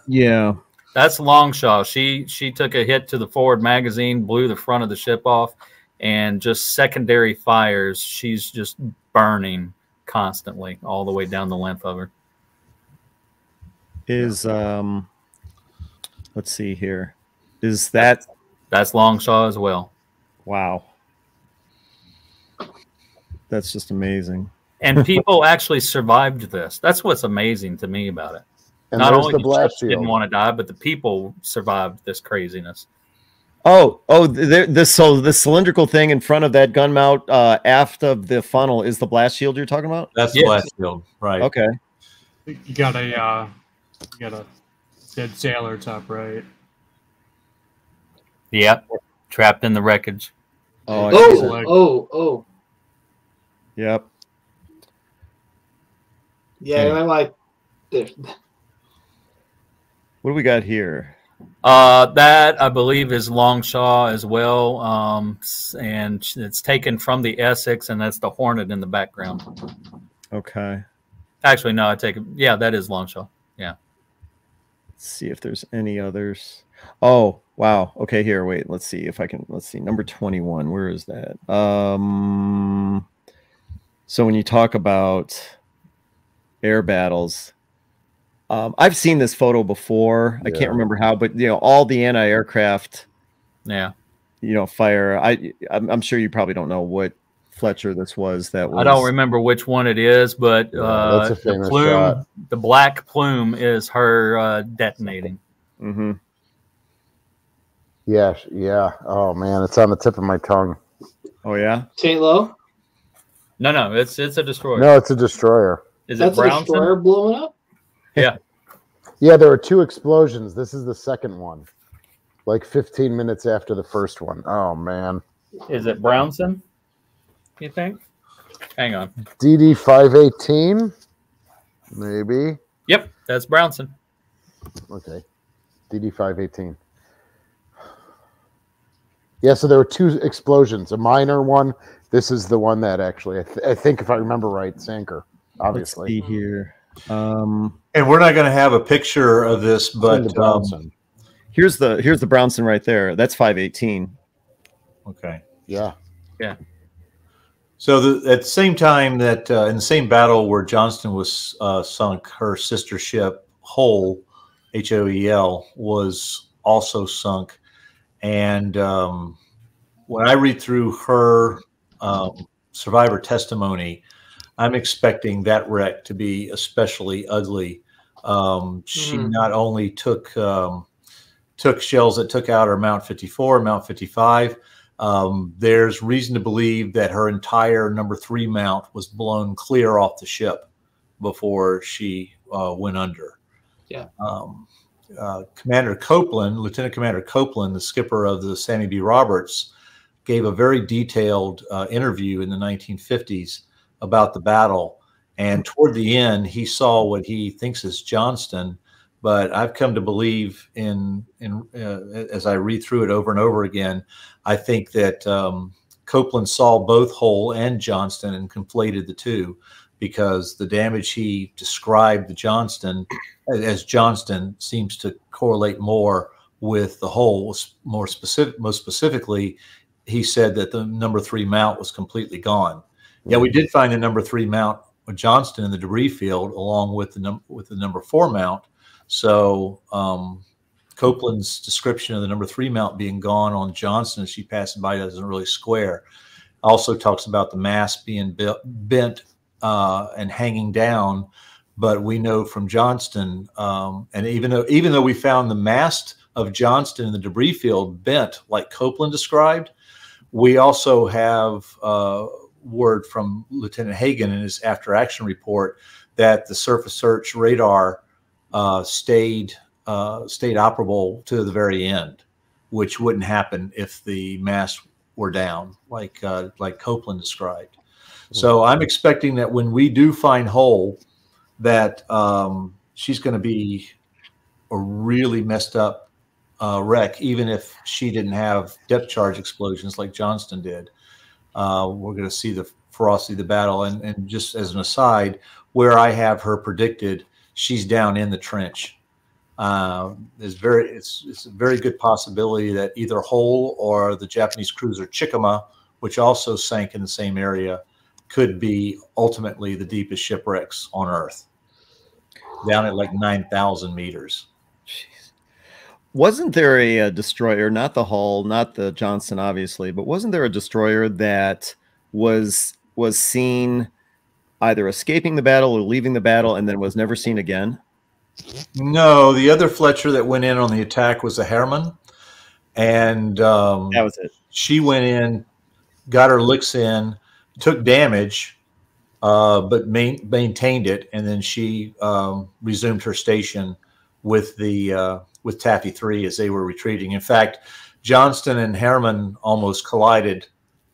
Yeah. That's Longshaw. She she took a hit to the forward magazine, blew the front of the ship off, and just secondary fires. She's just burning constantly all the way down the length of her. Is um let's see here. Is that That's Longshaw as well. Wow. That's just amazing. And people actually survived this. That's what's amazing to me about it. And Not only the the blast didn't shield. want to die, but the people survived this craziness. Oh, oh, this so the cylindrical thing in front of that gun mount uh, aft of the funnel is the blast shield you're talking about. That's the Yes. blast shield, right? Okay. You got a uh, you got a dead sailor top right. Yep. Trapped in the wreckage. Oh, Oh, see that. Like- oh, oh. yep. Yeah, Hmm. I like. What do we got here? Uh, that I believe is Longshaw as well. Um, and it's taken from the Essex, and that's the Hornet in the background. Okay. Actually, no, I take it. Yeah, that is Longshaw. Yeah. Let's see if there's any others. Oh, wow. Okay, here. Wait, let's see if I can let's see. Number 21. Where is that? Um so when you talk about air battles, um, I've seen this photo before. I can't remember how, but you know, all the anti-aircraft, Yeah, you know, fire. I I'm, I'm sure you probably don't know what Fletcher this was. That was I don't remember which one it is, but Yeah, uh, the plume, shot. the black plume, is her uh, detonating. hmm Yeah, yeah. Oh man, it's on the tip of my tongue. Oh yeah. St. Lo? No, no, it's it's a destroyer. No, it's a destroyer. Is it That's a Brownson? destroyer blowing up? Yeah, yeah, there were two explosions. This is the second one. Like 15 minutes after the first one. Oh man. Is it Brownson? You think? Hang on. DD 518? Maybe. Yep, that's Brownson. Okay. DD 518. Yeah, so there were two explosions. A minor one. This is the one that actually, I, th- I think, if I remember right, sanker. Obviously. Let's see here. Um, And we're not going to have a picture of this, Into but um, here's the here's the Brownson right there. That's 518. okay. Yeah. Yeah. So the, at the same time that uh, in the same battle where Johnston was uh, sunk, her sister ship Hoel, H O E L, was also sunk. And um, when I read through her um, survivor testimony, I'm expecting that wreck to be especially ugly. Um, she Mhm. not only took um, took shells that took out her Mount 54, Mount 55. Um, there's reason to believe that her entire number three mount was blown clear off the ship before she uh, went under. Yeah. Um, uh, Commander Copeland, Lieutenant Commander Copeland, the skipper of the Sammy B. Roberts, gave a very detailed uh, interview in the 1950s about the battle. And toward the end, he saw what he thinks is Johnston. But I've come to believe in in uh, as I read through it over and over again, I think that um, Copeland saw both Hoel and Johnston and conflated the two because the damage he described the Johnston as Johnston seems to correlate more with the Hoel. More specific, most specifically, he said that the number three mount was completely gone. Yeah, we did find the number three mount with Johnston in the debris field, along with the num- with the number four mount. So um, Copeland's description of the number three mount being gone on Johnston as she passed by doesn't really square. Also talks about the mast being bent uh, and hanging down, but we know from Johnston, um, and even though even though we found the mast of Johnston in the debris field bent like Copeland described, we also have uh, word from Lieutenant Hagen in his after action report that the surface search radar uh, stayed uh, stayed operable to the very end, which wouldn't happen if the mast were down, like uh, like Copeland described. So I'm expecting that when we do find Hoel, that um, she's going to be a really messed up uh, wreck, even if she didn't have depth charge explosions like Johnston did. Uh, we're going to see the ferocity of the battle, and, and just as an aside, where I have her predicted, she's down in the trench. Uh, is very it's, it's a very good possibility that either Hoel or the Japanese cruiser Chikuma, which also sank in the same area, could be ultimately the deepest shipwrecks on Earth, down at like nine thousand meters. Wasn't there a, a destroyer, not the Hoel, not the Johnson, obviously, but wasn't there a destroyer that was was seen either escaping the battle or leaving the battle and then was never seen again? No, the other Fletcher that went in on the attack was a Heerman, and um, That was it. she went in, got her licks in, took damage, uh, but main, maintained it, and then she um, resumed her station with the uh, with Taffy Three as they were retreating. In fact, Johnston and Heerman almost collided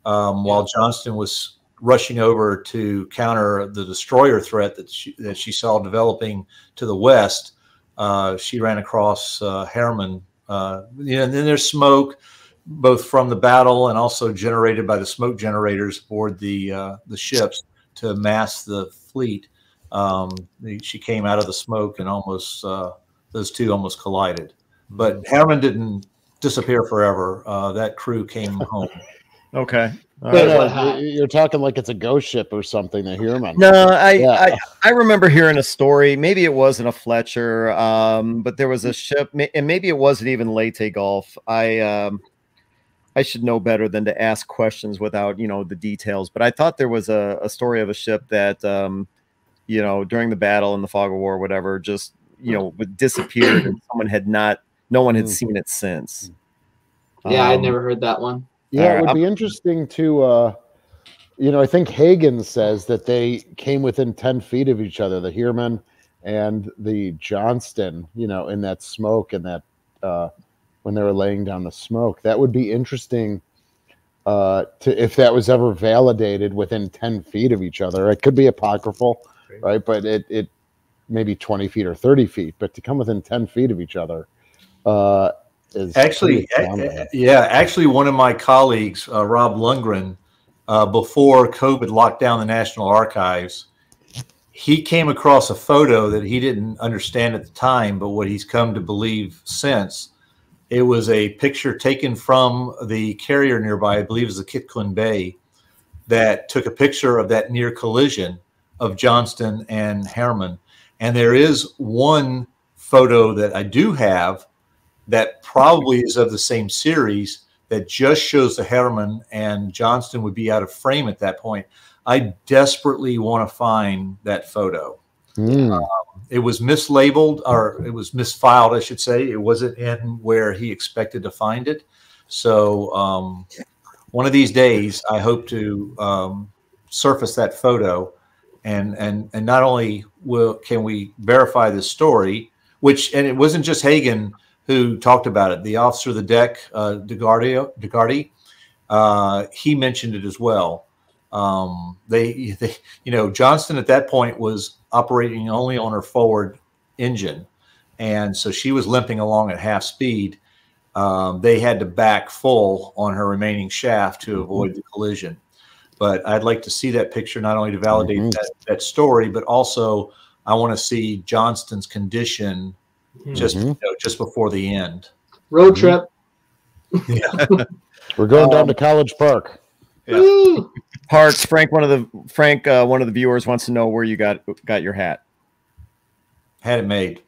um, while Johnston was rushing over to counter the destroyer threat that she, that she saw developing to the west. Uh, she ran across uh, Heerman. Uh, you know, and then there's smoke both from the battle and also generated by the smoke generators aboard the uh, the ships to mask the fleet. Um, she came out of the smoke and almost uh, those two almost collided. But Heerman didn't disappear forever. Uh, that crew came home. Okay. All Wait, right. what you're talking like it's a ghost ship or something. The Human. No, I, Yeah. I I remember hearing a story. Maybe it wasn't a Fletcher, um, but there was a ship, and maybe it wasn't even Leyte Gulf. I um, I should know better than to ask questions without you know the details. But I thought there was a, a story of a ship that um, you know during the battle in the fog of war, whatever, just you know would- disappeared, and someone had not, no one had Mm. seen it since. Yeah, I'd Um, never heard that one. Yeah, it would be interesting to, uh, you know, I think Hagen says that they came within 10 feet of each other, the Heerman and the Johnston, you know, in that smoke and that, uh, when they were laying down the smoke. That would be interesting uh, to if that was ever validated within 10 feet of each other. It could be apocryphal, right? But it, it maybe 20 feet or 30 feet, but to come within 10 feet of each other uh, is Actually, yeah, actually, one of my colleagues, uh, Rob Lundgren, uh, before COVID locked down the National Archives, he came across a photo that he didn't understand at the time, but what he's come to believe since. It was a picture taken from the carrier nearby, I believe it was the Kitkun Bay, that took a picture of that near collision of Johnston and Heerman. And there is one photo that I do have that probably is of the same series that just shows the Heerman and Johnston would be out of frame at that point. I desperately want to find that photo. Hmm. It was mislabeled or it was misfiled, I should say. It wasn't in where he expected to find it. So um, one of these days, I hope to um, surface that photo, and and and not only will can we verify the story, which and it wasn't just Hagen who talked about it. The officer of the deck, uh, DeGardi, DeGardi uh, he mentioned it as well. Um, they, they, you know, Johnston at that point was operating only on her forward engine, and so she was limping along at half speed. Um, they had to back full on her remaining shaft to avoid the collision. But I'd like to see that picture not only to validate Mhm. that, that story, but also I want to see Johnston's condition just Mhm. you know, just before the end. Road Mhm. trip. We're going down Um, to College Park. Yeah. Woo! Parks, Frank, one of the Frank, uh, one of the viewers wants to know where you got got your hat. Had it made.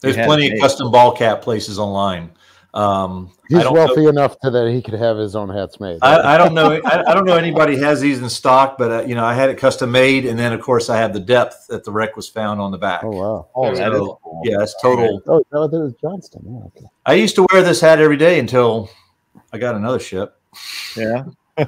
There's plenty of custom ball cap places online. Um, He's don't know- wealthy enough to that he could have his own hats made. I, I don't know. I, I don't know anybody has these in stock, but uh, you know, I had it custom made, and then of course I have the depth that the wreck was found on the back. oh wow! Oh, that is cool. yeah, it's total. Oh, no, that was Johnston. Yeah, okay. I used to wear this hat every day until I got another ship. Yeah.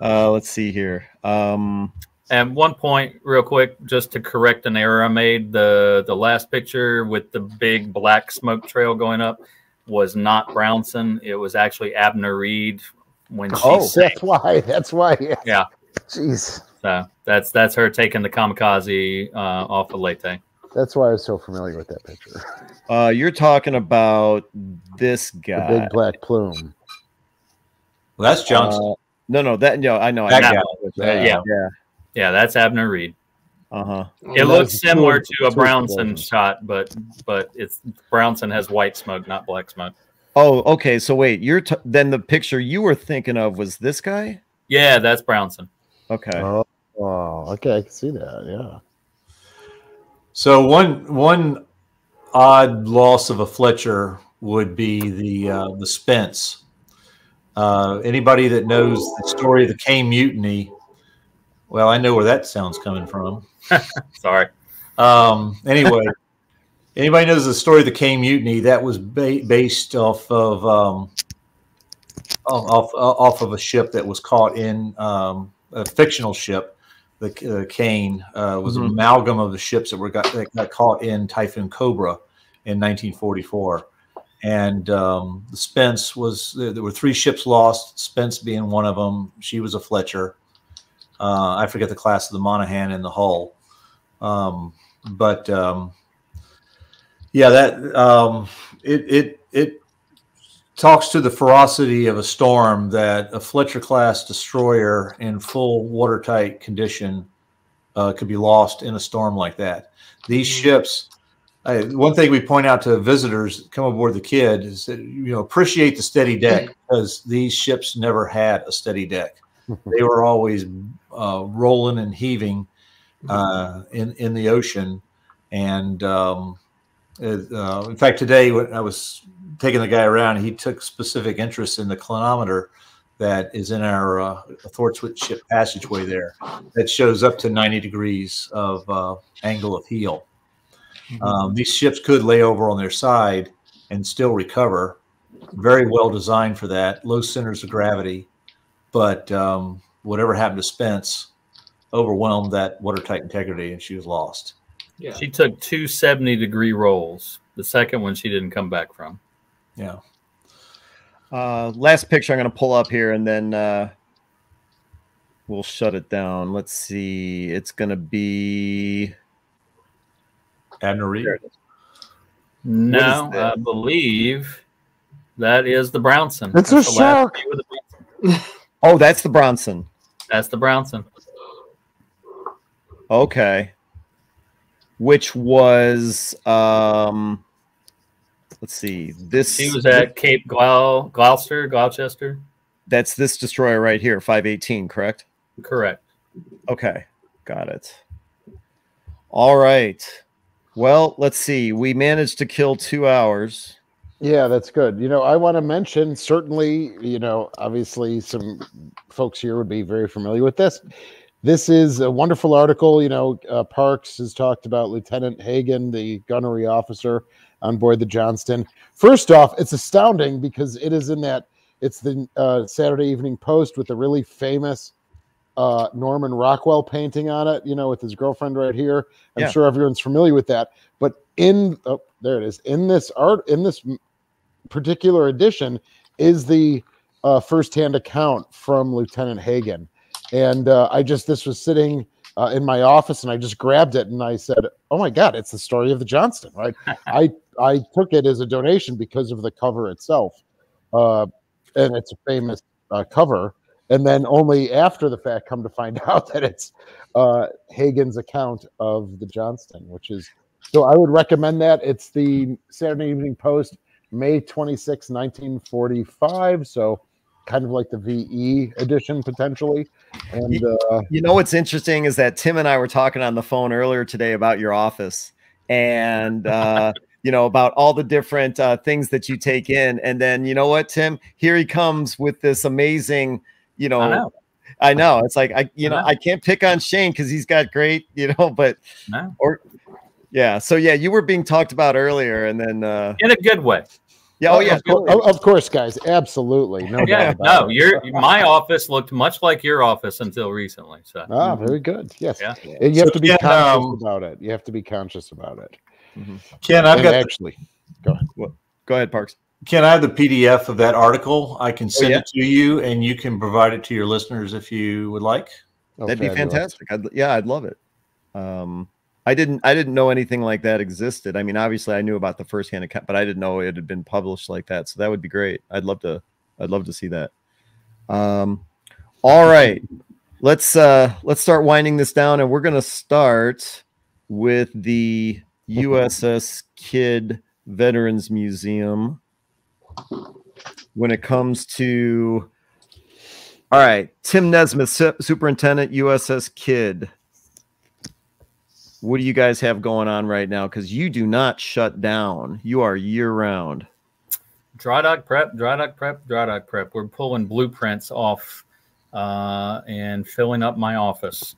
uh, let's see here. Um, And one point, real quick, just to correct an error I made. The the last picture with the big black smoke trail going up was not Brownson. It was actually Abner Read when she Oh. sank. That's why. That's why. Yeah. Jeez. So that's that's her taking the kamikaze uh, off of Leyte. That's why I was so familiar with that picture. uh, you're talking about this The guy. big black plume. Well, that's Johnston. Uh, no, no, that no, I know. I That know. guy. Uh, yeah, Yeah. yeah, that's Abner Read. Uh huh. It Oh, looks similar two- to a Brownson explosions. shot, but but it's Brownson has white smoke, not black smoke. Oh, okay. So wait, you're t- then the picture you were thinking of was this guy? Yeah, that's Brownson. Okay. Oh, oh, okay. I can see that. Yeah. So one one odd loss of a Fletcher would be the uh, the Spence. Uh, anybody that knows the story of the Caine Mutiny, well, I know where that sounds coming from. Sorry. Um, anyway, anybody knows the story of the Caine Mutiny? That was ba- based off of um, off off of a ship that was caught in um, a fictional ship. The uh, Caine uh, was Mhm. an amalgam of the ships that were got that got caught in Typhoon Cobra in 1944. And um, the Spence was there, there were three ships lost. Spence being one of them. She was a Fletcher. Uh, I forget the class of the Monaghan and the hull. Um, but um, yeah, that um, it it it talks to the ferocity of a storm that a Fletcher class destroyer in full watertight condition uh, could be lost in a storm like that. These ships. I, one thing we point out to visitors that come aboard the Kidd is that you know appreciate the steady deck because these ships never had a steady deck. They were always uh, rolling and heaving uh, in in the ocean, and um, uh, in fact, today when I was taking the guy around, he took specific interest in the clinometer that is in our uh, ship passageway there that shows up to 90 degrees of uh, angle of heel. Um, these ships could lay over on their side and still recover. Very well designed for that. Low centers of gravity, but um, whatever happened to Spence overwhelmed that watertight integrity, and she was lost. Yeah. She took two 70 degree rolls. The second one she didn't come back from. Yeah. Uh, last picture I'm going to pull up here, and then uh, we'll shut it down. Let's see. It's going to be. Abner Read. There. No. I believe that is the Brownson. It's a That's the shark. view of the Brownson. Oh, that's the Bronson. That's the Brownson. Okay. Which was um let's see. This He was at Cape Glau- Gloucester, Gloucester. that's this destroyer right here, 518, correct? Correct. Okay. Got it. All right. Well, let's see. We managed to kill 2 hours. Yeah, that's good. You know, I want to mention certainly, you know, obviously some folks here would be very familiar with this. This is a wonderful article. You know, uh, Parks has talked about Lieutenant Hagen, the gunnery officer on board the Johnston. First off, it's astounding because it is in that, it's the uh, Saturday Evening Post with a really famous uh, Norman Rockwell painting on it, you know, with his girlfriend right here. I'm Yeah. sure everyone's familiar with that. But in, oh, there it is. In this art, in this particular edition is the uh, firsthand account from Lieutenant Hagen. And uh, I just, this was sitting uh, in my office and I just grabbed it and I said, Oh my God, it's the story of the Johnston, right? I, I took it as a donation because of the cover itself. Uh, and it's a famous uh, cover. And then only after the fact come to find out that it's uh, Hagen's account of the Johnston, which is so I would recommend that. It's the Saturday Evening Post, May 26, 1945. So kind of like the VE edition potentially. And uh, You know what's interesting is that Tim and I were talking on the phone earlier today about your office and uh you know about all the different uh things that you take in and then you know what Tim here he comes with this amazing you know I know. I know it's like I you know know. I can't pick on Shane cuz he's got great you know but No. or yeah so yeah you were being talked about earlier and then uh In a good way. Yeah oh yeah of, of- of course, guys, absolutely. No Yeah. doubt No, it. your my office looked much like your office until recently. So Ah, very good. Yes. Yeah. And you have So, to be Ken, conscious um, about it. You have to be conscious about it. Ken, I've And got actually, go ahead. go ahead Parks Ken, I have the PDF of that article. I can send yeah? it to you, and you can provide it to your listeners if you would like. Oh, That'd be fantastic. I'd, yeah, I'd love it. Um, I didn't, I didn't know anything like that existed. I mean, obviously, I knew about the firsthand account, but I didn't know it had been published like that. So that would be great. I'd love to, I'd love to see that. Um, all right, let's uh, let's start winding this down, and we're gonna start with the USS Kidd Veterans Museum. When it comes to all right, Tim Nesmith, Su- Superintendent, USS Kidd. What do you guys have going on right now? Because you do not shut down. You are year round. Dry dock prep, dry dock prep, dry dock prep. We're pulling blueprints off uh, and filling up my office.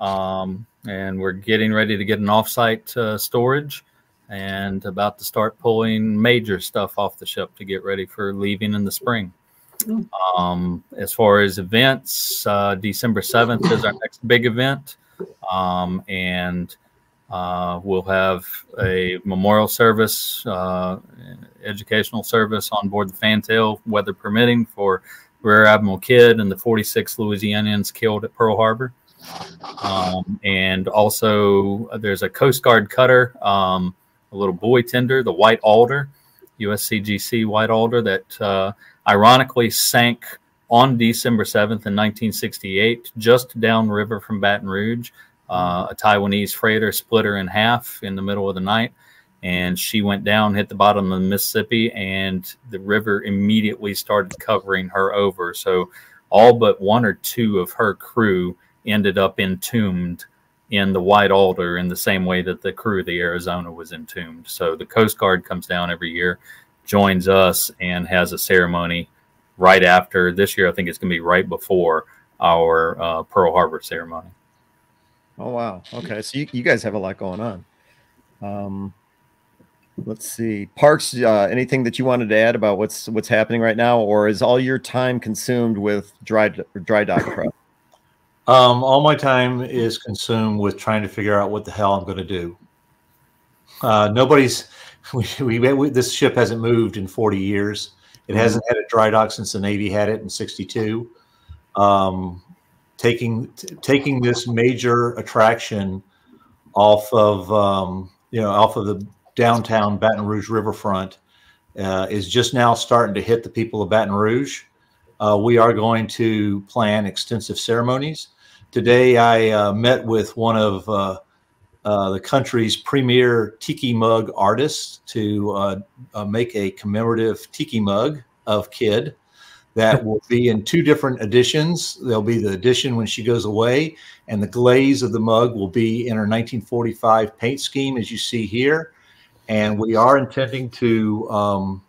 Um, and we're getting ready to get an offsite uh, storage and about to start pulling major stuff off the ship to get ready for leaving in the spring. Um, as far as events, uh, December 7th is our next big event. Um, and uh, we'll have a memorial service, uh, educational service on board the Fantail, weather permitting, for Rear Admiral Kidd and the 46 Louisianians killed at Pearl Harbor. Um, and also, there's a Coast Guard cutter, um, a little buoy tender, the White Alder, USCGC White Alder, that uh, ironically sank on December 7th in 1968, just downriver from Baton Rouge. Uh, a Taiwanese freighter split her in half in the middle of the night, and she went down, hit the bottom of the Mississippi, and the river immediately started covering her over. So, all but one or two of her crew ended up entombed in the White Alder in the same way that the crew of the Arizona was entombed. So, the Coast Guard comes down every year, joins us, and has a ceremony right after. This year, I think it's going to be right before our uh, Pearl Harbor ceremony. Oh wow. Okay, so you, you guys have a lot going on. Um, let's see, Parks. Uh, anything that you wanted to add about what's what's happening right now, or is all your time consumed with dry dry dock prep? Um, all my time is consumed with trying to figure out what the hell I'm going to do. Uh, nobody's. We, we, we this ship hasn't moved in 40 years. It hasn't had a dry dock since the Navy had it in '62. Um, taking taking this major attraction off of um, you know off of the downtown Baton Rouge riverfront uh, is just now starting to hit the people of Baton Rouge. Uh, we are going to plan extensive ceremonies. Today, I uh, met with one of uh, uh, the country's premier tiki mug artist to uh, make a commemorative tiki mug of Kidd that will be in two different editions. There'll be the edition when she goes away, and the glaze of the mug will be in her 1945 paint scheme, as you see here. And we are intending to um,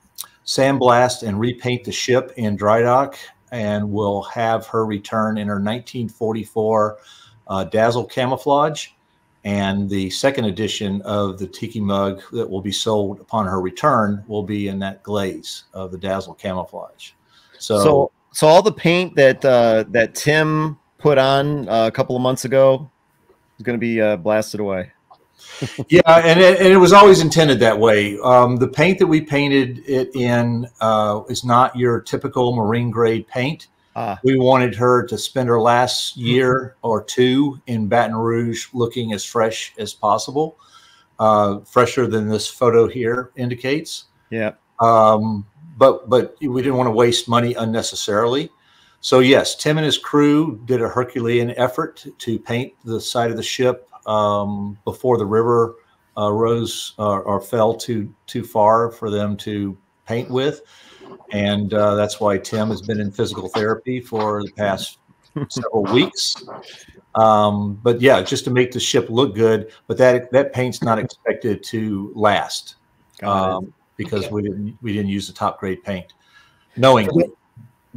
sandblast and repaint the ship in dry dock, and we'll have her return in her 1944 uh, dazzle camouflage. And the second edition of the tiki mug that will be sold upon her return will be in that glaze of the dazzle camouflage. So, So so all the paint that uh, that Tim put on uh, a couple of months ago is going to be uh, blasted away. yeah, and it, and it was always intended that way. Um, the paint that we painted it in uh, is not your typical marine grade paint. Ah, We wanted her to spend her last year or two in Baton Rouge looking as fresh as possible, uh, fresher than this photo here indicates. yeah. um, but but we didn't want to waste money unnecessarily. So yes, Tim and his crew did a Herculean effort to paint the side of the ship um, before the river uh, rose uh, or fell too too far for them to paint with, and uh, that's why Tim has been in physical therapy for the past several weeks. Um, but yeah, just to make the ship look good. But that that paint's not expected to last um, because we didn't we didn't use the top grade paint. Knowing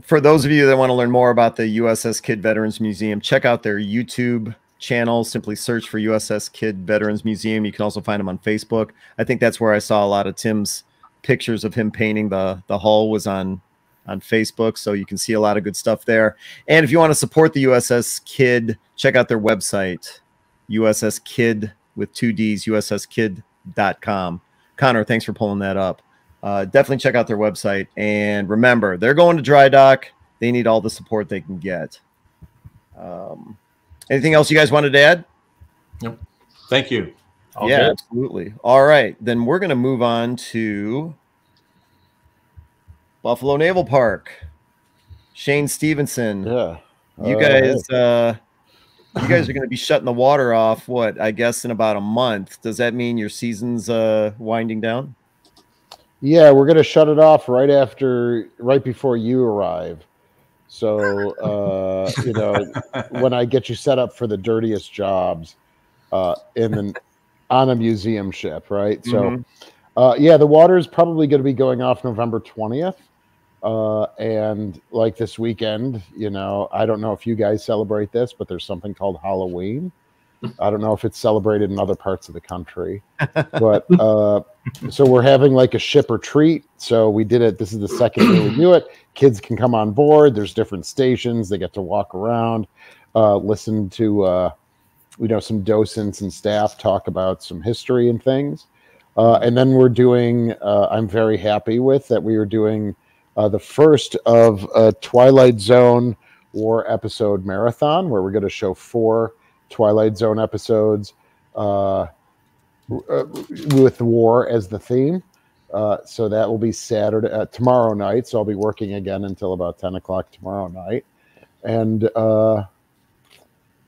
for those of you that want to learn more about the USS Kidd Veterans Museum, check out their YouTube channel. Simply search for USS Kidd Veterans Museum. You can also find them on Facebook. I think that's where I saw a lot of Tim's pictures of him painting the the hull was on on Facebook, so you can see a lot of good stuff there. And if you want to support the USS Kidd, check out their website, USS Kidd with two D's, USSKidd.com. Connor, thanks for pulling that up. Uh, definitely check out their website. And remember, they're going to dry dock. They need all the support they can get. Um, anything else you guys wanted to add? thank you. All yeah, good. absolutely. All right, then we're going to move on to Buffalo Naval Park. Shane Stevenson, Yeah. you All guys, uh, you guys are going to be shutting the water off. What I guess in about a month. Does that mean your season's uh, winding down? Yeah, we're gonna shut it off right after, right before you arrive. So, uh, you know, when I get you set up for the dirtiest jobs, uh, in the on a museum ship, right? So, Mhm. uh, yeah, the water is probably going to be going off November twentieth. Uh, and like this weekend, you know, I don't know if you guys celebrate this, but there's something called Halloween. I don't know if it's celebrated in other parts of the country, but uh, so we're having like a ship retreat. So we did it. This is the second year we do it. Kids can come on board. There's different stations. They get to walk around, uh, listen to, uh, you know, some docents and staff talk about some history and things. Uh, and then we're doing. Uh, I'm very happy with that. We are doing uh, the first of a Twilight Zone War episode marathon, where we're going to show four Twilight Zone episodes uh, uh, with war as the theme. Uh, so that will be Saturday, tomorrow night. So I'll be working again until about 10 o'clock tomorrow night. And uh,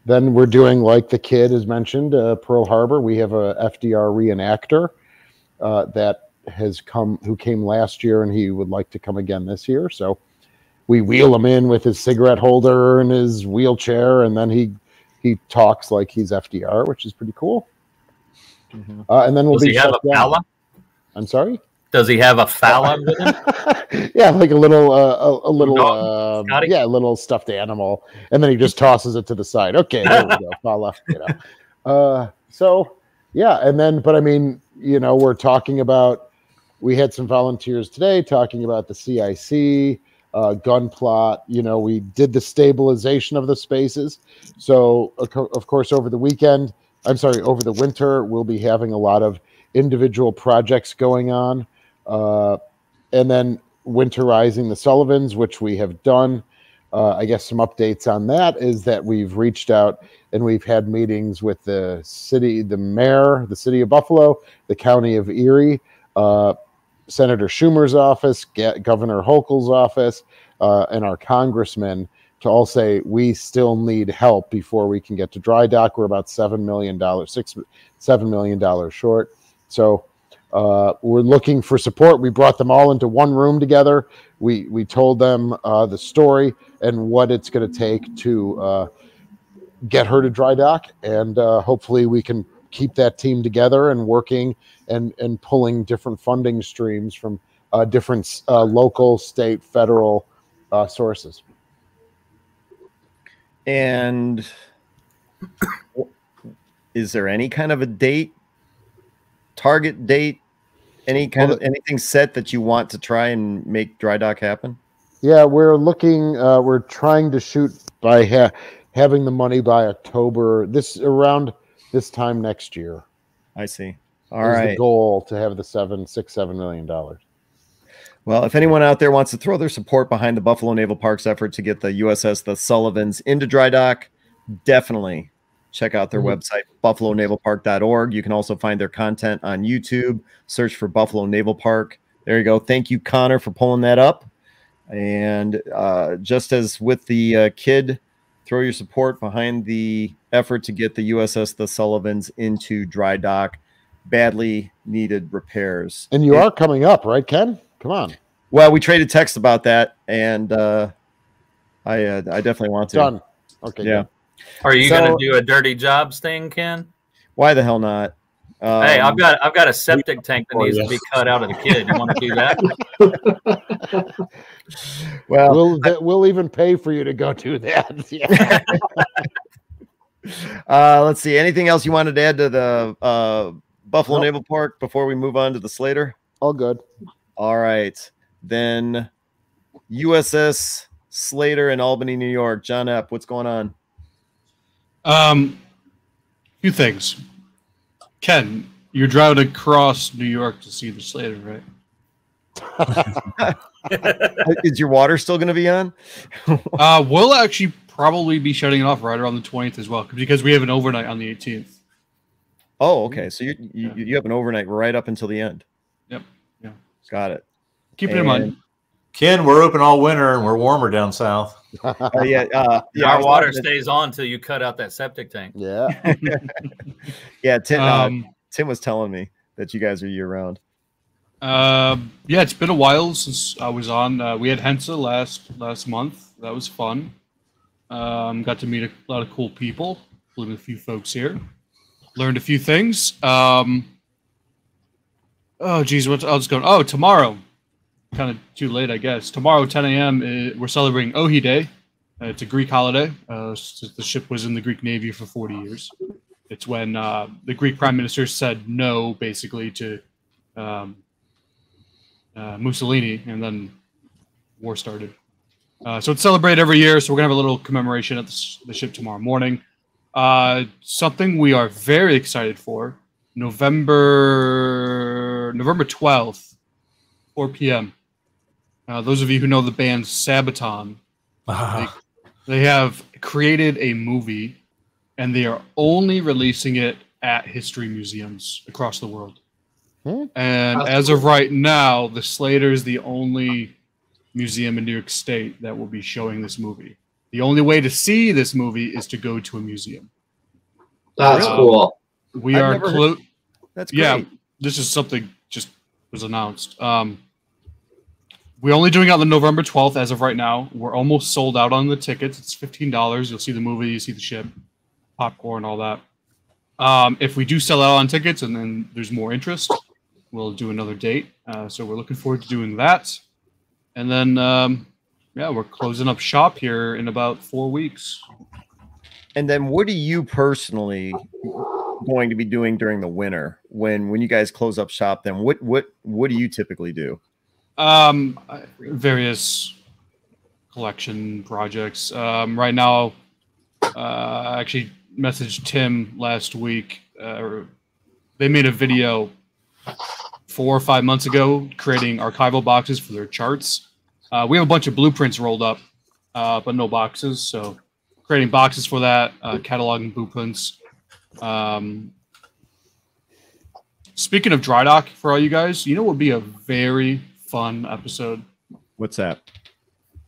then we're doing, like the Kidd has mentioned, uh, Pearl Harbor. We have a FDR reenactor uh, that has come, who came last year, and he would like to come again this year. So we wheel him in with his cigarette holder and his wheelchair, and then he he talks like he's FDR, which is pretty cool. Mhm. Uh, and then we'll Does be he have a Fala? I'm sorry. Does he have a with him? yeah, like a little, uh, a, a little, um, yeah, a little stuffed animal, and then he just tosses it to the side. Okay, there we go, fella. You know, uh, so yeah, and then, but I mean, you know, we're talking about. We had some volunteers today talking about the CIC uh, gun plot. You know, we did the stabilization of the spaces. So, of course, over the weekend, I'm sorry, over the winter, we'll be having a lot of individual projects going on. Uh, and then winterizing the Sullivans, which we have done. Uh, I guess some updates on that is that we've reached out and we've had meetings with the city, the mayor, the city of Buffalo, the county of Erie, uh, Senator Schumer's office, Governor Hochul's office, uh, and our congressman to all say we still need help before we can get to dry dock. We're about seven million dollars, six seven million dollars short. So uh, we're looking for support. We brought them all into one room together. We we told them uh, the story and what it's going to take to uh, get her to dry dock, and uh, hopefully we can keep that team together and working and and pulling different funding streams from uh, different uh, local, state, federal sources. And is there any kind of a date, target date, any kind Well, of anything set that you want to try and make dry dock happen? Yeah, we're looking. Uh, we're trying to shoot by ha- having the money by October. This around this time next year. I see. All right. the goal to have the seven, six, seven million dollars. Well, if anyone out there wants to throw their support behind the Buffalo Naval Park's effort to get the USS the Sullivans into dry dock, definitely check out their Mhm. website, buffalonavalpark.org. You can also find their content on YouTube. Search for Buffalo Naval Park. There you go. Thank you, Connor, for pulling that up. And uh, just as with the uh, Kidd, throw your support behind the effort to get the USS the Sullivans into dry dock. Badly needed repairs. And you are coming up, right, Ken? Come on, Well, we traded text about that, and uh, I uh, I definitely want to. done. Okay, Yeah. good. Are you So- going to do a dirty jobs thing, Ken? Why the hell not? Um, hey, I've got I've got a septic tank that needs to be cut out of the Kidd. You want to do that? Well, We'll th- we'll even pay for you to go do that. Yeah. uh, let's see. Anything else you wanted to add to the uh, Buffalo Nope. Naval Park before we move on to the Slater? All good. All right, then USS Slater in Albany, New York. John Epp, what's going on? Um, few things. Ken, you're driving across New York to see the Slater, right? Is your water still going to be on? Uh, we'll actually probably be shutting it off right around the 20th as well because we have an overnight on the 18th. Oh, okay. So you you, Yeah. you have an overnight right up until the end. Yep. Yeah. Got it. Keep it in mind. And- Ken, we're open all winter and we're warmer down south. Uh, yeah, uh, yeah. Our water stays on till you cut out that septic tank. yeah. Yeah, Tim, uh, Um, Tim was telling me that you guys are year round. Um, yeah, it's been a while since I was on. Uh, we had HNSA last last month. That was fun. Um, got to meet a lot of cool people, including a few folks here. learned a few things. Um, oh, geez, what else going? Oh, tomorrow, kind of too late, I guess. Tomorrow, 10 a.m. uh, We're celebrating Ohi Day. Uh, it's a Greek holiday. Uh, the ship was in the Greek Navy for 40 years. It's when uh, the Greek Prime Minister said no, basically, to um, uh, Mussolini, and then war started. Uh, so it's celebrated every year. So we're gonna have a little commemoration at the, the ship tomorrow morning. Uh, something we are very excited for: November November twelfth, four p.m. Uh, those of you who know the band Sabaton, Ah, they have created a movie, and they are only releasing it at history museums across the world. Hmm. And That's as of right now, the Slater is the only museum in New York State that will be showing this movie. The only way to see this movie is to go to a museum. That's Really? cool. We I've are never close. That's great. Yeah, this is something just was announced. Um, we're only doing it on the November 12th as of right now. We're almost sold out on the tickets. It's $15. You'll see the movie, you see the ship, popcorn, all that. Um, if we do sell out on tickets and then there's more interest, we'll do another date. Uh, so we're looking forward to doing that. And then, um, yeah, we're closing up shop here in about four weeks. And then what are you personally going to be doing during the winter when when you guys close up shop then what what what do you typically do? Um, various collection projects. Um, right now, uh, I actually messaged Tim last week. Uh, they made a video four or five months ago creating archival boxes for their charts. Uh, we have a bunch of blueprints rolled up, uh, but no boxes. So creating boxes for that, uh, cataloging blueprints. Um, speaking of dry dock for all you guys, you know what would be a very fun episode? What's that?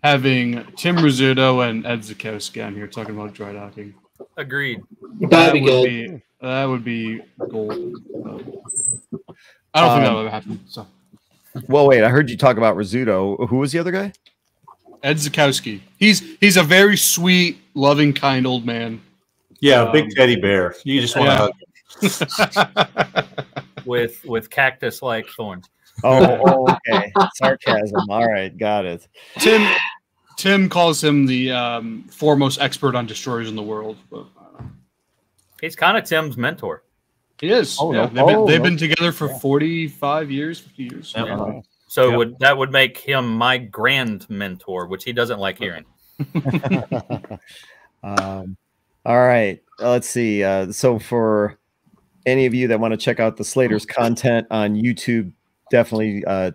Having Tim Rizzuto and Ed Zakowski on here talking about dry docking. Agreed. That'd be would good. Be, that would be gold. I don't think that'll Um, ever happen. So Well, wait, I heard you talk about Rizzuto. Who was the other guy? Ed Zakowski. He's he's a very sweet, loving, kind old man. yeah, Um, big teddy bear. You just want yeah. to hug. With with cactus like thorns. Oh, oh, okay. Sarcasm. All right, got it. Tim Tim calls him the um, foremost expert on destroyers in the world. But uh, He's kind of Tim's mentor. he is. Oh, yeah, no. they've been, Oh, they've no. been together for forty five years, fifty years. Yeah. Yeah. So Yep. would that would make him my grand mentor, which he doesn't like hearing. Um, all right, uh, let's see. Uh, so for any of you that want to check out the Slater's content on YouTube, definitely uh,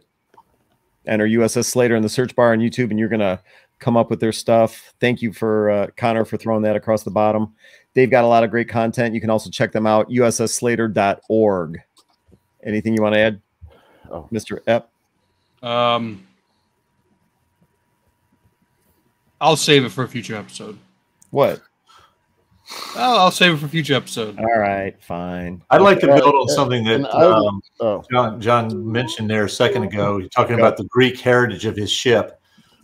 enter USS Slater in the search bar on YouTube, and you're gonna come up with their stuff. Thank you for uh, Connor for throwing that across the bottom. They've got a lot of great content. You can also check them out ussslater.org. Anything you want to add, Oh. Mr. Epp? Um, I'll save it for a future episode. What? Oh, I'll save it for future episode. All right, fine. I'd like to build on something that um, oh, John, John mentioned there a second ago, You're talking about the Greek heritage of his ship.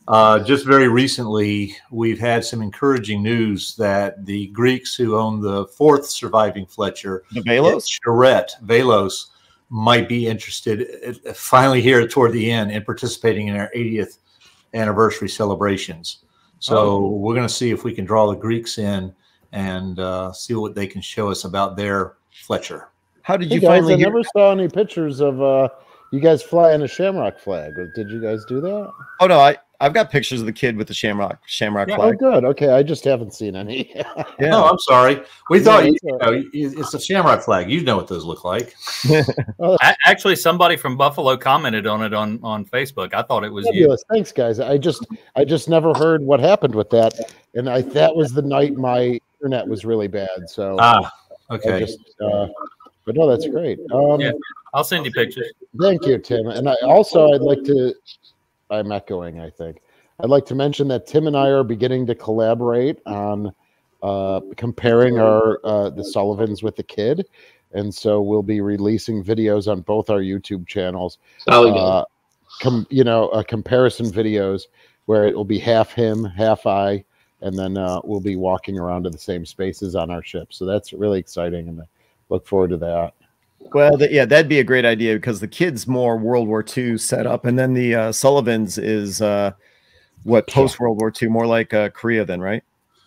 Uh, just very recently, we've had some encouraging news that the Greeks who own the fourth surviving Fletcher, The Velos? Charrette, Velos, might be interested uh, finally here toward the end in participating in our 80th anniversary celebrations. So Oh. we're going to see if we can draw the Greeks in and uh, see what they can show us about their Fletcher. How did hey you guys, finally I hear? never saw any pictures of uh, you guys flying a shamrock flag. Did you guys do that? Oh no, I I've got pictures of the Kidd with the shamrock shamrock Yeah. Oh, good. Okay, I just haven't seen any. Yeah. No, I'm sorry. We No, thought you, it's you know, it's a shamrock flag. You know what those look like. A- actually, somebody from Buffalo commented on it on on Facebook. I thought it was you. Thanks, guys. I just I just never heard what happened with that, and I that was the night my internet was really bad. So Ah, okay. just, uh, but no, that's great. Um, Yeah. I'll send you pictures. Thank you, Tim. And I also I'd like to I'm echoing, I think. I'd like to mention that Tim and I are beginning to collaborate on uh, comparing our uh, the Sullivans with the Kidd. And so we'll be releasing videos on both our YouTube channels. That would be good. Uh, com- you know, uh, comparison videos where it will be half him, half I, and then uh, we'll be walking around to the same spaces on our ship. So that's really exciting, and I look forward to that. Well, th- yeah, that'd be a great idea because the Kidd's more World War II setup, and then the uh, Sullivans is uh, what post World War II, more like uh, Korea, then, right?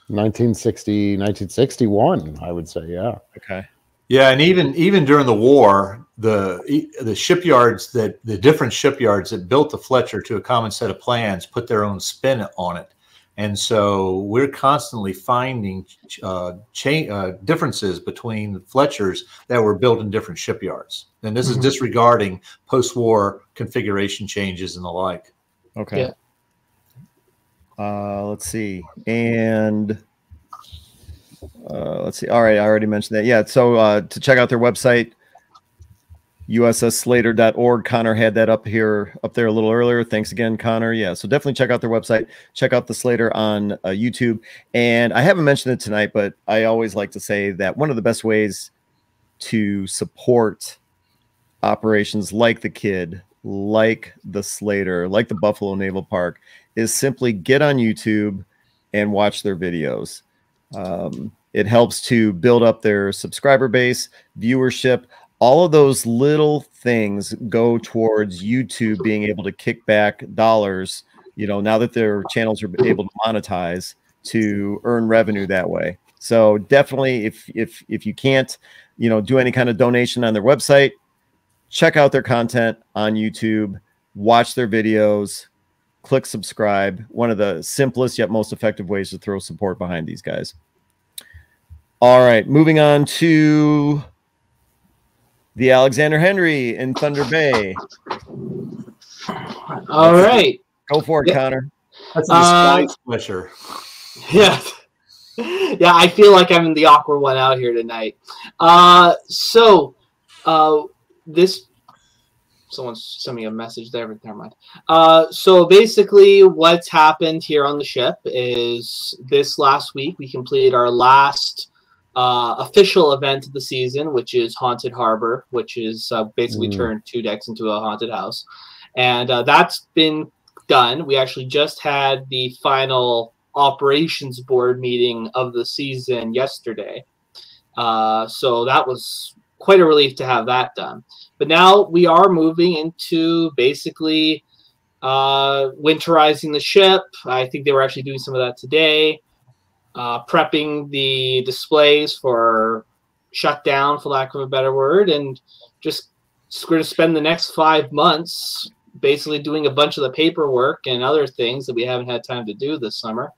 1960, 1961, I would say. Yeah. Okay. Yeah, and even even during the war, the e- the shipyards that the different shipyards that built the Fletcher to a common set of plans put their own spin on it, and so we're constantly finding uh, cha- uh, differences between Fletchers that were built in different shipyards, and this Mhm. is disregarding post-war configuration changes and the like. Okay. Yeah. Uh, let's see. And uh, let's see. All right. I already mentioned that. Yeah. So uh, to check out their website, ussslater.org. Connor had that up here, up there a little earlier. Thanks again, Connor. Yeah. So definitely check out their website. Check out the Slater on uh, YouTube. And I haven't mentioned it tonight, but I always like to say that one of the best ways to support operations like the Kidd, like the Slater, like the Buffalo Naval Park, is simply get on YouTube and watch their videos. Um, it helps to build up their subscriber base, viewership. All of those little things go towards YouTube being able to kick back dollars. You know, now that their channels are able to monetize to earn revenue that way. So definitely, if if if you can't, you know, do any kind of donation on their website, check out their content on YouTube, watch their videos, click subscribe. One of the simplest yet most effective ways to throw support behind these guys. All right, moving on to the Alexander Henry in Thunder Bay. All right. Go for it, Yeah. Connor. That's a Uh, disguise Fletcher. Yeah. Yeah, I feel like I'm the awkward one out here tonight. Uh so uh this someone sent me a message there, but never mind. Uh so basically what's happened here on the ship is this last week we completed our last uh, official event of the season, which is Haunted Harbor, which is uh, basically Mm. turned two decks into a haunted house. And uh, that's been done. We actually just had the final operations board meeting of the season yesterday. Uh, so that was quite a relief to have that done. But now we are moving into basically uh, winterizing the ship. I think they were actually doing some of that today. Uh, prepping the displays for shutdown, for lack of a better word, and just going to spend the next five months basically doing a bunch of the paperwork and other things that we haven't had time to do this summer.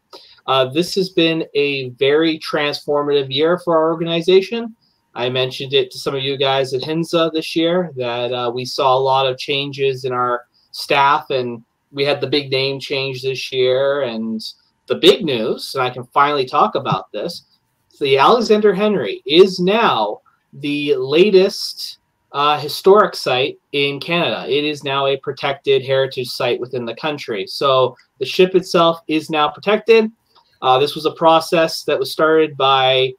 Uh, this has been a very transformative year for our organization. I mentioned it to some of you guys at HNSA this year that uh, we saw a lot of changes in our staff, and we had the big name change this year. And the big news, and I can finally talk about this the Alexander Henry is now the latest uh, historic site in Canada. It is now a protected heritage site within the country. So the ship itself is now protected. Uh, this was a process that was started by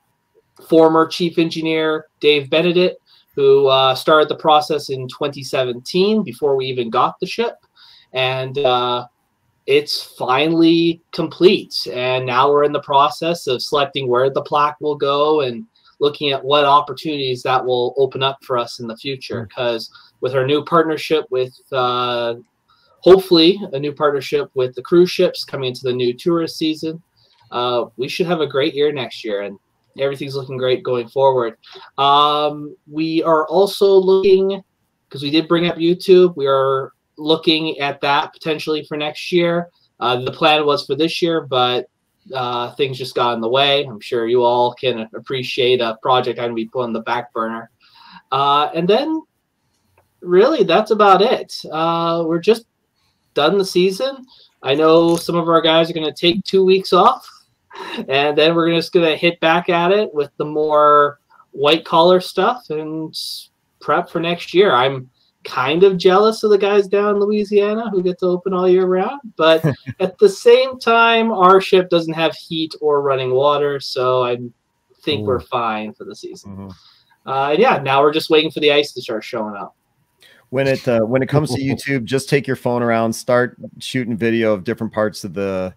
former chief engineer Dave Benedict, who uh, started the process in 2017 before we even got the ship. And uh, it's finally complete. And now we're in the process of selecting where the plaque will go and looking at what opportunities that will open up for us in the future. Because with our new partnership with, uh, hopefully, a new partnership with the cruise ships coming into the new tourist season, uh, we should have a great year next year. And everything's looking great going forward. Um, we are also looking, because we did bring up YouTube, we are looking at that potentially for next year. Uh, the plan was for this year, but uh, things just got in the way. I'm sure you all can appreciate a project I'm going to be putting on the back burner. Uh, and then, really, that's about it. Uh, we're just done the season. I know some of our guys are going to take two weeks off, and then we're just going to hit back at it with the more white collar stuff and prep for next year. I'm kind of jealous of the guys down in Louisiana who get to open all year round. But at the same time, our ship doesn't have heat or running water, so I think we're fine for the season. Mhm. Uh, and yeah, now we're just waiting for the ice to start showing up. When it uh, when it comes to YouTube, just take your phone around, start shooting video of different parts of the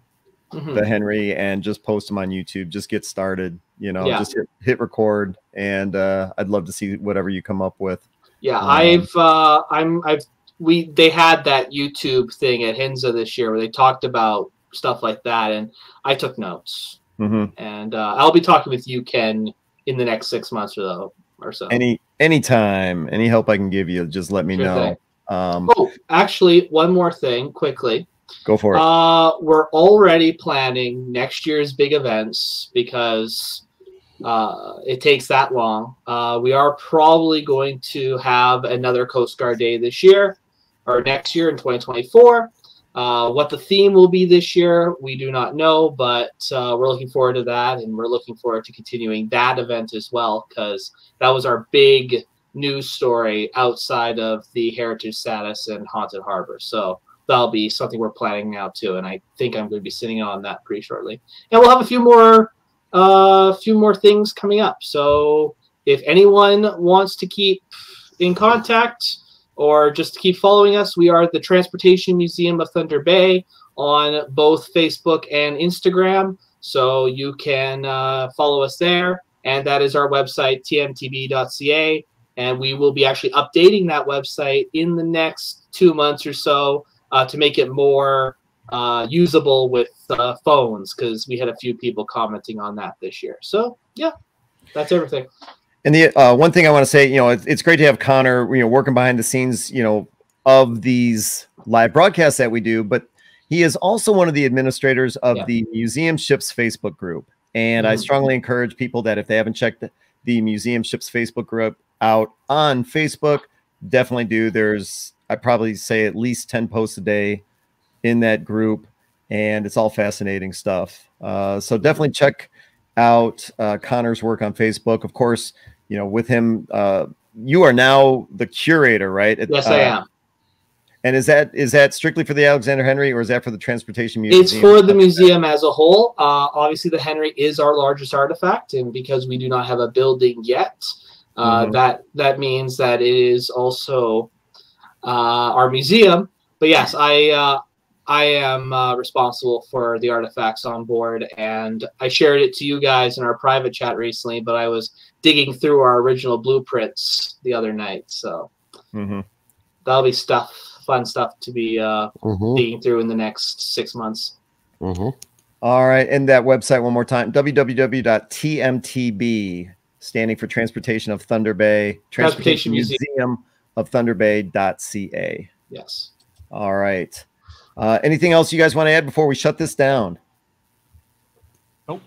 Mhm. the Henry and just post them on YouTube. Just get started. You know, Yeah. just hit, hit record, and uh, I'd love to see whatever you come up with. Yeah, Um, I've uh I'm I've we they had that YouTube thing at HNSA this year where they talked about stuff like that and I took notes. hmm And uh, I'll be talking with you Ken in the next 6 months or so or so. Any anytime, any help I can give you, just let me Sure know. Um, Oh, actually one more thing quickly. go for it. Uh, we're already planning next year's big events because uh, it takes that long. Uh, we are probably going to have another Coast Guard Day this year or next year in 2024. Uh, what the theme will be this year, we do not know, but uh, we're looking forward to that, and we're looking forward to continuing that event as well because that was our big news story outside of the heritage status and haunted harbor. So that'll be something we're planning now too, and I think I'm going to be sitting on that pretty shortly. And we'll have a few more, uh, few more things coming up. So if anyone wants to keep in contact or just keep following us, we are the Transportation Museum of Thunder Bay on both Facebook and Instagram. So you can uh, follow us there, and that is our website tmtb.ca. And we will be actually updating that website in the next two months or so uh, to make it more uh, usable with uh, phones because we had a few people commenting on that this year. So yeah, that's everything. And the uh, one thing I want to say, you know, it's, it's great to have Connor, you know, working behind the scenes, you know, of these live broadcasts that we do, but he is also one of the administrators of Yeah. the Museum Ships Facebook group. And I Mhm. strongly encourage people that if they haven't checked the, the Museum Ships Facebook group out on Facebook, definitely do. There's, I probably say at least 10 posts a day in that group, and it's all fascinating stuff. Uh, so definitely check out uh, Connor's work on Facebook. Of course, you know, with him, uh, you are now the curator, right? At- Yes, uh, I am. And is that is that strictly for the Alexander Henry, or is that for the Transportation Museum? It's for the museum as a whole. Uh, obviously, the Henry is our largest artifact, and because we do not have a building yet, uh, Mhm. that that means that it is also uh, our museum. But yes, I uh, I am uh, responsible for the artifacts on board, and I shared it to you guys in our private chat recently. But I was digging through our original blueprints the other night, so Mhm. that'll be stuff, fun stuff to be uh, Mhm, digging through in the next six months. mhm. All right, and that website one more time: www.tmtb, standing for Transportation of Thunder Bay, Transportation Museum. Museum of Thunder Bay.ca. Yes. All right. Uh, anything else you guys want to add before we shut this down? Nope.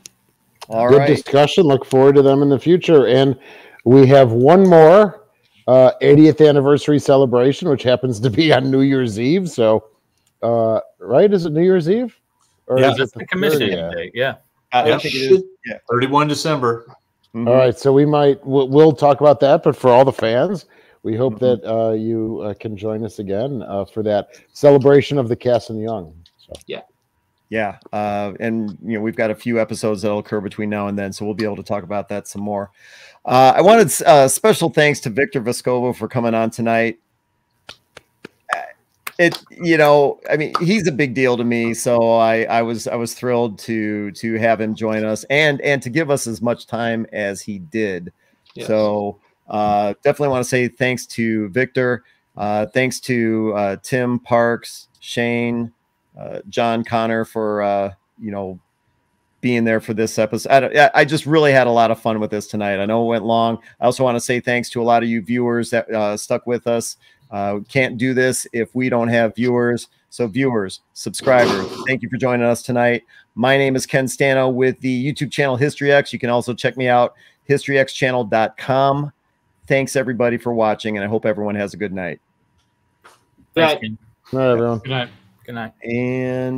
All Good right. discussion. Look forward to them in the future. And we have one more uh, 80th anniversary celebration, which happens to be on New Year's Eve. So, uh, right? Is it New Year's Eve? Or Yeah, is That's it the commissioning 30th? date. Yeah. I Yeah. think it is. 31 December. Mhm. All right, so we might we'll, we'll talk about that, but for all the fans, we hope Mhm. that uh, you uh, can join us again uh, for that celebration of the Cassin Young. So, Yeah, uh, and you know we've got a few episodes that'll occur between now and then, so we'll be able to talk about that some more. Uh, I wanted uh, special thanks to Victor Vescovo for coming on tonight. Uh, It, you know, I mean, he's a big deal to me, so I, I was, I was thrilled to to have him join us and and to give us as much time as he did. Yes. So uh, definitely want to say thanks to Victor. Uh, thanks to uh, Tim Parks, Shane, uh, John Connor for uh, you know being there for this episode. I, I- just really had a lot of fun with this tonight. I know it went long. I also want to say thanks to a lot of you viewers that uh, stuck with us. Can't do this if we don't have viewers. So viewers, subscribers, thank you for joining us tonight. My name is Ken Stano with the YouTube channel History X. You can also check me out historyxchannel.com. Thanks everybody for watching, and I hope everyone has a good night. Thanks, Right. Ken. all right, everyone. Good night. Good night. And